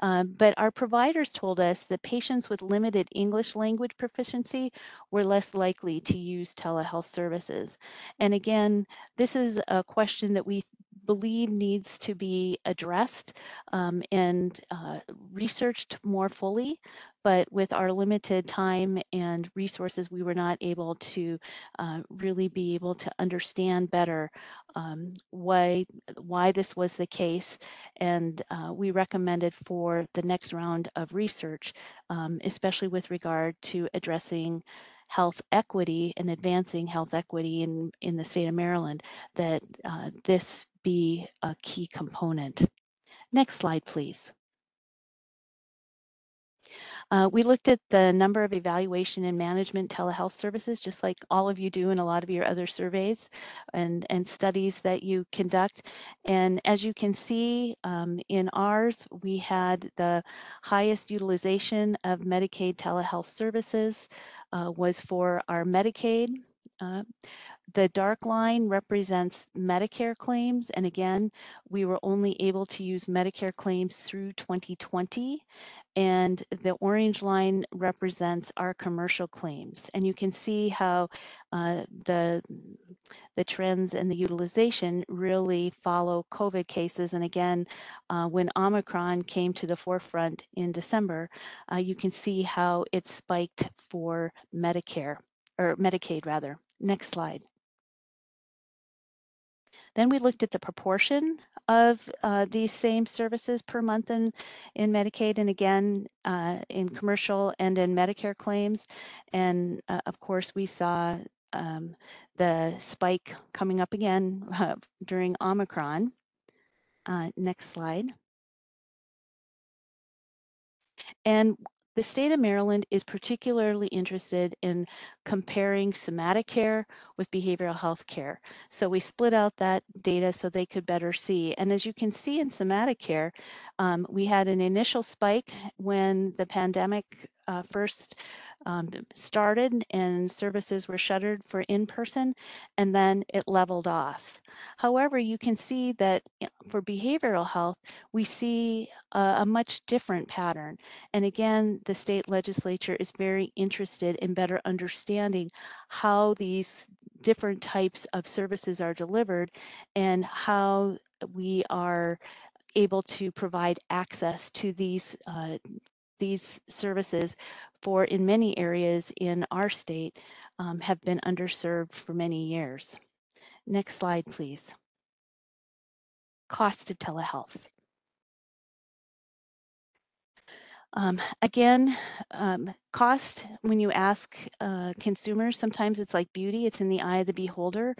Um, but our providers told us that patients with limited English language proficiency were less likely to use telehealth services. And again, this is a question that we believe needs to be addressed um, and uh, researched more fully. But with our limited time and resources, we were not able to uh, really be able to understand better um, why why this was the case. And uh, we recommended for the next round of research, um, especially with regard to addressing health equity and advancing health equity in, in the state of Maryland, that uh, this be a key component. Next slide, please. Uh, we looked at the number of evaluation and management telehealth services, just like all of you do in a lot of your other surveys and, and studies that you conduct. And as you can see um, in ours, we had the highest utilization of Medicaid telehealth services uh, was for our Medicaid. Uh, the dark line represents Medicare claims. And again, we were only able to use Medicare claims through 2020. And the orange line represents our commercial claims. And you can see how uh, the, the trends and the utilization really follow COVID cases. And again, uh, when Omicron came to the forefront in December, uh, you can see how it spiked for Medicare, or Medicaid rather. Next slide. Then we looked at the proportion of uh, these same services per month in, in Medicaid and again uh, in commercial and in Medicare claims. And uh, of course, we saw um, the spike coming up again uh, during Omicron. Uh, next slide. And the state of Maryland is particularly interested in comparing somatic care with behavioral health care. So we split out that data so they could better see. And as you can see in somatic care, um, we had an initial spike when the pandemic uh, first um, started and services were shuttered for in-person, and then it leveled off. However, you can see that for behavioral health, we see a, a much different pattern. And again, the state legislature is very interested in better understanding how these different types of services are delivered and how we are able to provide access to these uh, these services for in many areas in our state um, have been underserved for many years. Next slide, please. Cost of telehealth. Um, again, um, cost, when you ask uh, consumers, sometimes it's like beauty, it's in the eye of the beholder.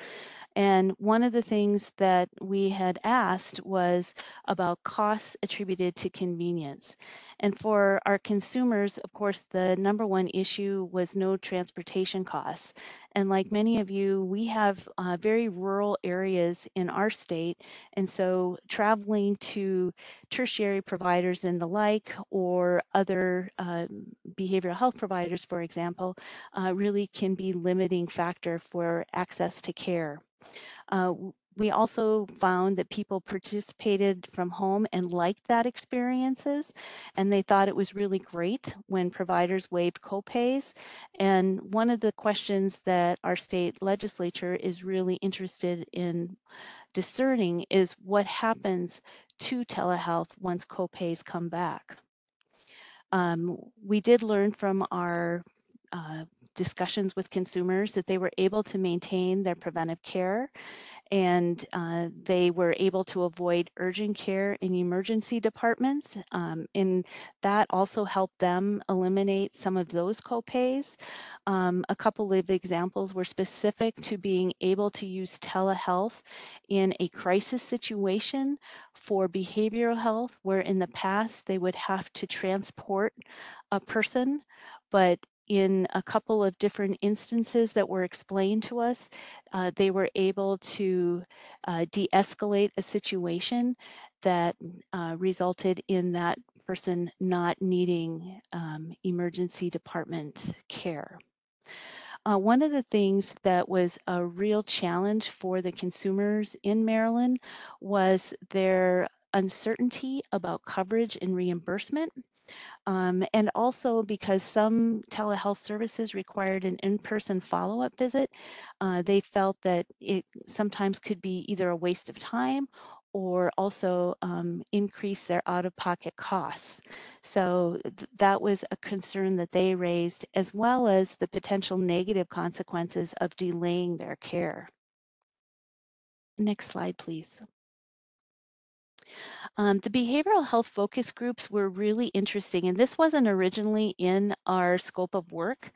And one of the things that we had asked was about costs attributed to convenience. And for our consumers, of course, the number one issue was no transportation costs. And like many of you, we have uh, very rural areas in our state. And so traveling to tertiary providers and the like, or other uh, behavioral health providers, for example, uh, really can be limiting factor for access to care. Uh, we also found that people participated from home and liked that experiences and they thought it was really great when providers waived copays. And one of the questions that our state legislature is really interested in discerning is what happens to telehealth once copays come back. Um, we did learn from our uh, discussions with consumers that they were able to maintain their preventive care and uh, they were able to avoid urgent care in emergency departments. Um, and that also helped them eliminate some of those copays. Um, a couple of examples were specific to being able to use telehealth in a crisis situation for behavioral health, where in the past they would have to transport a person, but in a couple of different instances that were explained to us, uh, they were able to uh, de-escalate a situation that uh, resulted in that person not needing um, emergency department care. Uh, one of the things that was a real challenge for the consumers in Maryland was their uncertainty about coverage and reimbursement. Um, and also because some telehealth services required an in-person follow-up visit, uh, they felt that it sometimes could be either a waste of time or also um, increase their out-of-pocket costs. So th that was a concern that they raised, as well as the potential negative consequences of delaying their care. Next slide, please. Um, the behavioral health focus groups were really interesting, and this wasn't originally in our scope of work,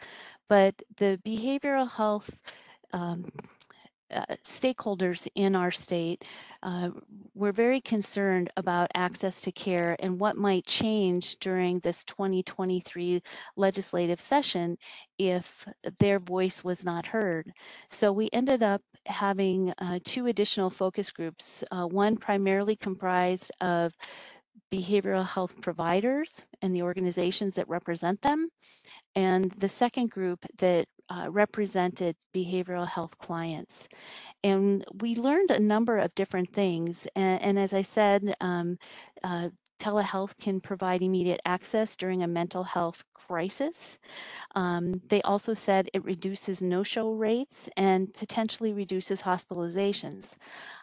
but the behavioral health um, uh, stakeholders in our state uh, were very concerned about access to care and what might change during this 2023 legislative session if their voice was not heard. So we ended up having uh, two additional focus groups, uh, one primarily comprised of behavioral health providers and the organizations that represent them, and the second group that uh, represented behavioral health clients. And we learned a number of different things. And, and as I said, um, uh, telehealth can provide immediate access during a mental health crisis. Um, they also said it reduces no-show rates and potentially reduces hospitalizations.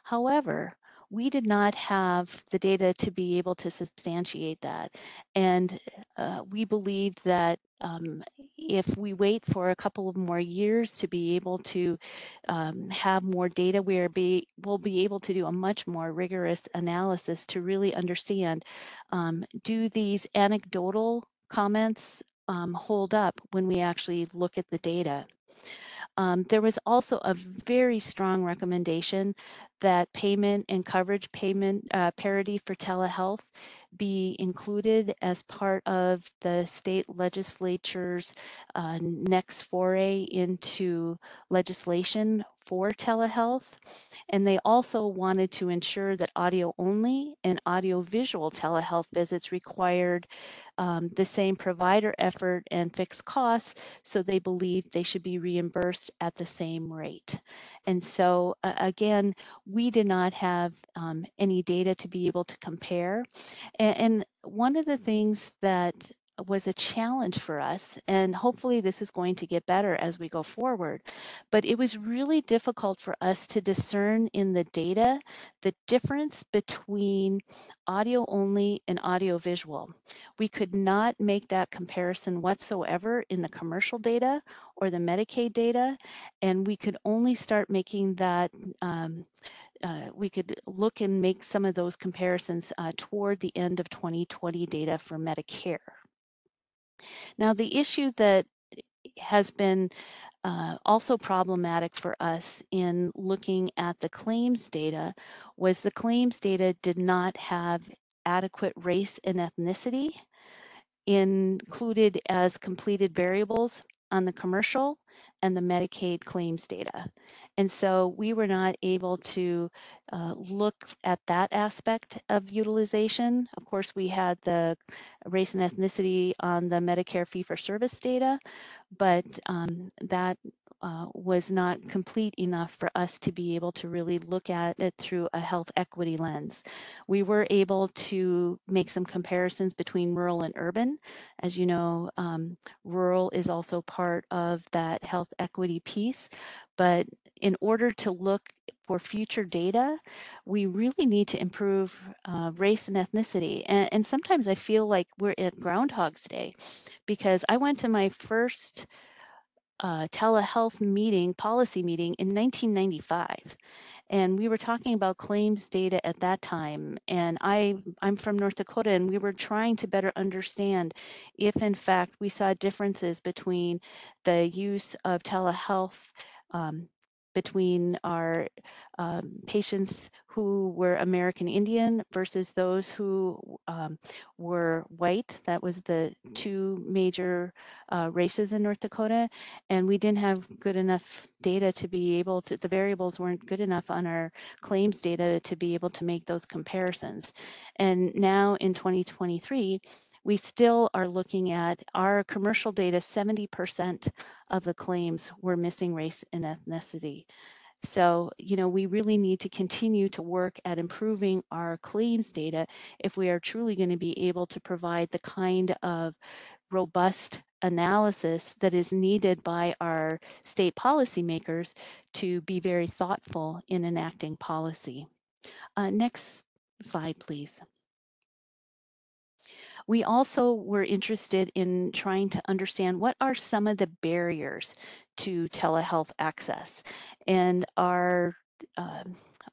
However, we did not have the data to be able to substantiate that. And uh, we believe that um, if we wait for a couple of more years to be able to um, have more data, we're be, we'll be able to do a much more rigorous analysis to really understand, um, do these anecdotal comments um, hold up when we actually look at the data? Um, there was also a very strong recommendation that payment and coverage payment uh, parity for telehealth be included as part of the state legislature's uh, next foray into legislation for telehealth. And they also wanted to ensure that audio only and audio visual telehealth visits required um, the same provider effort and fixed costs, so they believed they should be reimbursed at the same rate. And so, uh, again, we did not have um, any data to be able to compare. And, and one of the things that was a challenge for us, and hopefully this is going to get better as we go forward. But it was really difficult for us to discern in the data the difference between audio only and audio visual. We could not make that comparison whatsoever in the commercial data or the Medicaid data, and we could only start making that. Um, uh, we could look and make some of those comparisons uh, toward the end of 2020 data for Medicare. Now, the issue that has been uh, also problematic for us in looking at the claims data was the claims data did not have adequate race and ethnicity included as completed variables on the commercial and the Medicaid claims data. And so we were not able to uh, look at that aspect of utilization. Of course, we had the race and ethnicity on the Medicare fee for service data, but um, that uh, was not complete enough for us to be able to really look at it through a health equity lens. We were able to make some comparisons between rural and urban. As you know, um, rural is also part of that health equity piece, but in order to look for future data, we really need to improve uh, race and ethnicity. And, and sometimes I feel like we're at Groundhog's Day because I went to my first uh, telehealth meeting, policy meeting in 1995. And we were talking about claims data at that time. And I, I'm from North Dakota, and we were trying to better understand if, in fact, we saw differences between the use of telehealth um, between our um, patients who were American Indian versus those who um, were white. That was the two major uh, races in North Dakota. And we didn't have good enough data to be able to, the variables weren't good enough on our claims data to be able to make those comparisons. And now in 2023, we still are looking at our commercial data 70% of the claims were missing race and ethnicity so, you know, we really need to continue to work at improving our claims data if we are truly going to be able to provide the kind of robust analysis that is needed by our state policymakers to be very thoughtful in enacting policy. Uh, next slide, please. We also were interested in trying to understand what are some of the barriers to telehealth access. And our uh,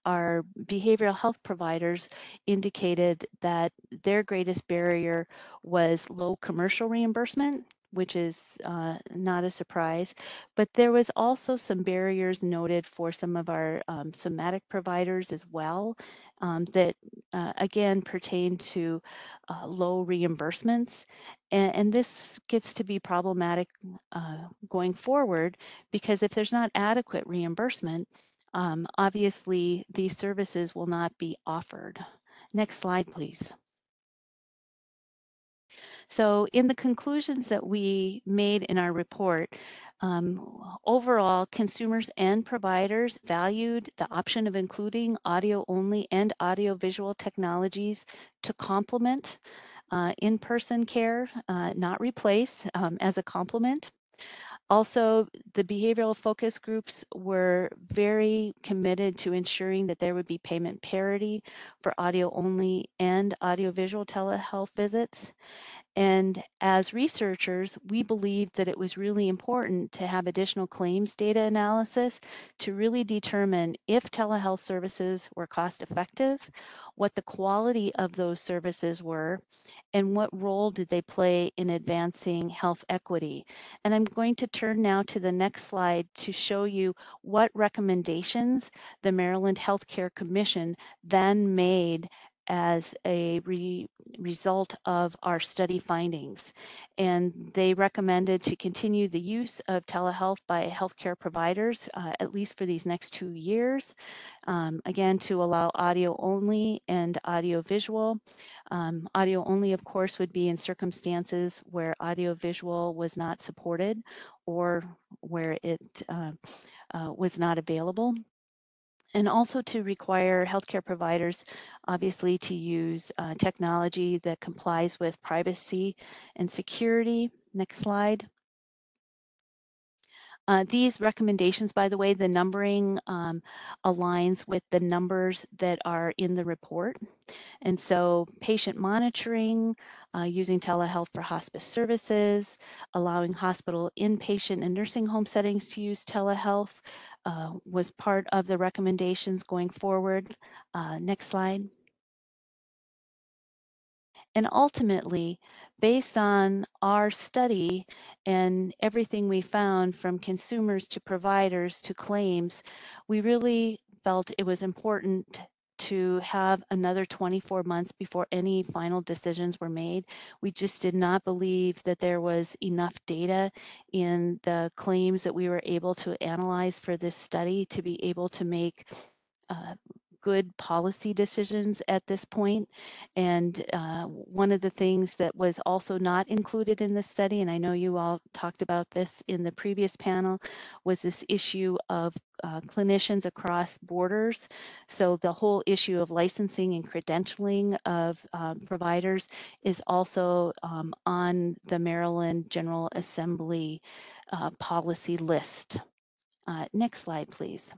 our behavioral health providers indicated that their greatest barrier was low commercial reimbursement which is uh, not a surprise. But there was also some barriers noted for some of our um, somatic providers as well um, that, uh, again, pertain to uh, low reimbursements. And, and, this gets to be problematic uh, going forward because if there's not adequate reimbursement, um, obviously these services will not be offered. Next slide, please. So in the conclusions that we made in our report, um, overall, consumers and providers valued the option of including audio only and audio visual technologies to complement uh, in-person care, uh, not replace, um, as a complement. Also, the behavioral focus groups were very committed to ensuring that there would be payment parity for audio only and audiovisual telehealth visits. And as researchers, we believed that it was really important to have additional claims data analysis to really determine if telehealth services were cost effective, what the quality of those services were, and what role did they play in advancing health equity. And I'm going to turn now to the next slide to show you what recommendations the Maryland Healthcare Commission then made as a re- result of our study findings. And they recommended to continue the use of telehealth by healthcare providers, uh, at least for these next two years. Um, again, to allow audio only and audio visual. Um, audio only, of course, would be in circumstances where audio visual was not supported or where it uh, uh, was not available and also to require healthcare providers, obviously, to use uh, technology that complies with privacy and security. Next slide. Uh, these recommendations, by the way, the numbering um, aligns with the numbers that are in the report. And so patient monitoring, uh, using telehealth for hospice services, allowing hospital inpatient and nursing home settings to use telehealth uh, was part of the recommendations going forward. Uh, next slide. And ultimately, based on our study and everything we found from consumers to providers to claims, we really felt it was important to have another 24 months before any final decisions were made. We just did not believe that there was enough data in the claims that we were able to analyze for this study to be able to make uh, good policy decisions at this point. And uh, one of the things that was also not included in this study, and I know you all talked about this in the previous panel, was this issue of uh, clinicians across borders. So the whole issue of licensing and credentialing of um, providers is also um, on the Maryland General Assembly uh, policy list. Uh, next slide, please.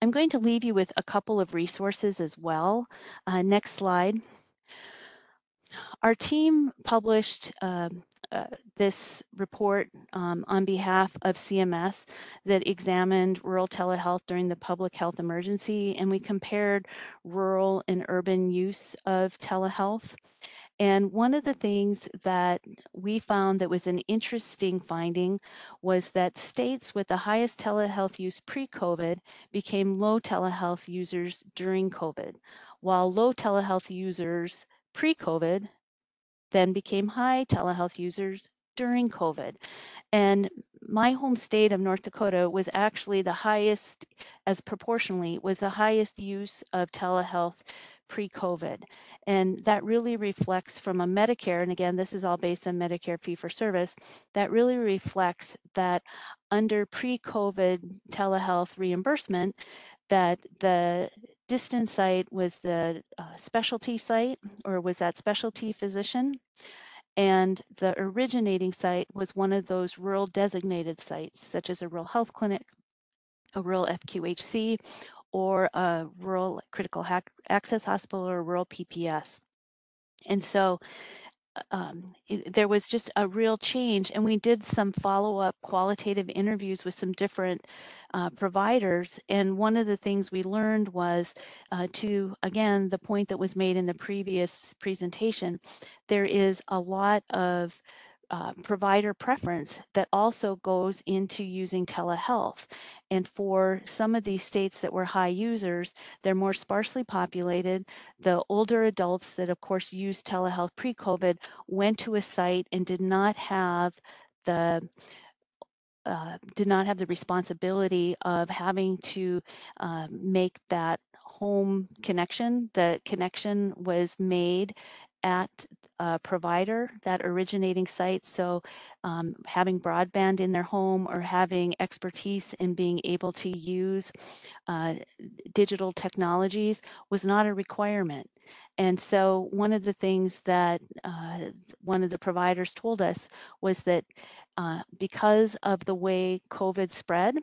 I'm going to leave you with a couple of resources as well. Uh, next slide. Our team published um, uh, this report um, on behalf of CMS that examined rural telehealth during the public health emergency, and we compared rural and urban use of telehealth. And one of the things that we found that was an interesting finding was that states with the highest telehealth use pre COVID became low telehealth users during COVID, while low telehealth users pre COVID then became high telehealth users during COVID. And my home state of North Dakota was actually the highest, as proportionally, was the highest use of telehealth pre-COVID. And that really reflects from a Medicare, and again, this is all based on Medicare fee for service, that really reflects that under pre-COVID telehealth reimbursement, that the distance site was the uh, specialty site or was that specialty physician. And the originating site was one of those rural designated sites, such as a rural health clinic, a rural FQHC, or a rural critical access hospital or a rural PPS. And so uh, um, it, there was just a real change, and we did some follow up qualitative interviews with some different uh, providers. And one of the things we learned was uh, to, again, the point that was made in the previous presentation, there is a lot of uh, provider preference that also goes into using telehealth. And for some of these states that were high users, they're more sparsely populated. The older adults that, of course, used telehealth pre COVID went to a site and did not have the uh, did not have the responsibility of having to uh, make that home connection. The connection was made at a provider, that originating site. So um, having broadband in their home or having expertise in being able to use uh, digital technologies was not a requirement. And so one of the things that uh, one of the providers told us was that uh, because of the way COVID spread,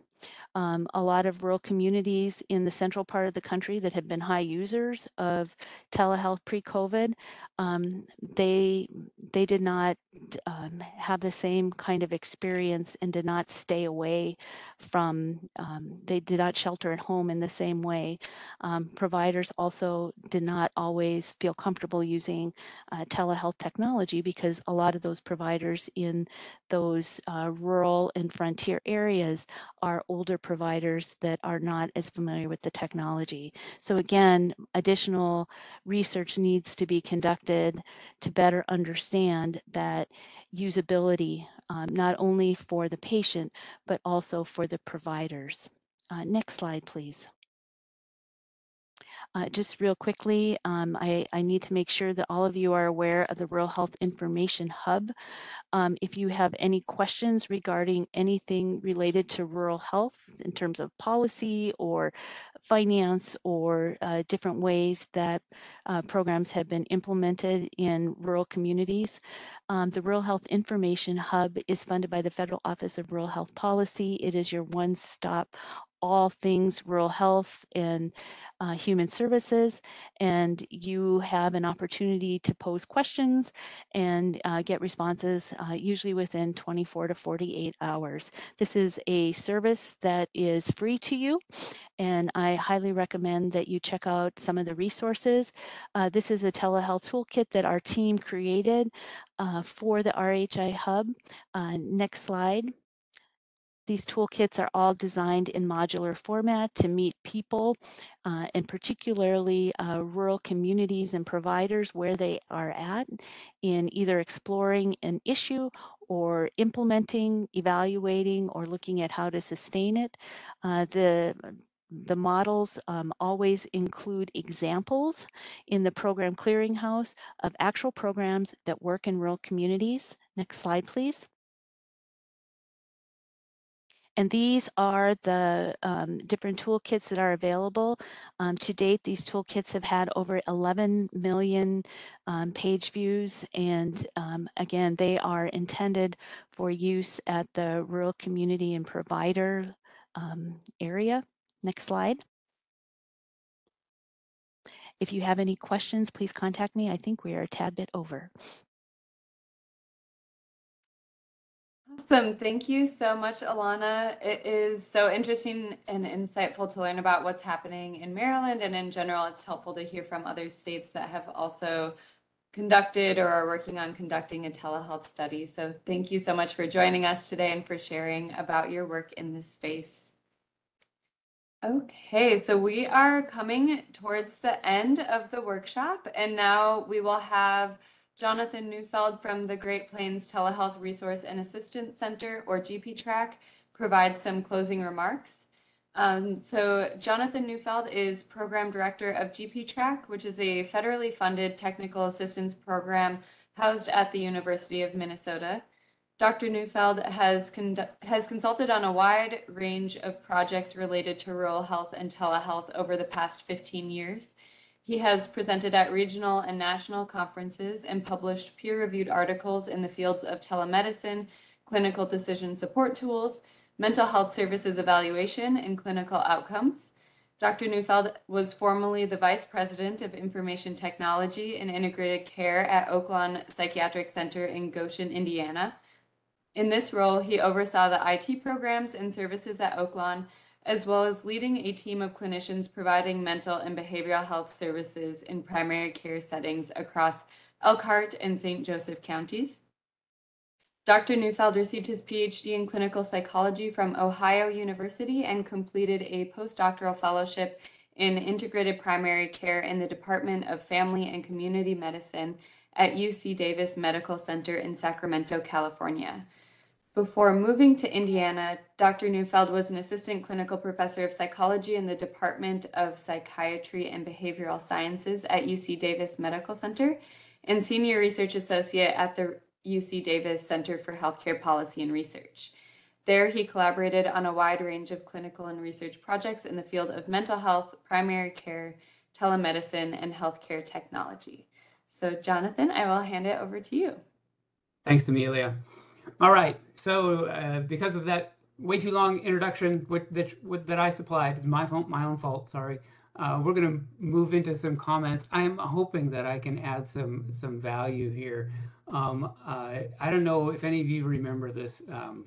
um, a lot of rural communities in the central part of the country that have been high users of telehealth pre-COVID, um, they they did not um, have the same kind of experience and did not stay away from. Um, they did not shelter at home in the same way. Um, providers also did not always feel comfortable using uh, telehealth technology because a lot of those providers in those uh, rural and frontier areas are older providers that are not as familiar with the technology. So again, additional research needs to be conducted to better understand that usability, um, not only for the patient, but also for the providers. Uh, next slide, please. Uh, just real quickly, um, I, I, need to make sure that all of you are aware of the Rural Health Information Hub. Um, if you have any questions regarding anything related to rural health in terms of policy or finance or uh, different ways that uh, programs have been implemented in rural communities, um, the Rural Health Information Hub is funded by the Federal Office of Rural Health Policy. It is your one-stop all things rural health and uh, human services, and you have an opportunity to pose questions and uh, get responses uh, usually within 24 to 48 hours. This is a service that is free to you, and I highly recommend that you check out some of the resources. Uh, this is a telehealth toolkit that our team created uh, for the RHI Hub. Uh, next slide. These toolkits are all designed in modular format to meet people uh, and particularly uh, rural communities and providers where they are at in either exploring an issue or implementing, evaluating, or looking at how to sustain it. Uh, the the models um, always include examples in the program clearinghouse of actual programs that work in rural communities. Next slide, please. And these are the um, different toolkits that are available. Um, to date, these toolkits have had over 11 million um, page views. And um, again, they are intended for use at the rural community and provider um, area. Next slide. If you have any questions, please contact me. I think we are a tad bit over. Awesome. Thank you so much, Alana. It is so interesting and insightful to learn about what's happening in Maryland. And in general, it's helpful to hear from other states that have also conducted or are working on conducting a telehealth study. So thank you so much for joining us today and for sharing about your work in this space. Okay, so we are coming towards the end of the workshop, and now we will have Jonathan Neufeld from the Great Plains Telehealth Resource and Assistance Center, or GPTRAC, provide some closing remarks. Um, so Jonathan Neufeld is Program Director of GPTRAC, which is a federally funded technical assistance program housed at the University of Minnesota. Dr. Neufeld has, has consulted on a wide range of projects related to rural health and telehealth over the past 15 years. He has presented at regional and national conferences and published peer-reviewed articles in the fields of telemedicine, clinical decision support tools, mental health services evaluation, and clinical outcomes. Dr. Neufeld was formerly the Vice President of Information Technology and Integrated Care at Oaklawn Psychiatric Center in Goshen, Indiana. In this role, he oversaw the IT programs and services at Oaklawn as well as leading a team of clinicians providing mental and behavioral health services in primary care settings across Elkhart and St. Joseph counties. Dr. Neufeld received his PhD in clinical psychology from Ohio University and completed a postdoctoral fellowship in integrated primary care in the Department of Family and Community Medicine at UC Davis Medical Center in Sacramento, California. Before moving to Indiana, Dr. Neufeld was an assistant clinical professor of psychology in the Department of Psychiatry and Behavioral Sciences at UC Davis Medical Center and senior research associate at the UC Davis Center for Healthcare Policy and Research. There, he collaborated on a wide range of clinical and research projects in the field of mental health, primary care, telemedicine, and healthcare technology. So, Jonathan, I will hand it over to you. Thanks, Amelia. All right. So uh, because of that way too long introduction that, that I supplied, my, fault, my own fault, sorry. Uh, we're going to move into some comments. I'm hoping that I can add some some value here. Um, uh, I don't know if any of you remember this. Um,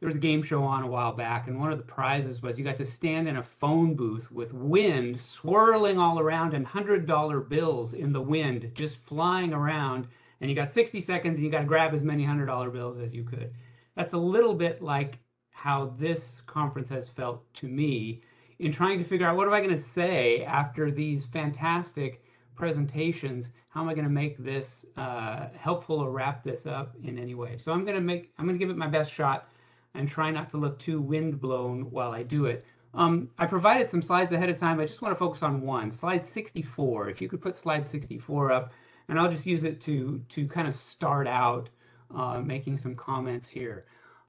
there was a game show on a while back, and one of the prizes was you got to stand in a phone booth with wind swirling all around and hundred dollar bills in the wind just flying around and you got 60 seconds and you got to grab as many hundred dollar bills as you could. That's a little bit like how this conference has felt to me in trying to figure out what am I going to say after these fantastic presentations. How am I going to make this uh, helpful or wrap this up in any way? So I'm going to make I'm going to give it my best shot and try not to look too windblown while I do it. Um, I provided some slides ahead of time. I just want to focus on one, slide 64. If you could put slide 64 up, and I'll just use it to to kind of start out uh, making some comments here.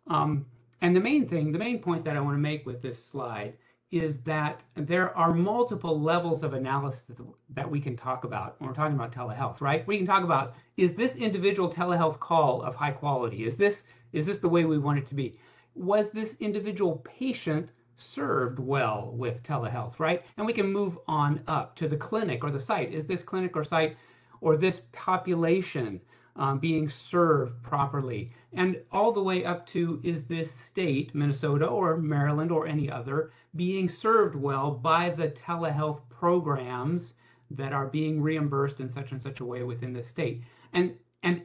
Um, and the main thing, the main point that I want to make with this slide is that there are multiple levels of analysis that we can talk about when we're talking about telehealth, right? We can talk about is this individual telehealth call of high quality? Is this is this the way we want it to be? Was this individual patient served well with telehealth, right? And we can move on up to the clinic or the site. Is this clinic or site or this population um, being served properly? And all the way up to is this state, Minnesota or Maryland or any other, being served well by the telehealth programs that are being reimbursed in such and such a way within the state. And and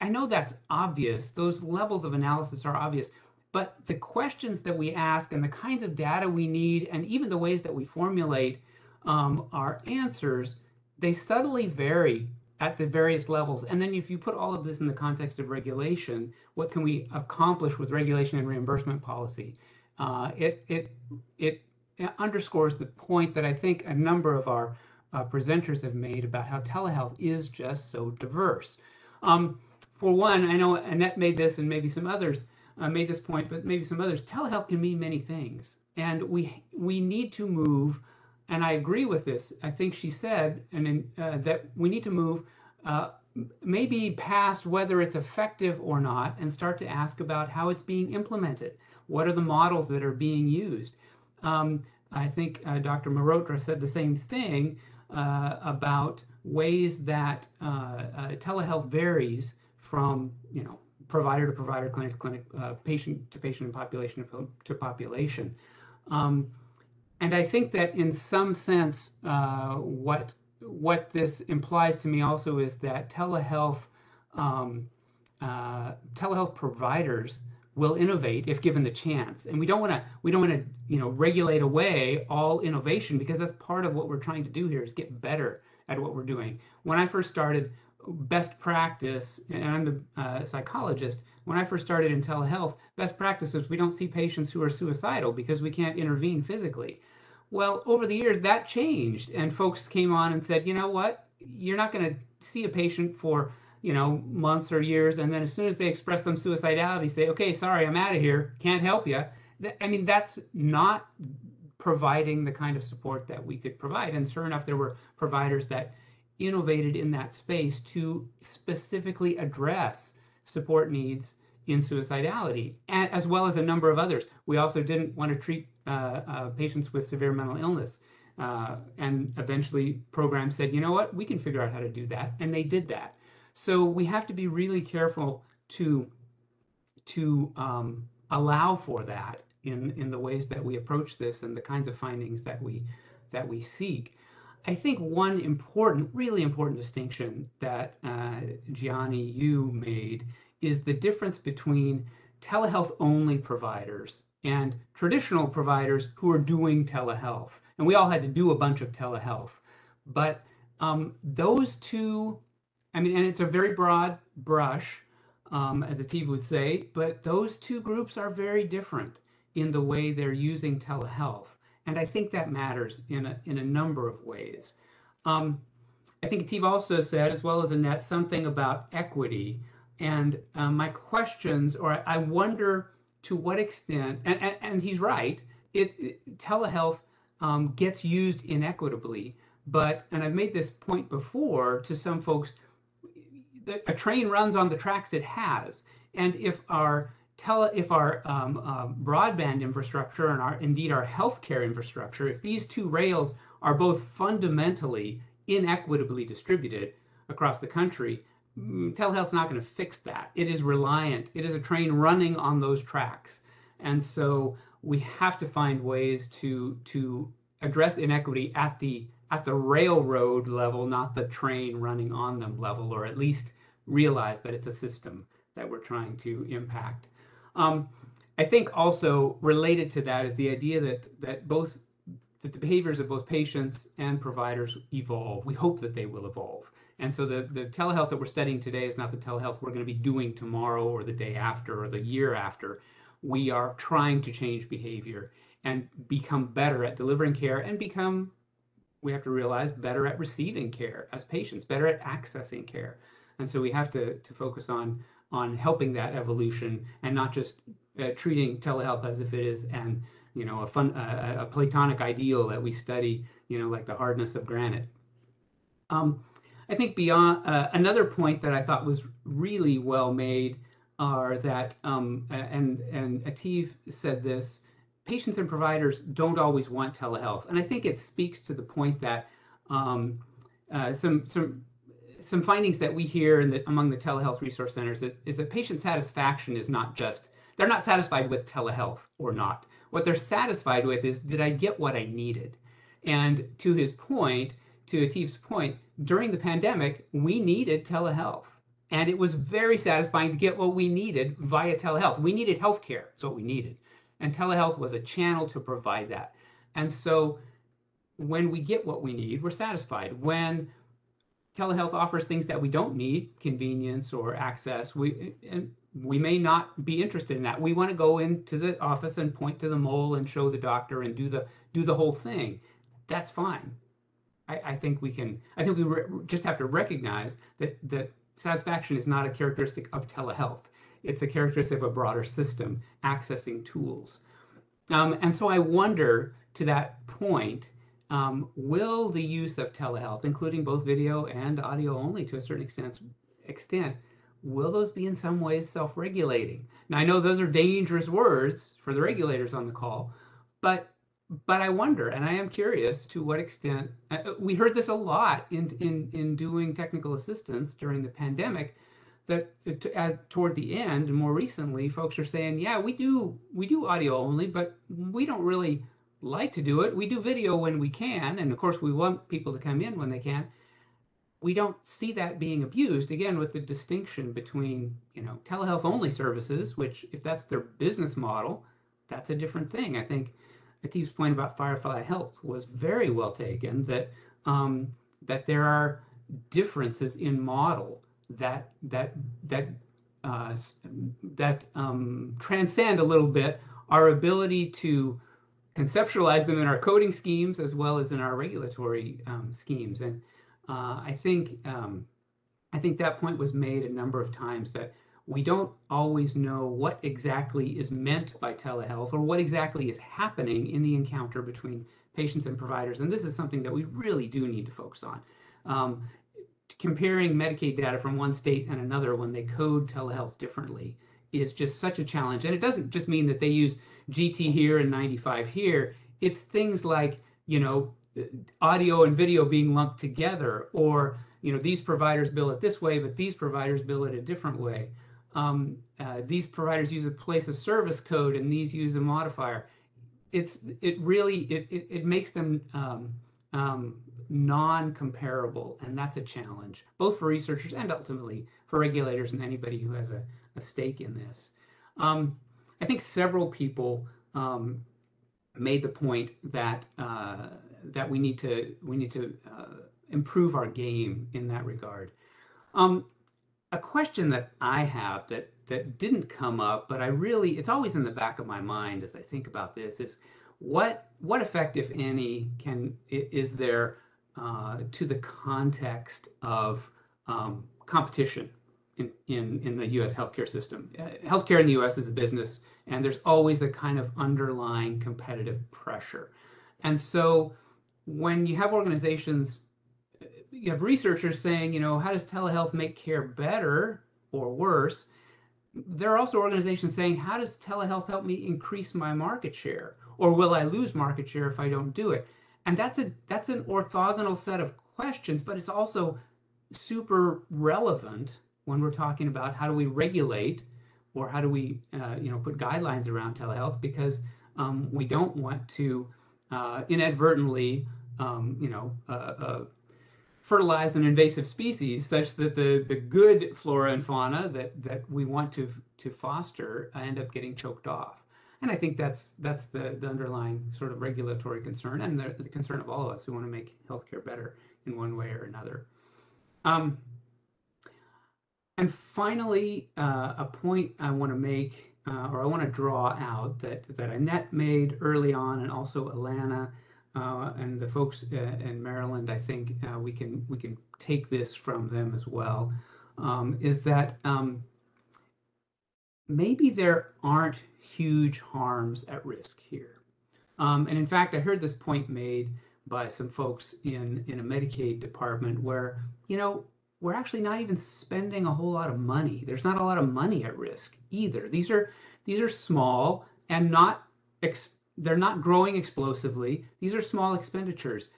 I know that's obvious. Those levels of analysis are obvious. But the questions that we ask and the kinds of data we need, and even the ways that we formulate um, our answers, they subtly vary at the various levels. And then if you put all of this in the context of regulation, what can we accomplish with regulation and reimbursement policy? Uh, it, it, it underscores the point that I think a number of our uh, presenters have made about how telehealth is just so diverse. Um, for one, I know Annette made this and maybe some others uh, made this point, but maybe some others, telehealth can mean many things. And we, we need to move, and I agree with this. I think she said and in, uh, that we need to move uh, maybe past whether it's effective or not and start to ask about how it's being implemented. What are the models that are being used? Um, I think uh, Dr. Mehrotra said the same thing uh, about ways that uh, uh, telehealth varies from, you know, provider to provider, clinic to clinic, patient to patient, and population to, to population. Um, and I think that in some sense, uh, what what this implies to me also is that telehealth um, uh, telehealth providers will innovate if given the chance. And we don't want to we don't want to you know regulate away all innovation because that's part of what we're trying to do here is get better at what we're doing. When I first started, best practice, and I'm the uh, psychologist, when I first started in telehealth, best practice is we don't see patients who are suicidal because we can't intervene physically. Well, over the years, that changed, and folks came on and said, you know what, you're not going to see a patient for you know months or years, and then as soon as they express some suicidality, say, okay, sorry, I'm out of here, can't help you. I mean, that's not providing the kind of support that we could provide. And sure enough, there were providers that innovated in that space to specifically address support needs in suicidality, as well as a number of others. We also didn't want to treat uh, uh, patients with severe mental illness. Uh, and eventually programs said, you know what, we can figure out how to do that. And they did that. So we have to be really careful to, to um, allow for that in, in the ways that we approach this and the kinds of findings that we, that we seek. I think one important, really important distinction that uh, Jiani, you made is the difference between telehealth only providers and traditional providers who are doing telehealth. And we all had to do a bunch of telehealth. But um, those two, I mean, and it's a very broad brush, um, as Ateev would say, but those two groups are very different in the way they're using telehealth. And I think that matters in a, in a number of ways. Um, I think Ateev also said, as well as Annette, something about equity. And uh, my questions, or I wonder to what extent, and, and, and he's right, it, it telehealth um, gets used inequitably. But, and I've made this point before to some folks, a train runs on the tracks it has. And if our tele, if our um, uh, broadband infrastructure and our indeed our healthcare infrastructure, if these two rails are both fundamentally inequitably distributed across the country, mm, telehealth's not going to fix that. It is reliant. It is a train running on those tracks, and so we have to find ways to to address inequity at the at the railroad level, not the train running on them level, or at least realize that it's a system that we're trying to impact. Um, I think also related to that is the idea that that both that the behaviors of both patients and providers evolve. We hope that they will evolve. And so the, the telehealth that we're studying today is not the telehealth we're going to be doing tomorrow or the day after or the year after. We are trying to change behavior and become better at delivering care and become, we have to realize, better at receiving care as patients, better at accessing care. And so we have to, to focus on, on helping that evolution and not just uh, treating telehealth as if it is an you know a fun a, platonic ideal that we study you know like the hardness of granite. Um, i think beyond uh, another point that i thought was really well made are that um, and and Ateev said this patients and providers don't always want telehealth. And i think it speaks to the point that um, uh, some some some findings that we hear in the, among the telehealth resource centers that, is that patient satisfaction is not just they're not satisfied with telehealth or not. What they're satisfied with is, did I get what I needed? And to his point, to Ateev's point, during the pandemic, we needed telehealth. And it was very satisfying to get what we needed via telehealth. We needed healthcare, that's what we needed. And telehealth was a channel to provide that. And so when we get what we need, we're satisfied. When telehealth offers things that we don't need, convenience or access, we and we may not be interested in that. We want to go into the office and point to the mole and show the doctor and do the do the whole thing. That's fine. I, I think we can. I think we re- just have to recognize that that satisfaction is not a characteristic of telehealth. It's a characteristic of a broader system accessing tools. Um, and so I wonder, to that point, um, will the use of telehealth, including both video and audio only to a certain extent, extent will those be in some ways self-regulating? Now I know those are dangerous words for the regulators on the call, but but I wonder, and I am curious to what extent uh, we heard this a lot in in in doing technical assistance during the pandemic. That as toward the end, more recently, folks are saying, yeah, we do we do audio only, but we don't really like to do it. We do video when we can, and of course, we want people to come in when they can we don't see that being abused again with the distinction between you know telehealth only services which if that's their business model that's a different thing i think Ateev's point about firefly health was very well taken that um, that there are differences in model that that that uh, that um, transcend a little bit our ability to conceptualize them in our coding schemes as well as in our regulatory um, schemes and uh, I think um, I think that point was made a number of times that we don't always know what exactly is meant by telehealth or what exactly is happening in the encounter between patients and providers. And this is something that we really do need to focus on. Um, comparing Medicaid data from one state and another when they code telehealth differently is just such a challenge. And it doesn't just mean that they use GT here and 95 here. It's things like, you know, audio and video being lumped together, or you know these providers bill it this way, but these providers bill it a different way. Um, uh, these providers use a place of service code, and these use a modifier. It's it really it it, it makes them um, um, non-comparable, and that's a challenge both for researchers and ultimately for regulators and anybody who has a, a stake in this. Um, I think several people um, made the point that uh, that we need to we need to uh, improve our game in that regard. Um, a question that I have that that didn't come up, but I really it's always in the back of my mind as I think about this is what what effect, if any, can is there uh, to the context of um, competition in, in, in the U.S. healthcare system? Uh, healthcare in the U.S. is a business, and there's always a kind of underlying competitive pressure, and so when you have organizations, you have researchers saying, you know, how does telehealth make care better or worse? There are also organizations saying, how does telehealth help me increase my market share? Or will I lose market share if I don't do it? And that's a that's an orthogonal set of questions, but it's also super relevant when we're talking about how do we regulate or how do we uh, you know put guidelines around telehealth because um, we don't want to uh, inadvertently um, you know, uh, uh, fertilize an invasive species such that the, the good flora and fauna that, that we want to, to foster end up getting choked off. And I think that's that's the, the underlying sort of regulatory concern and the, the concern of all of us who want to make healthcare better in one way or another. Um, and finally, uh, a point I want to make, uh, or I want to draw out that that Annette made early on, and also Alana uh, and the folks uh, in Maryland. I think uh, we can we can take this from them as well. Um, is that um, maybe there aren't huge harms at risk here. Um, and in fact, I heard this point made by some folks in, in a Medicaid department where, you know, we're actually not even spending a whole lot of money. There's not a lot of money at risk either. These are these are small and not ex- they're not growing explosively. These are small expenditures.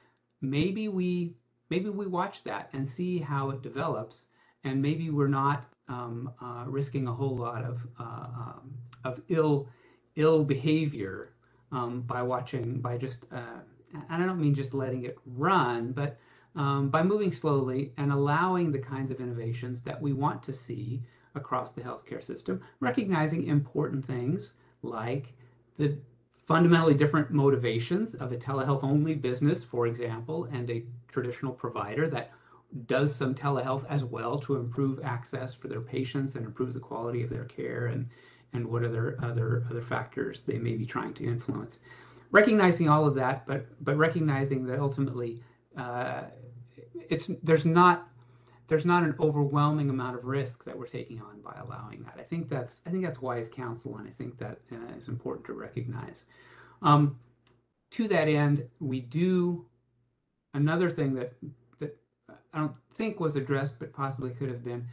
Maybe we maybe we watch that and see how it develops, and maybe we're not um, uh, risking a whole lot of uh, um, of ill ill behavior um, by watching by just uh, and I don't mean just letting it run, but um, by moving slowly and allowing the kinds of innovations that we want to see across the healthcare system, recognizing important things like the fundamentally different motivations of a telehealth only business, for example, and a traditional provider that does some telehealth as well to improve access for their patients and improve the quality of their care and and what other other other factors they may be trying to influence. Recognizing all of that but but recognizing that ultimately uh, it's there's not there's not an overwhelming amount of risk that we're taking on by allowing that i think that's i think that's wise counsel and i think that uh, is important to recognize um, to that end we do another thing that that i don't think was addressed but possibly could have been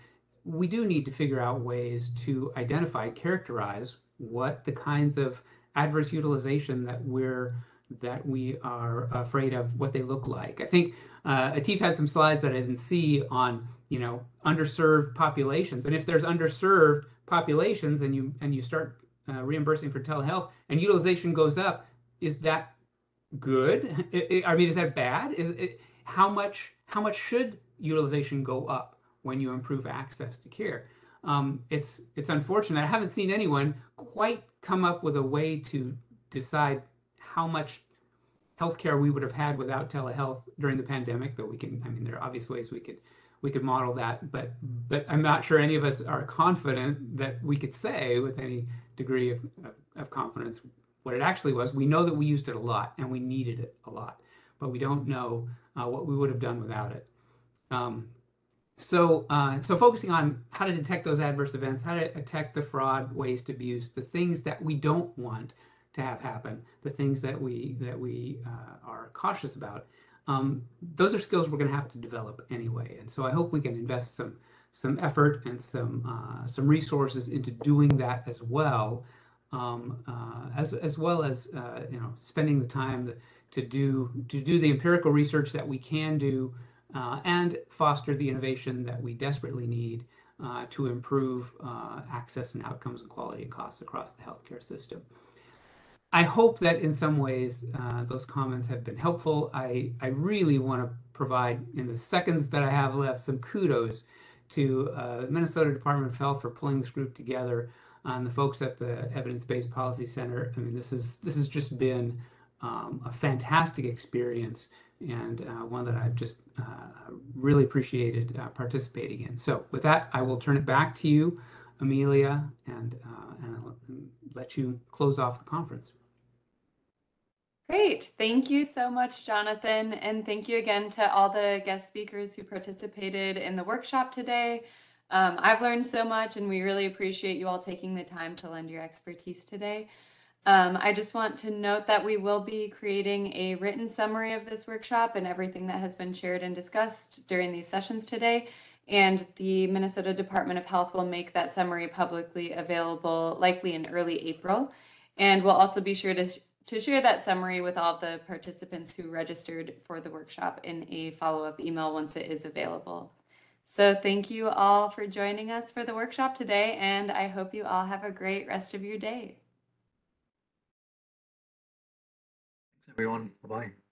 we do need to figure out ways to identify characterize what the kinds of adverse utilization that we're that we are afraid of what they look like. I think uh, Ateev had some slides that I didn't see on you know underserved populations, and if there's underserved populations and you and you start uh, reimbursing for telehealth and utilization goes up, is that good? It, it, I mean, is that bad? Is it how much how much should utilization go up when you improve access to care? Um, it's it's unfortunate. I haven't seen anyone quite come up with a way to decide how much healthcare we would have had without telehealth during the pandemic. But we can, I mean, there are obvious ways we could we could model that. But but I'm not sure any of us are confident that we could say with any degree of, of, of confidence what it actually was. We know that we used it a lot and we needed it a lot, but we don't know uh, what we would have done without it. Um, so, uh, so focusing on how to detect those adverse events, how to detect the fraud, waste, abuse, the things that we don't want to have happen, the things that we that we uh, are cautious about. Um, those are skills we're going to have to develop anyway, and so I hope we can invest some some effort and some uh, some resources into doing that as well, um, uh, as as well as uh, you know spending the time to do to do the empirical research that we can do uh, and foster the innovation that we desperately need uh, to improve uh, access and outcomes and quality and costs across the healthcare system. I hope that in some ways uh, those comments have been helpful. I, I really want to provide, in the seconds that I have left, some kudos to uh, Minnesota Department of Health for pulling this group together and the folks at the Evidence-Based Policy Center. I mean, this is this has just been um, a fantastic experience and uh, one that I've just uh, really appreciated uh, participating in. So with that, I will turn it back to you, Amelia, and, uh, and let you close off the conference. Great. Thank you so much, Jonathan. And thank you again to all the guest speakers who participated in the workshop today. Um, I've learned so much, and we really appreciate you all taking the time to lend your expertise today. Um, I just want to note that we will be creating a written summary of this workshop and everything that has been shared and discussed during these sessions today. And the Minnesota Department of Health will make that summary publicly available likely in early April. And we'll also be sure to, to share that summary with all the participants who registered for the workshop in a follow-up email once it is available. So thank you all for joining us for the workshop today, and I hope you all have a great rest of your day. Thanks, everyone. Bye-bye.